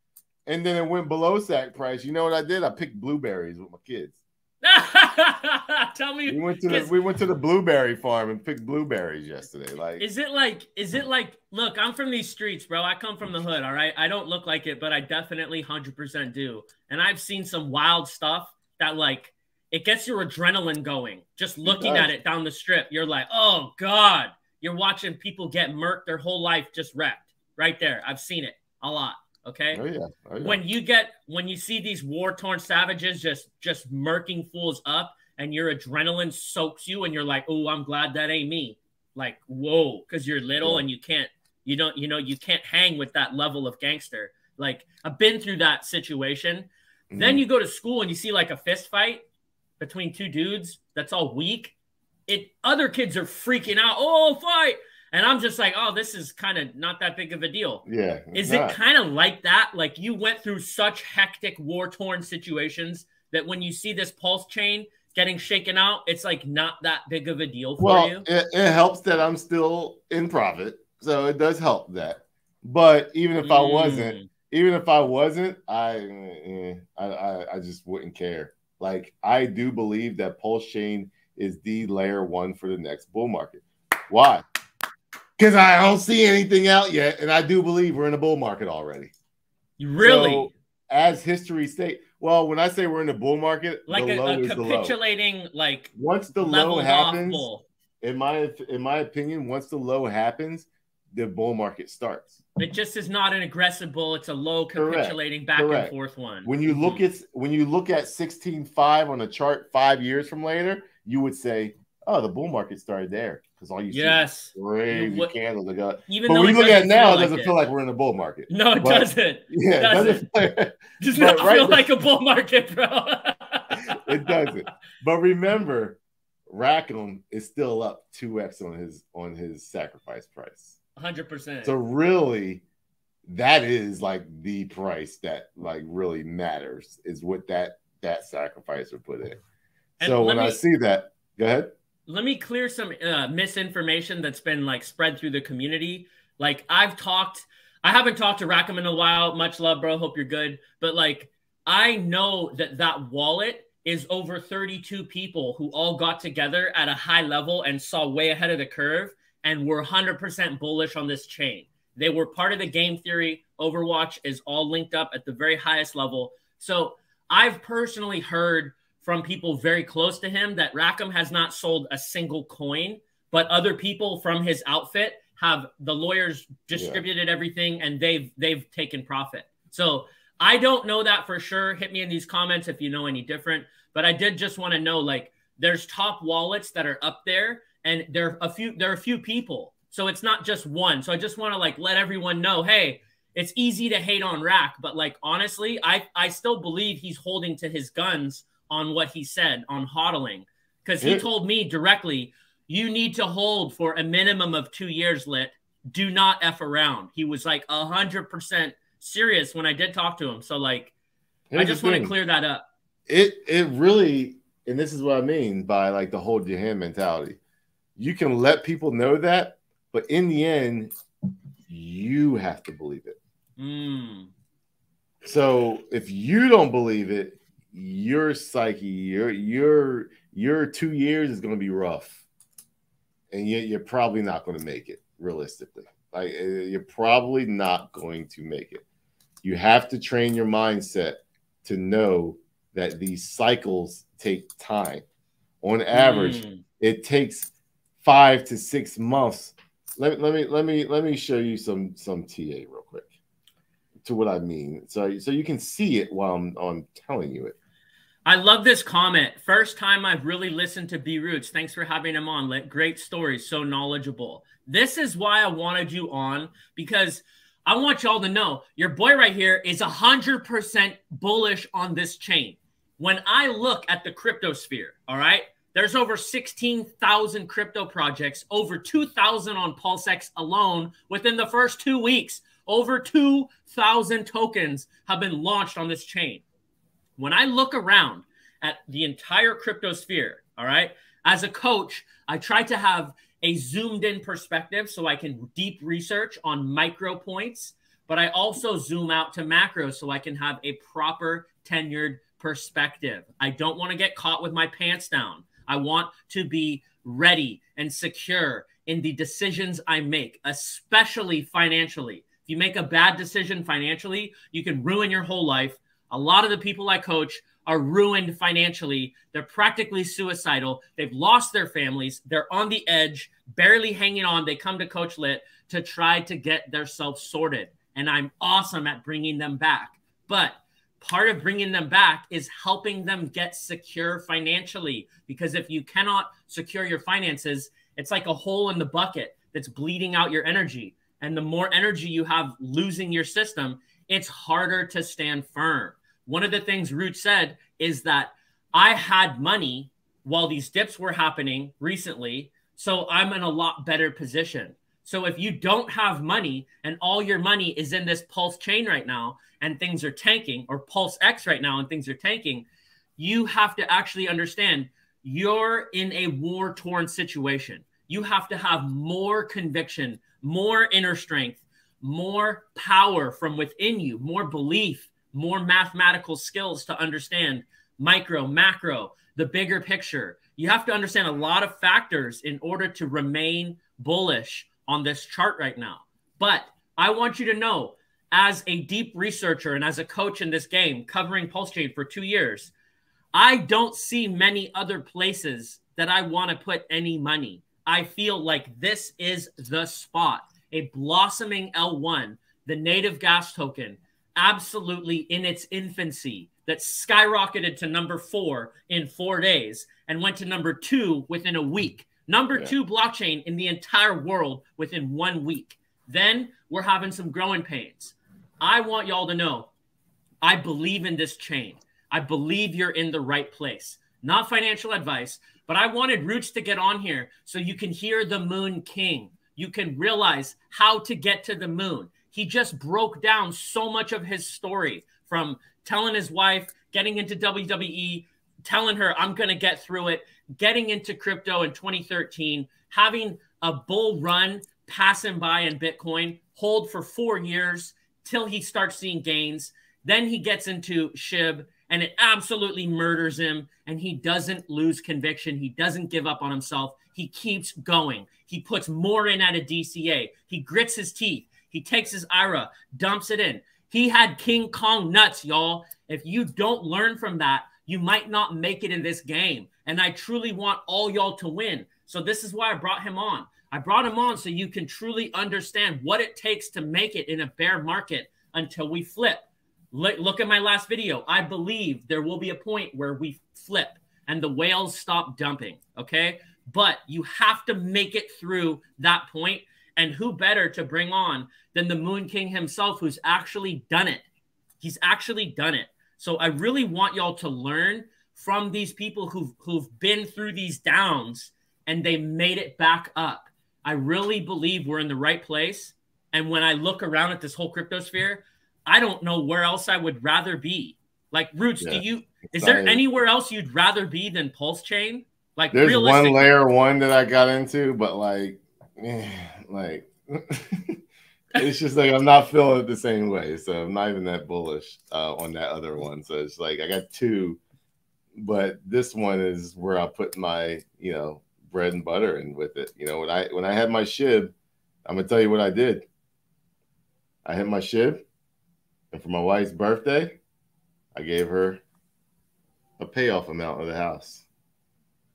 And then it went below sack price. You know what I did? I picked blueberries with my kids. Tell me. We went to the we went to the blueberry farm and picked blueberries yesterday. Like, is it like? Is it like? Look, I'm from these streets, bro. I come from the hood. All right, I don't look like it, but I definitely hundred percent do. And I've seen some wild stuff that like it gets your adrenaline going. Just looking at it down the strip, you're like, oh god. You're watching people get murked their whole life just wrecked right there. I've seen it a lot. Okay. Oh yeah. oh yeah. When you get when you see these war torn savages just just murking fools up, and your adrenaline soaks you, and you're like, "Oh, I'm glad that ain't me." Like, whoa, because you're little yeah. and you can't, you don't, you know, you can't hang with that level of gangster. Like, I've been through that situation. Mm-hmm. Then you go to school and you see like a fist fight, between two dudes that's all weak, it other kids are freaking out. Oh, fight! And I'm just like, oh, this is kind of not that big of a deal. Yeah. Is it kind of like that? Like you went through such hectic, war torn situations that when you see this pulse chain getting shaken out, it's like not that big of a deal for well, you. It, it helps that I'm still in profit. So it does help that. But even if mm. I wasn't, even if I wasn't, I, eh, I, I I just wouldn't care. Like I do believe that pulse chain is the layer one for the next bull market. Why? Because I don't see anything out yet, and I do believe we're in a bull market already. Really? So, as history state, well, when I say we're in a bull market, like a, a capitulating, like once the low happens, in my in my opinion, once the low happens, the bull market starts. It just is not an aggressive bull; it's a low capitulating Correct. back Correct. and forth one. When you look mm-hmm. at when you look at sixteen five on a chart five years from later, you would say, "Oh, the bull market started there." Because all you yes. see crazy what, candles. They uh, got, even but when we look at it now, it doesn't like feel like we're in a bull market. No, it but, doesn't. Yeah, it doesn't. doesn't Does not right feel like a bull market, bro. it doesn't. But remember, Rackham is still up two x on his on his sacrifice price. Hundred percent. So really, that is like the price that like really matters is what that that sacrifice would put in. And so when me, I see that, go ahead let me clear some uh, misinformation that's been like spread through the community. Like I've talked, I haven't talked to Rackham in a while. Much love, bro. Hope you're good. But like I know that that wallet is over 32 people who all got together at a high level and saw way ahead of the curve and were 100% bullish on this chain. They were part of the game theory. Overwatch is all linked up at the very highest level. So I've personally heard from people very close to him that Rackham has not sold a single coin, but other people from his outfit have the lawyers distributed yeah. everything and they've they've taken profit. So I don't know that for sure. Hit me in these comments if you know any different. But I did just want to know like there's top wallets that are up there and there are a few there are a few people. So it's not just one. So I just want to like let everyone know, hey, it's easy to hate on Rack, but like honestly, I I still believe he's holding to his guns on what he said on hodling because he told me directly, you need to hold for a minimum of two years, lit. Do not F around. He was like a hundred percent serious when I did talk to him. So like Here's I just want to clear that up. It it really and this is what I mean by like the hold your hand mentality. You can let people know that, but in the end, you have to believe it. Mm. So if you don't believe it, your psyche, your your your two years is going to be rough, and yet you're probably not going to make it realistically. Like uh, you're probably not going to make it. You have to train your mindset to know that these cycles take time. On average, mm. it takes five to six months. Let, let me let me let me show you some some TA real quick to what I mean. So so you can see it while I'm, I'm telling you it. I love this comment. First time I've really listened to B Roots. Thanks for having him on. Great stories, so knowledgeable. This is why I wanted you on because I want y'all to know your boy right here is 100% bullish on this chain. When I look at the crypto sphere, all right, there's over 16,000 crypto projects, over 2,000 on PulseX alone within the first two weeks. Over 2,000 tokens have been launched on this chain. When I look around at the entire crypto sphere, all right, as a coach, I try to have a zoomed in perspective so I can deep research on micro points, but I also zoom out to macro so I can have a proper tenured perspective. I don't want to get caught with my pants down. I want to be ready and secure in the decisions I make, especially financially. If you make a bad decision financially, you can ruin your whole life a lot of the people I coach are ruined financially. They're practically suicidal. They've lost their families. They're on the edge, barely hanging on. They come to Coach Lit to try to get themselves sorted. And I'm awesome at bringing them back. But part of bringing them back is helping them get secure financially. Because if you cannot secure your finances, it's like a hole in the bucket that's bleeding out your energy. And the more energy you have losing your system, it's harder to stand firm one of the things Root said is that I had money while these dips were happening recently. So I'm in a lot better position. So if you don't have money and all your money is in this pulse chain right now and things are tanking or pulse X right now and things are tanking, you have to actually understand you're in a war torn situation. You have to have more conviction, more inner strength, more power from within you, more belief, more mathematical skills to understand micro, macro, the bigger picture. You have to understand a lot of factors in order to remain bullish on this chart right now. But I want you to know, as a deep researcher and as a coach in this game, covering Pulse Chain for two years, I don't see many other places that I want to put any money. I feel like this is the spot. A blossoming L1, the native gas token, absolutely in its infancy, that skyrocketed to number four in four days and went to number two within a week. Number yeah. two blockchain in the entire world within one week. Then we're having some growing pains. I want y'all to know I believe in this chain. I believe you're in the right place. Not financial advice, but I wanted Roots to get on here so you can hear the Moon King. You can realize how to get to the moon. He just broke down so much of his story from telling his wife, getting into WWE, telling her, I'm going to get through it, getting into crypto in 2013, having a bull run, passing by in Bitcoin, hold for four years till he starts seeing gains. Then he gets into SHIB and it absolutely murders him. And he doesn't lose conviction. He doesn't give up on himself. He keeps going. He puts more in at a DCA. He grits his teeth. He takes his IRA, dumps it in. He had King Kong nuts, y'all. If you don't learn from that, you might not make it in this game. And I truly want all y'all to win. So this is why I brought him on. I brought him on so you can truly understand what it takes to make it in a bear market until we flip. Look at my last video. I believe there will be a point where we flip and the whales stop dumping. Okay. But you have to make it through that point. And who better to bring on than the Moon King himself, who's actually done it? He's actually done it. So I really want y'all to learn from these people who've, who've been through these downs and they made it back up. I really believe we're in the right place. And when I look around at this whole cryptosphere, I don't know where else I would rather be. Like Roots, yeah, do you is there anywhere else you'd rather be than Pulse Chain? Like there's one layer one that I got into, but like eh, like it's just like I'm not feeling it the same way. So I'm not even that bullish uh, on that other one. So it's like I got two, but this one is where I put my, you know, bread and butter in with it. You know, when I when I had my SHIB, I'm gonna tell you what I did. I had my SHIB and for my wife's birthday, I gave her a payoff amount of the house.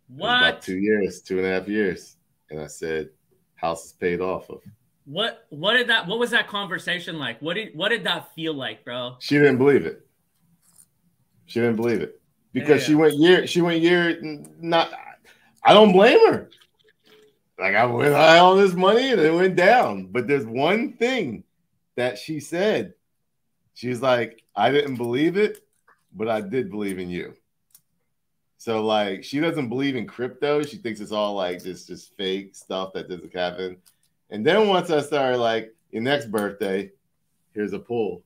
What? About two years, two and a half years. And I said, house is paid off of. What what did that what was that conversation like? What did what did that feel like, bro? She didn't believe it. She didn't believe it. Because yeah. she went year she went year not I don't blame her. Like I went high all this money and it went down. But there's one thing that she said She's like, I didn't believe it, but I did believe in you. So like she doesn't believe in crypto. She thinks it's all like just just fake stuff that doesn't happen. And then once I started like your next birthday, here's a pool.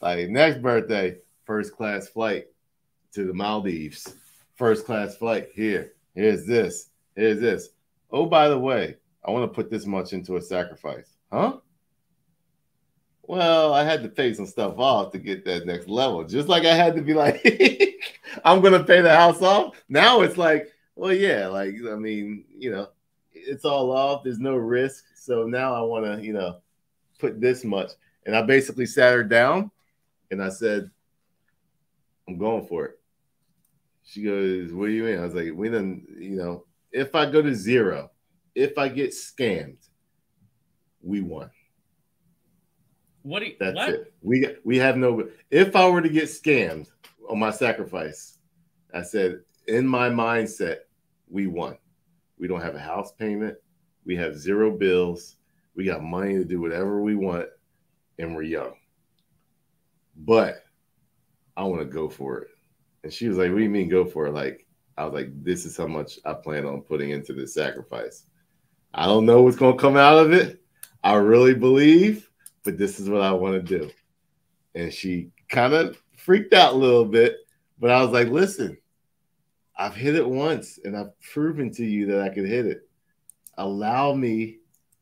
Like next birthday, first class flight to the Maldives. First class flight here. Here's this. Here's this. Oh, by the way, I want to put this much into a sacrifice. Huh? Well, I had to pay some stuff off to get that next level. Just like I had to be like, I'm gonna pay the house off. Now it's like, well, yeah, like I mean, you know, it's all off. There's no risk. So now I want to, you know, put this much. And I basically sat her down and I said, I'm going for it. She goes, What do you mean? I was like, we done, you know, if I go to zero, if I get scammed, we won. What? Do you, That's what? it. We we have no. If I were to get scammed on my sacrifice, I said in my mindset, we won. We don't have a house payment. We have zero bills. We got money to do whatever we want, and we're young. But I want to go for it. And she was like, What do you mean go for it? Like, I was like, This is how much I plan on putting into this sacrifice. I don't know what's gonna come out of it. I really believe, but this is what I want to do. And she kind of freaked out a little bit, but I was like, Listen, I've hit it once and I've proven to you that I can hit it. Allow me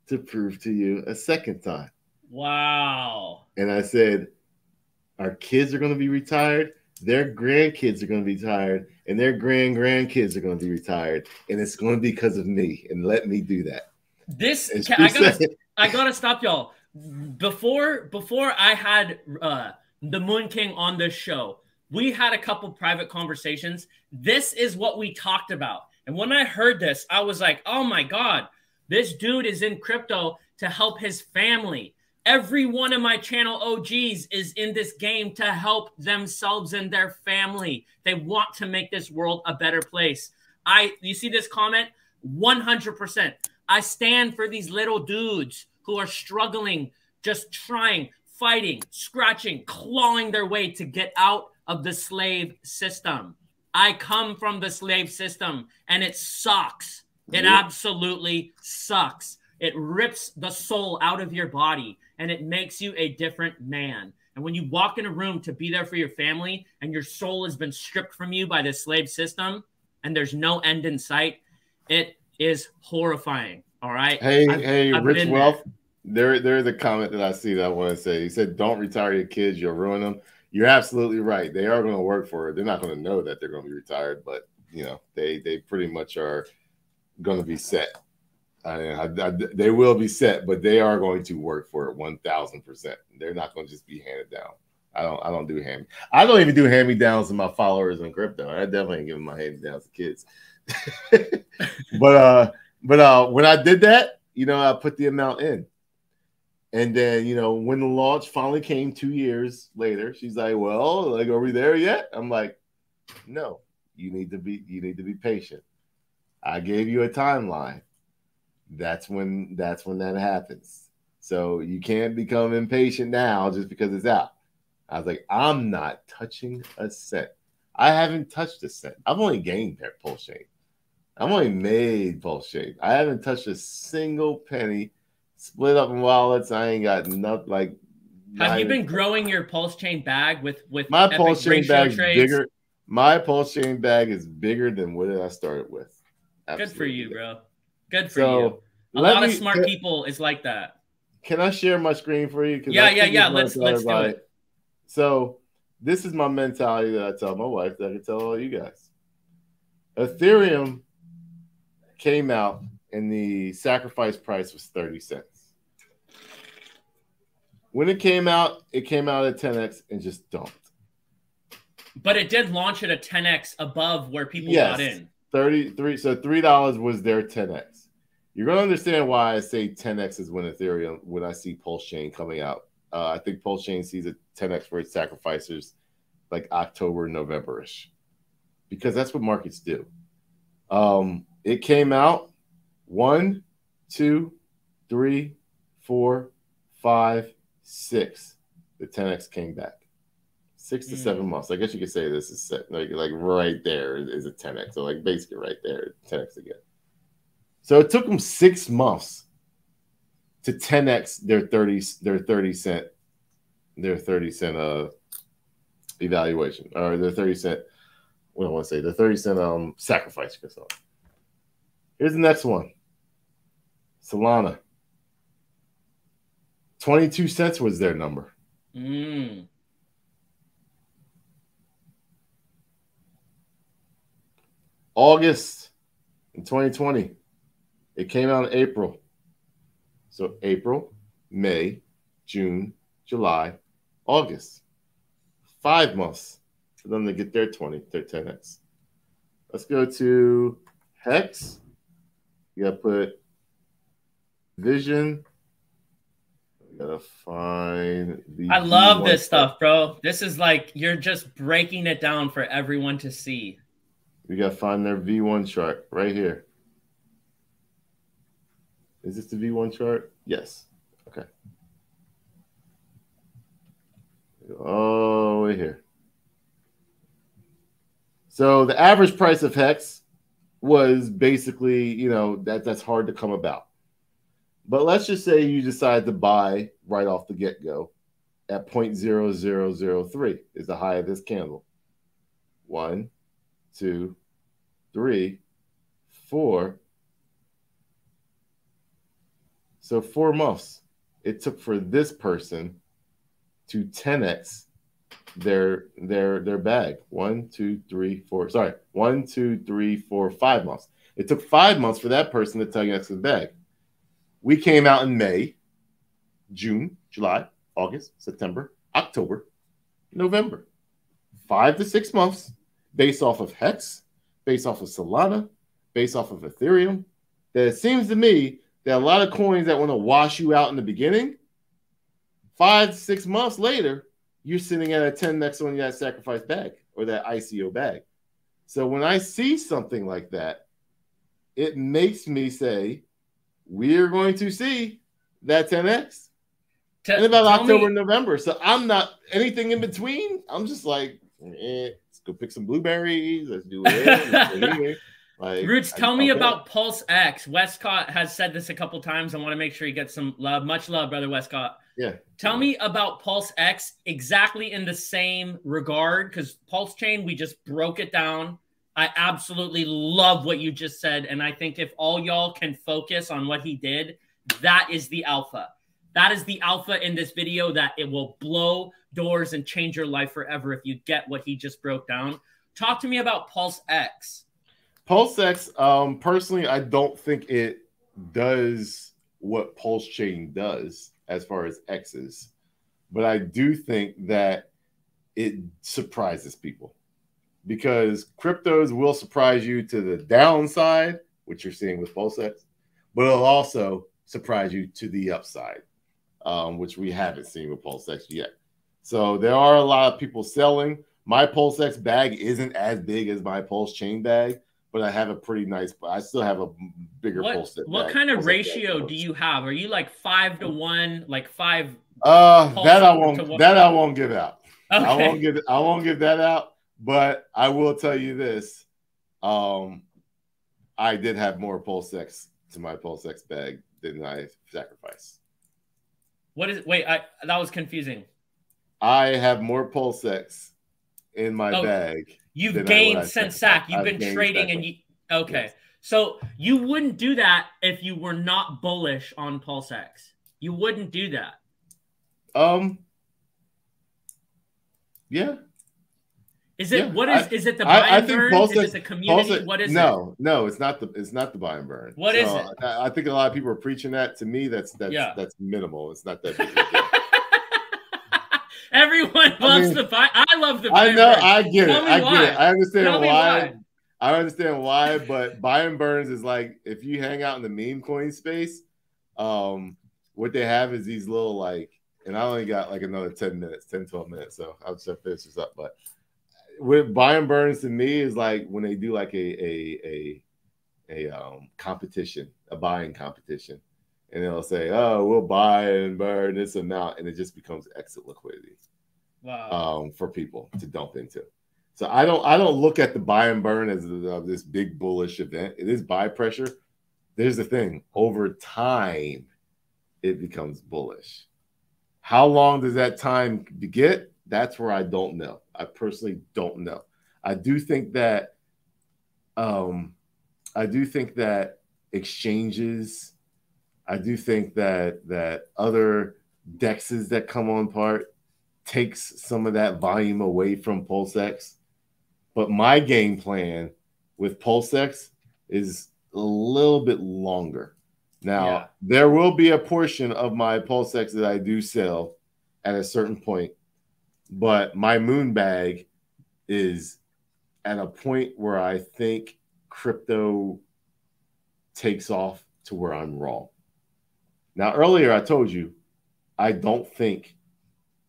to prove to you a second time. Wow. And I said, Our kids are going to be retired. Their grandkids are going to be retired, and their grand grandkids are going to be retired, and it's going to be because of me. And let me do that. This I gotta, I gotta stop y'all. Before before I had uh, the Moon King on this show, we had a couple private conversations. This is what we talked about. And when I heard this, I was like, oh my God, this dude is in crypto to help his family. Every one of my channel OGs is in this game to help themselves and their family. They want to make this world a better place. I you see this comment? 100%. I stand for these little dudes who are struggling, just trying, fighting, scratching, clawing their way to get out of the slave system. I come from the slave system and it sucks. It absolutely sucks. It rips the soul out of your body and it makes you a different man. And when you walk in a room to be there for your family and your soul has been stripped from you by the slave system and there's no end in sight, it is horrifying. All right. Hey, I've, hey, I've Rich Wealth. There. There, there's a comment that I see that I want to say. He said, "Don't retire your kids; you'll ruin them." you're absolutely right. They are going to work for it. They're not going to know that they're going to be retired, but you know, they they pretty much are going to be set. I, I, I, they will be set, but they are going to work for it one thousand percent. They're not going to just be handed down. I don't. I don't do hand. I don't even do hand me downs to my followers in crypto. I definitely ain't giving my hand me downs to kids. but uh, but uh, when I did that, you know, I put the amount in. And then, you know, when the launch finally came two years later, she's like, Well, like, are we there yet? I'm like, No, you need to be you need to be patient. I gave you a timeline. That's when that's when that happens. So you can't become impatient now just because it's out. I was like, I'm not touching a cent. I haven't touched a cent. I've only gained pulse chain. I've only made pulse chain. I haven't touched a single penny split up in wallets. I ain't got nothing like. Have you been growing your pulse chain bag with with my pulse chain bag bigger? My pulse chain bag is bigger than what I started with. Absolutely. Good for you, bro. Good for so, you. A lot me, of smart can, people is like that. Can I share my screen for you? Yeah, yeah, yeah. Let's let's do it. So this is my mentality that I tell my wife that I can tell all you guys. Ethereum came out and the sacrifice price was 30 cents. When it came out, it came out at 10x and just dumped. But it did launch at a 10x above where people yes, got in. 33 so $3 was their 10x. You're going to understand why I say 10x is when Ethereum when I see Pulse Chain coming out. Uh, I think Pulse Chain sees a 10x for its sacrificers like October, Novemberish, because that's what markets do. Um, it came out one, two, three, four, five, six. The 10x came back. Six to mm. seven months. I guess you could say this is set, like like right there is a 10x. So like basically right there, 10x again. So it took them six months to 10x their 30 their 30 cent their 30 cent uh evaluation or their 30 cent what do I want to say the 30 cent um sacrifice. Here's the next one. Solana. 22 cents was their number. Mm. August in 2020. It came out in April. So April, May, June, July, August. Five months for them to get their 20, their 10x. Let's go to Hex. You gotta put Vision. I gotta find the. I love this stuff, bro. This is like you're just breaking it down for everyone to see. We gotta find their V1 chart right here. Is this the V1 chart? Yes. Okay. Oh, way here. So the average price of hex was basically, you know, that that's hard to come about. But let's just say you decide to buy right off the get go at 0.0003 is the high of this candle. One, two, three, four. So four months it took for this person to 10x their their their bag. One, two, three, four. Sorry, one, two, three, four, five months. It took five months for that person to tell you that's his bag. We came out in May, June, July, August, September, October, November. Five to six months based off of Hex, based off of Solana, based off of Ethereum. That it seems to me that a lot of coins that want to wash you out in the beginning, five, six months later, you're sitting at a 10 next on that sacrifice bag or that ICO bag. So when I see something like that, it makes me say, we're going to see that 10x T- in about October, me- November. So I'm not anything in between. I'm just like, eh, let's go pick some blueberries. Let's do it. Like, Roots, tell I, me okay. about PulseX. Westcott has said this a couple times. I want to make sure he gets some love. Much love, brother Westcott. Yeah. Tell me about PulseX exactly in the same regard because Pulse Chain, we just broke it down. I absolutely love what you just said. And I think if all y'all can focus on what he did, that is the alpha. That is the alpha in this video that it will blow doors and change your life forever if you get what he just broke down. Talk to me about PulseX. Pulse X, um, personally, I don't think it does what Pulse Chain does as far as X's, but I do think that it surprises people because cryptos will surprise you to the downside, which you're seeing with PulseX, but it'll also surprise you to the upside, um, which we haven't seen with PulseX yet. So there are a lot of people selling. My PulseX bag isn't as big as my Pulse Chain bag, but I have a pretty nice. I still have a bigger what, pulse. What bag, kind of ratio do you have? Are you like five to one, like five? Uh, that I won't. That I won't give out. Okay. I won't give. I won't give that out. But I will tell you this. Um, I did have more PulseX to my PulseX bag than I sacrificed. What is? Wait, I that was confusing. I have more PulseX in my oh. bag You've gained since SAC. You've I've been trading and you okay. Yes. So you wouldn't do that if you were not bullish on PulseX. You wouldn't do that. Um yeah. Is it yeah. what is I, is it the buy I, and burn? Pulse, is it the community? What is no, it? No, no, it's not the it's not the buy and burn. What so is it? I, I, think a lot of people are preaching that. To me, that's that's yeah. that's minimal. It's not that big. Everyone loves I mean, the buy. I love the. I know. I get it. I why. get it. I understand why. why. I understand why, but buy and burns is like if you hang out in the meme coin space, um, what they have is these little like, and I only got like another 10 minutes, 10, 12 minutes. So I'll just finish this up. But with buy and burns to me is like when they do like a a a a um competition, a buying competition and they'll say, "Oh, we'll buy and burn this amount," and it just becomes exit liquidity wow. um, for people to dump into. So I don't I don't look at the buy and burn as uh, this big bullish event. It is buy pressure. There's the thing: over time, it becomes bullish. How long does that time get? That's where I don't know. I personally don't know. I do think that um, I do think that exchanges I do think that that other dexes that come on part takes some of that volume away from PulseX. But my game plan with PulseX is a little bit longer. Now, yeah. there will be a portion of my PulseX that I do sell at a certain point, but my moon bag is at a point where I think crypto takes off to where I'm wrong. Now, earlier I told you, I don't think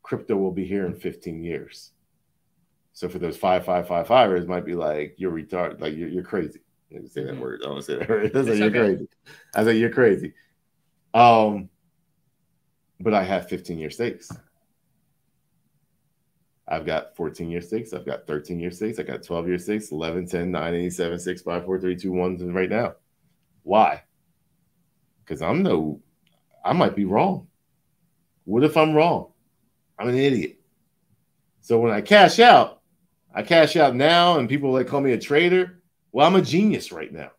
crypto will be here in 15 years. So for those five, five, five fivers, might be like you're retarded, like you're, you're crazy. I say that mm-hmm. word. I don't say that word. That's like you're okay. crazy. I say you're crazy. Um, but I have 15 year stakes. I've got 14 year six, I've got 13 year six, I got 12 year stakes, 11, 10, 9, 8, 7, 6, 5, 4, 3, 2, 1 right now. Why? Because I'm no, I might be wrong. What if I'm wrong? I'm an idiot. So when I cash out, I cash out now and people like call me a trader. Well, I'm a genius right now.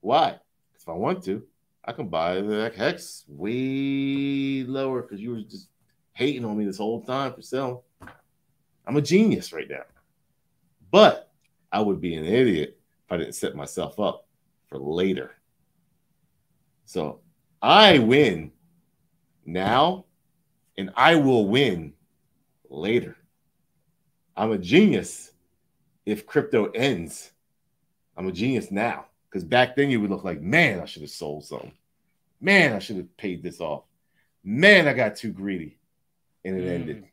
Why? If I want to, I can buy the hex way lower because you were just hating on me this whole time for selling. I'm a genius right now. But I would be an idiot if I didn't set myself up for later. So I win now and I will win later. I'm a genius if crypto ends. I'm a genius now because back then you would look like, man, I should have sold something. Man, I should have paid this off. Man, I got too greedy and it mm. ended.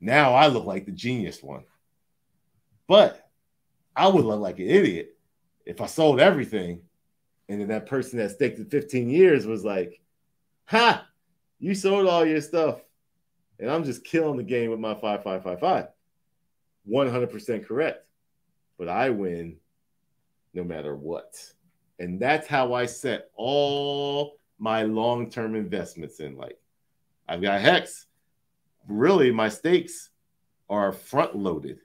Now I look like the genius one. But I would look like an idiot if I sold everything and then that person that staked it 15 years was like, ha, you sold all your stuff. And I'm just killing the game with my 5555. 100% correct. But I win no matter what. And that's how I set all my long term investments in. Like, I've got Hex really my stakes are front loaded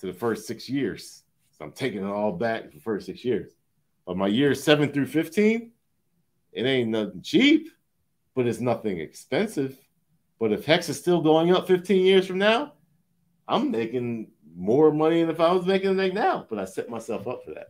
to the first six years. So I'm taking it all back for the first six years. But my years seven through 15, it ain't nothing cheap, but it's nothing expensive. But if Hex is still going up 15 years from now, I'm making more money than if I was making it now. But I set myself up for that.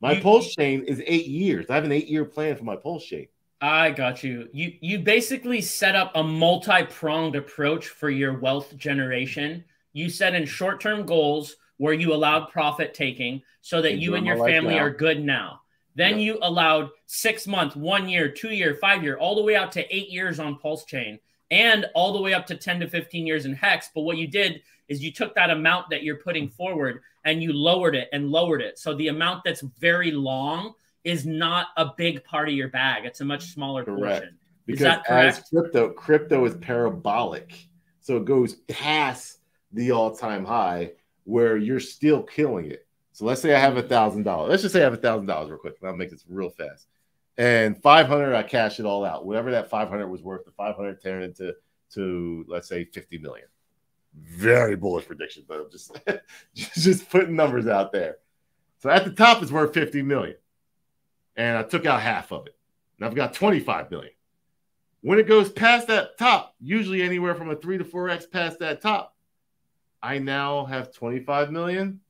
My you, pulse chain is eight years. I have an eight year plan for my pulse chain. I got you. You you basically set up a multi-pronged approach for your wealth generation. You set in short-term goals where you allowed profit taking so that you and your family are good now. Then you allowed six months, one year, two year, five year, all the way out to eight years on Pulse Chain and all the way up to 10 to 15 years in Hex. But what you did is you took that amount that you're putting forward and you lowered it and lowered it. So the amount that's very long is not a big part of your bag. It's a much smaller correct. portion. Because is that correct? As crypto, crypto is parabolic. So it goes past the all-time high where you're still killing it. So let's say I have a thousand dollars. Let's just say I have a thousand dollars real quick. I'll make this real fast. And 500, I cash it all out. Whatever that 500 was worth, the 500 turned into to let's say 50 million. Very bullish prediction, but I'm just just putting numbers out there. So at the top, it's worth 50 million and I took out half of it. And I've got 25 million. When it goes past that top, usually anywhere from a three to four X past that top, I now have 25 million.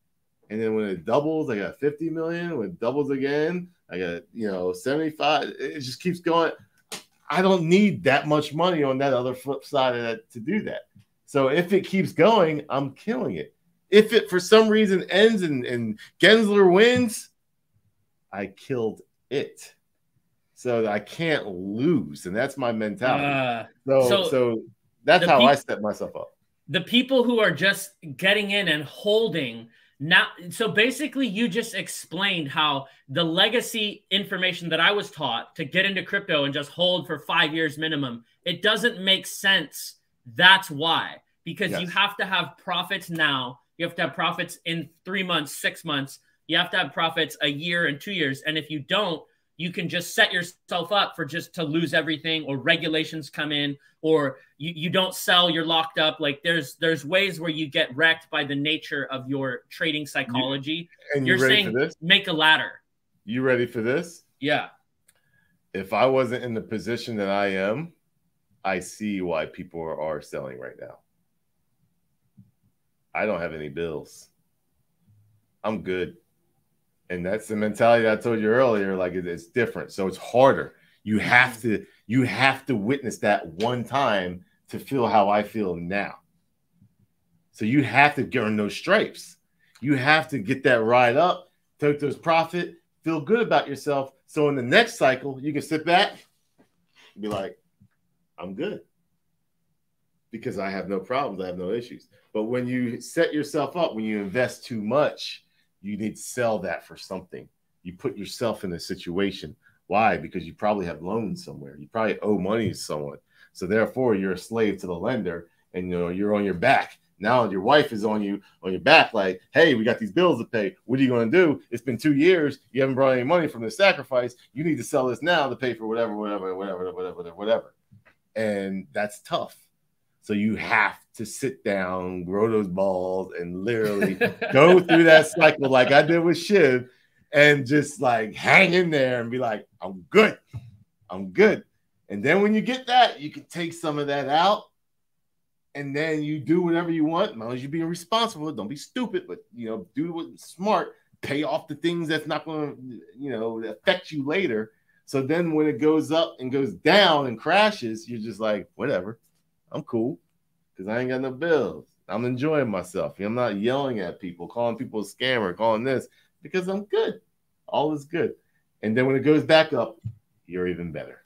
And then when it doubles, I got 50 million. When it doubles again, I got, you know, 75. It just keeps going. I don't need that much money on that other flip side of that to do that. So if it keeps going, I'm killing it. If it for some reason ends and, and Gensler wins, I killed it. So I can't lose, and that's my mentality. Uh, so, so, so that's how I set myself up. The people who are just getting in and holding now, so basically, you just explained how the legacy information that I was taught to get into crypto and just hold for five years minimum, it doesn't make sense. That's why, because yes. you have to have profits now. You have to have profits in three months, six months, you have to have profits a year and two years. And if you don't, you can just set yourself up for just to lose everything or regulations come in or you, you don't sell you're locked up. Like there's there's ways where you get wrecked by the nature of your trading psychology. You, and you're you saying make a ladder. You ready for this? Yeah. If i wasn't in the position that i am i see why people are, are selling right now. I don't have any bills. I'm good and that's the mentality I told you earlier. Like it's different, so it's harder. You have to you have to witness that one time to feel how I feel now. So you have to get earn those stripes. You have to get that ride up, take those profit, feel good about yourself. So in the next cycle, you can sit back and be like, I'm good. Because I have no problems, I have no issues. But when you set yourself up, when you invest too much, you need to sell that for something. You put yourself in a situation. Why? Because you probably have loans somewhere. You probably owe money to someone. So therefore, you're a slave to the lender. and you know you're on your back. Now your wife is on you on your back, like, hey, we got these bills to pay. What are you going to do? It's been two years. You haven't brought any money from the sacrifice. You need to sell this now to pay for whatever, whatever, whatever, whatever, whatever, whatever. And that's tough. So you have to sit down, grow those balls, and literally go through that cycle like I did with Shib, and just like hang in there and be like, I'm good. I'm good. And then when you get that, you can take some of that out and then you do whatever you want, as long as you're being responsible. Don't be stupid, but you know, do what's smart. Pay off the things that's not going to, you know, affect you later. So then when it goes up and goes down and crashes, you're just like, whatever, I'm cool because I ain't got no bills. I'm enjoying myself. I'm not yelling at people, calling people a scammer, calling this because I'm good. All is good. And then when it goes back up, you're even better.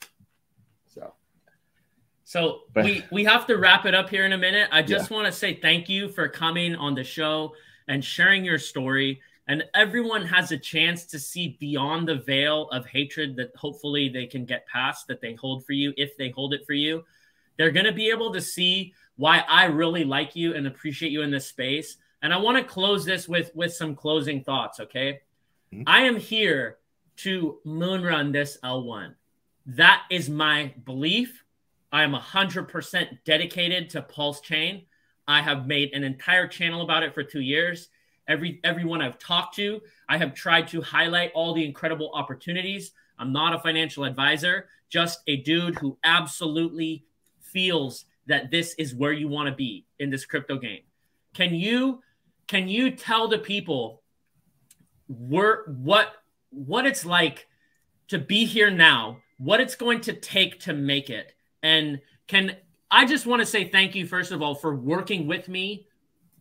So but, we we have to wrap it up here in a minute. I just yeah. want to say thank you for coming on the show and sharing your story. And everyone has a chance to see beyond the veil of hatred that hopefully they can get past that they hold for you if they hold it for you. They're going to be able to see why I really like you and appreciate you in this space. And I want to close this with with some closing thoughts, okay? Mm-hmm. I am here to moonrun this L1. That is my belief. I am 100% dedicated to Pulse Chain. I have made an entire channel about it for two years. Every everyone I've talked to, I have tried to highlight all the incredible opportunities. I'm not a financial advisor, just a dude who absolutely feels that this is where you want to be in this crypto game. Can you can you tell the people where what what it's like to be here now, what it's going to take to make it, and can I just want to say thank you, first of all, for working with me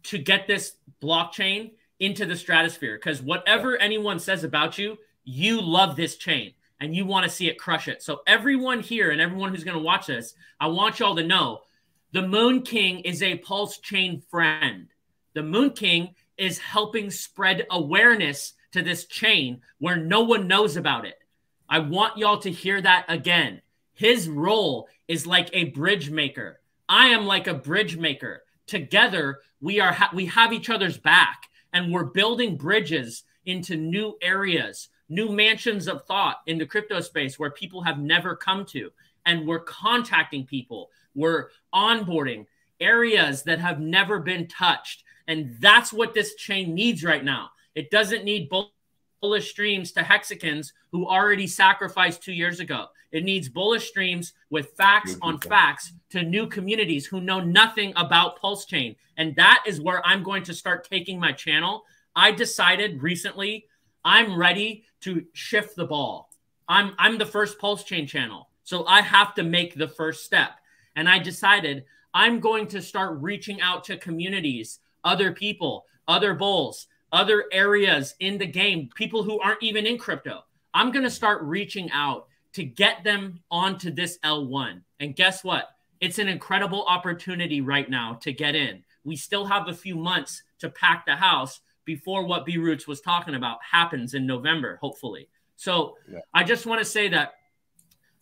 to get this blockchain into the stratosphere. Because whatever anyone says about you, you love this chain and you want to see it crush it. So, everyone here and everyone who's going to watch this, I want y'all to know the Moon King is a Pulse Chain friend. The Moon King is helping spread awareness to this chain where no one knows about it. I want y'all to hear that again. His role is like a bridge maker. I am like a bridge maker. Together, we are ha- we have each other's back and we're building bridges into new areas, new mansions of thought in the crypto space where people have never come to. And we're contacting people, we're onboarding areas that have never been touched. And that's what this chain needs right now. It doesn't need bullish streams to Hexicans who already sacrificed two years ago. It needs bullish streams with facts on facts to new communities who know nothing about Pulse Chain. And that is where I'm going to start taking my channel. I decided recently I'm ready to shift the ball. I'm I'm the first Pulse Chain channel. So I have to make the first step. And I decided I'm going to start reaching out to communities, other people, other bulls, other areas in the game, people who aren't even in crypto. I'm going to start reaching out to get them onto this L1. And guess what? It's an incredible opportunity right now to get in. We still have a few months to pack the house before what B Roots was talking about happens in November, hopefully. So yeah. I just want to say that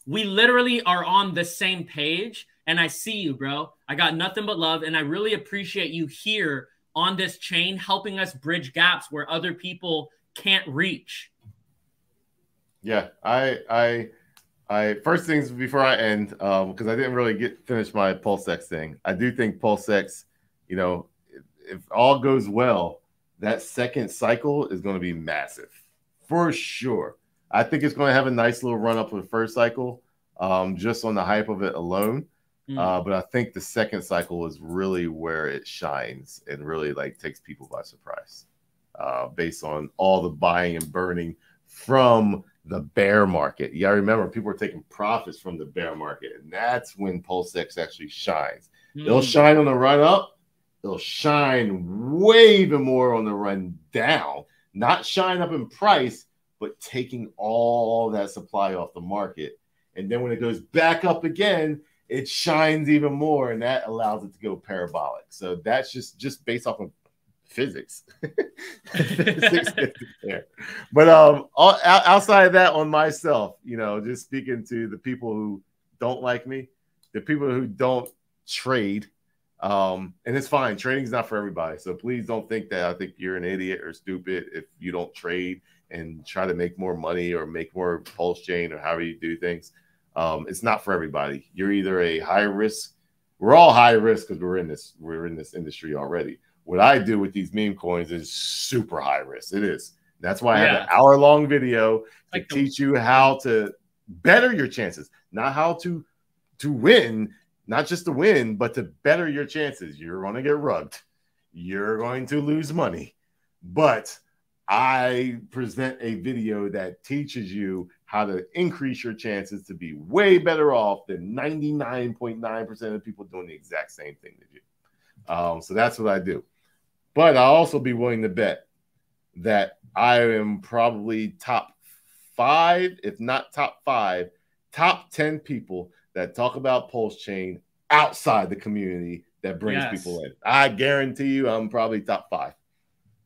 we literally are on the same page. And I see you, bro. I got nothing but love. And I really appreciate you here on this chain, helping us bridge gaps where other people can't reach. Yeah, I, I, I first things before I end, because um, I didn't really get finish my PulseX thing. I do think PulseX, you know, if, if all goes well, that second cycle is going to be massive for sure. I think it's going to have a nice little run up with the first cycle, um, just on the hype of it alone. Mm. Uh, but I think the second cycle is really where it shines and really like takes people by surprise, uh, based on all the buying and burning from the bear market. You gotta remember, people are taking profits from the bear market, and that's when PulseX actually shines. Mm. It'll shine on the run up, it'll shine way even more on the run down. Not shine up in price, but taking all that supply off the market. And then when it goes back up again, it shines even more, and that allows it to go parabolic. So that's just just based off of physics. but um, all, outside of that, on myself, you know, just speaking to the people who don't like me, the people who don't trade, Um, and it's fine. Trading's not for everybody. So please don't think that I think you're an idiot or stupid if you don't trade and try to make more money or make more pulse chain or however you do things. Um, it's not for everybody. You're either a high risk. We're all high risk because we're in this we're in this industry already. What I do with these meme coins is super high risk. It is. That's why I have an hour long video to like teach you how to better your chances, not how to to win, not just to win, but to better your chances. You're going to get rubbed. You're going to lose money. But I present a video that teaches you how to increase your chances to be way better off than 99.9% of people doing the exact same thing that you. Um, so that's what I do. But I'll also be willing to bet that I am probably top five, if not top five, top 10 people that talk about Pulse Chain outside the community that brings yes. people in. I guarantee you I'm probably top five.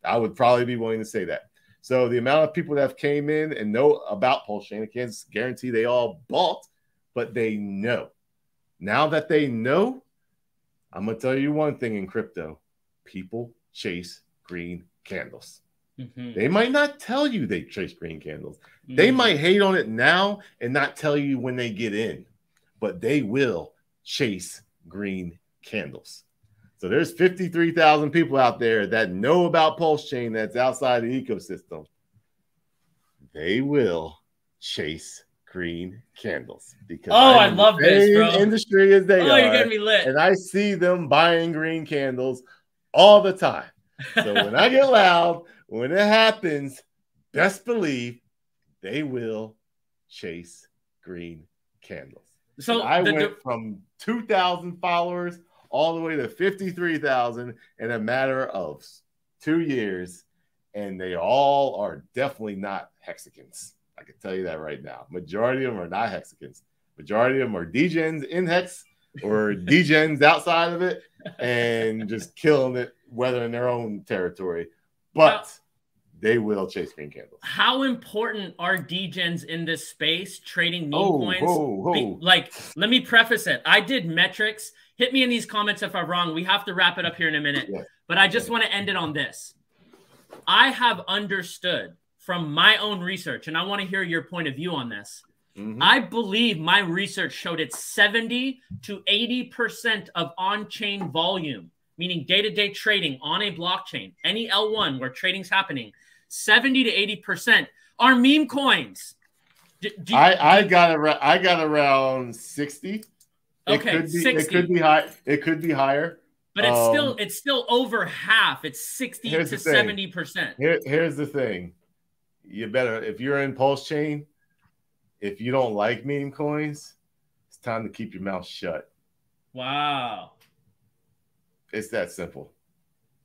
I would probably be willing to say that. So the amount of people that have came in and know about Pulse Chain, I can't guarantee they all bought, but they know. Now that they know, I'm gonna tell you one thing in crypto: people chase green candles. Mm-hmm. They might not tell you they chase green candles. Mm-hmm. They might hate on it now and not tell you when they get in, but they will chase green candles. So there's 53,000 people out there that know about Pulse Chain that's outside the ecosystem. They will chase green candles because oh, I love this bro. industry as they oh, are. You're getting me lit. And I see them buying green candles all the time. So when I get loud, when it happens, best believe they will chase green candles. So and I the, went from 2,000 followers all the way to 53,000 in a matter of two years. And they all are definitely not Hexicans. I can tell you that right now. Majority of them are not Hexicans. Majority of them are degens in hex or degens outside of it and just killing it, whether in their own territory. But they will chase green candles. How important are degens in this space trading meme oh, coins? Oh, oh. Be, like, let me preface it. I did metrics. Hit me in these comments if I'm wrong. We have to wrap it up here in a minute. Yeah. But I just want to end it on this. I have understood from my own research, and I want to hear your point of view on this. Mm-hmm. I believe my research showed it's 70 to 80% of on chain volume, meaning day to day trading on a blockchain, any L1 where trading's happening, 70 to 80% are meme coins. Do, do you, I, I got around I got around 60. It okay, could be, 60. It could be high. It could be higher. But it's um, still it's still over half. It's 60 to 70 percent. Here, here's the thing. You better if you're in Pulse Chain, if you don't like meme coins, it's time to keep your mouth shut. Wow. It's that simple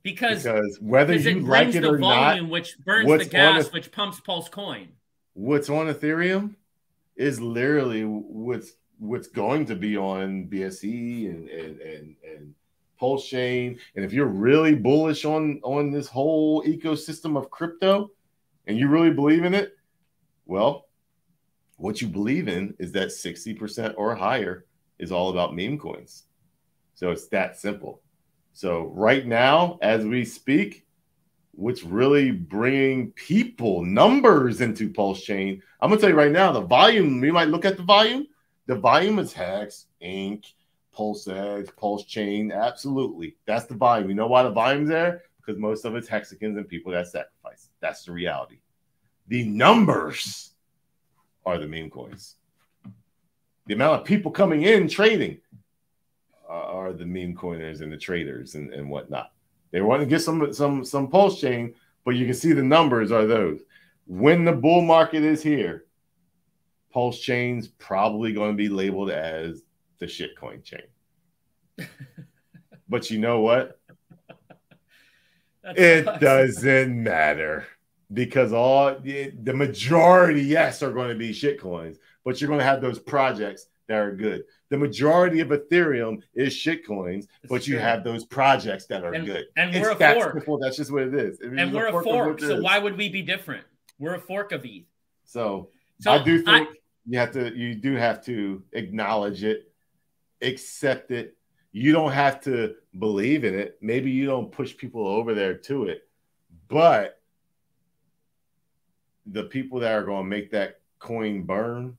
because because whether you it like it or volume, not, which burns the gas, a, which pumps Pulse Coin. What's on Ethereum is literally what's what's going to be on BSC and and and, and Pulse Chain. And if you're really bullish on on this whole ecosystem of crypto, and you really believe in it, well, what you believe in is that 60% or higher is all about meme coins. So it's that simple. So right now, as we speak, what's really bringing people numbers into Pulse Chain? I'm gonna tell you right now, the volume. We might look at the volume. The volume is Hex, INC, Pulse Edge, Pulse Chain. Absolutely, that's the volume. You know why the volume's there? Because most of it's Hexicans and people that sacrifice. That's the reality. The numbers are the meme coins. The amount of people coming in trading are the meme coiners and the traders and, and whatnot. They want to get some some some pulse chain, but you can see the numbers are those. When the bull market is here, pulse chain's probably going to be labeled as the shitcoin chain. but you know what? it doesn't matter because all the majority, yes, are going to be shitcoins, but you're going to have those projects that are good. The majority of Ethereum is shitcoins, but you have those projects that are and, good. And we're a that fork. Simple. That's just what it is. It and we're a fork. fork so why would we be different? We're a fork of ETH. So, so I do think I, you have to. You do have to acknowledge it, accept it, You don't have to believe in it. Maybe you don't push people over there to it, but the people that are going to make that coin burn,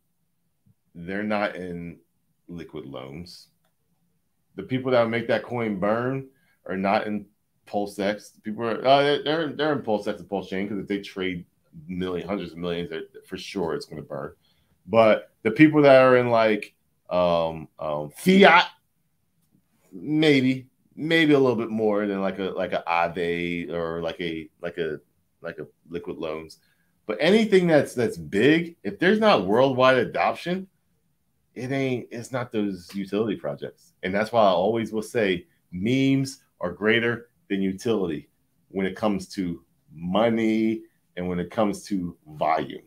they're not in liquid loans. The people that make that coin burn are not in PulseX. People are uh, they're they're in PulseX and Pulse Chain because if they trade million hundreds hundreds of millions, for sure it's going to burn. But the people that are in like um, um, fiat, maybe maybe a little bit more than like a like a Aave or like a like a like a liquid loans. But anything that's that's big, if there's not worldwide adoption, it ain't it's not those utility projects. And that's why I always will say memes are greater than utility when it comes to money and when it comes to volume.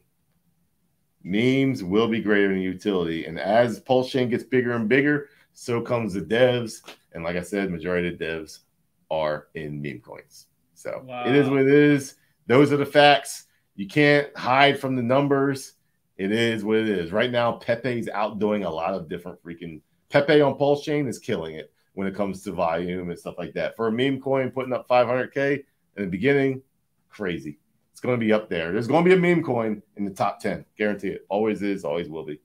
Memes will be greater than utility. And as Pulse Chain gets bigger and bigger, so comes the devs. And like I said, majority of the devs are in meme coins. So wow. it is what it is. Those are the facts. You can't hide from the numbers. It is what it is. Right now, Pepe's outdoing a lot of different freaking Pepe on Pulse Chain is killing it when it comes to volume and stuff like that. For a meme coin putting up 500k in the beginning, crazy. It's going to be up there. There's going to be a meme coin in the top 10. Guarantee it. Always is, always will be.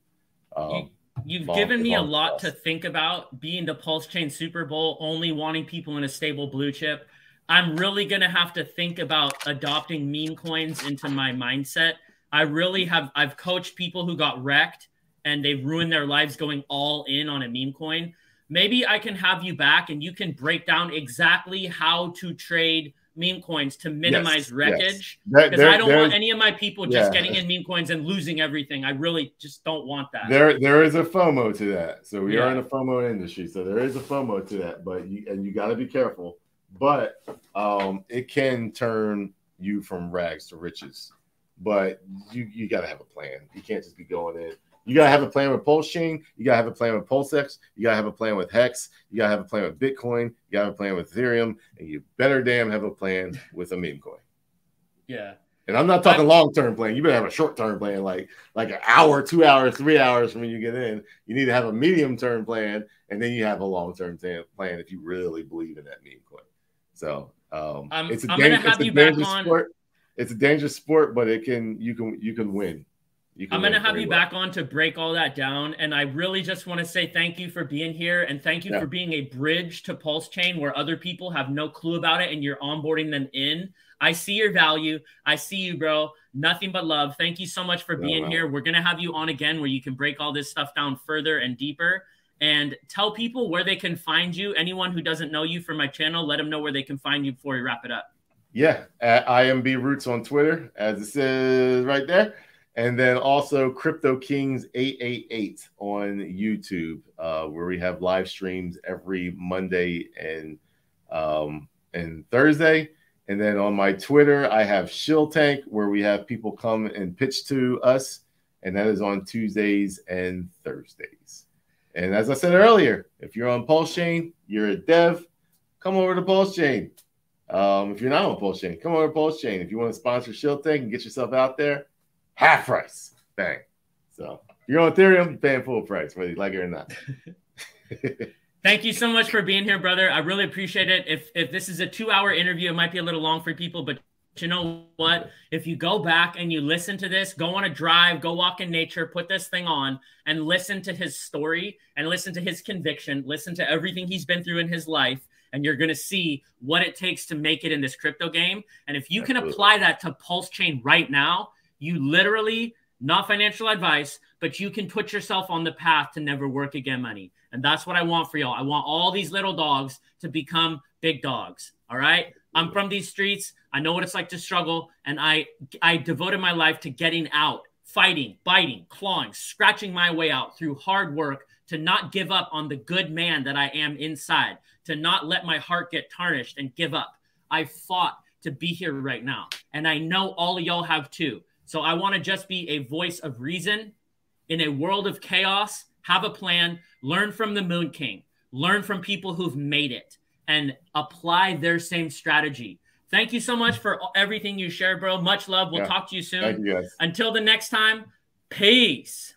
Um, you, have given me a lot to think about being the Pulse Chain Super Bowl, only wanting people in a stable blue chip. I'm really going to have to think about adopting meme coins into my mindset. I really have, I've coached people who got wrecked and they've ruined their lives going all in on a meme coin. Maybe I can have you back and you can break down exactly how to trade meme coins to minimize yes, wreckage because yes. I don't want any of my people just yeah. getting in meme coins and losing everything. I really just don't want that. There, there is a FOMO to that. So we yeah. are in a FOMO industry, so there is a FOMO to that. But you and you got to be careful. But um, it can turn you from rags to riches. But you you got to have a plan. You can't just be going in. You gotta have a plan with Pulse Chain. You gotta have a plan with PulseX. You gotta have a plan with Hex. You gotta have a plan with Bitcoin. You gotta have a plan with Ethereum, and you better damn have a plan with a meme coin. Yeah. And I'm not talking long term plan. You better have a short term plan, like like an hour, two hours, three hours from when you get in. You need to have a medium term plan, and then you have a long term plan if you really believe in that meme coin. So um, I'm, it's a, I'm dang- it's a dangerous sport. It's a dangerous sport, but it can you can you can win I'm going to have you well. back on to break all that down. And I really just want to say thank you for being here and thank you yeah. for being a bridge to Pulse Chain where other people have no clue about it and you're onboarding them in. I see your value. I see you, bro. Nothing but love. Thank you so much for being here. We're going to have you on again where you can break all this stuff down further and deeper and tell people where they can find you. Anyone who doesn't know you from my channel, let them know where they can find you before we wrap it up. Yeah, at IMB Roots on Twitter, as it says right there and then also Crypto Kings 888 on YouTube, uh, where we have live streams every Monday and um, and Thursday. And then on my Twitter, I have Shill Tank, where we have people come and pitch to us, and that is on Tuesdays and Thursdays. And as I said earlier, if you're on Pulse Chain, you're a dev, come over to Pulse Chain. Um, if you're not on Pulse Chain, come over to Pulse Chain. If you want to sponsor Shill Tank and get yourself out there, half price. Bang. So if you're on Ethereum, you're paying full price, whether you like it or not. Thank you so much for being here, brother. I really appreciate it. If if this is a two hour interview, it might be a little long for people, but you know what? If you go back and you listen to this, go on a drive, go walk in nature, put this thing on and listen to his story and listen to his conviction, listen to everything he's been through in his life, and you're going to see what it takes to make it in this crypto game. And if you can apply that to Pulse Chain right now, you literally, not financial advice, but you can put yourself on the path to never work again money. And that's what I want for y'all. I want all these little dogs to become big dogs. All right. I'm from these streets. I know what it's like to struggle. And I I devoted my life to getting out, fighting, biting, clawing, scratching my way out through hard work to not give up on the good man that I am inside, to not let my heart get tarnished and give up. I fought to be here right now. And I know all of y'all have too. So I want to just be a voice of reason in a world of chaos. Have a plan, learn from the Moon King, learn from people who've made it, and apply their same strategy. Thank you so much for everything you shared, bro. Much love. We'll yeah. talk to you soon. You, Until the next time, peace.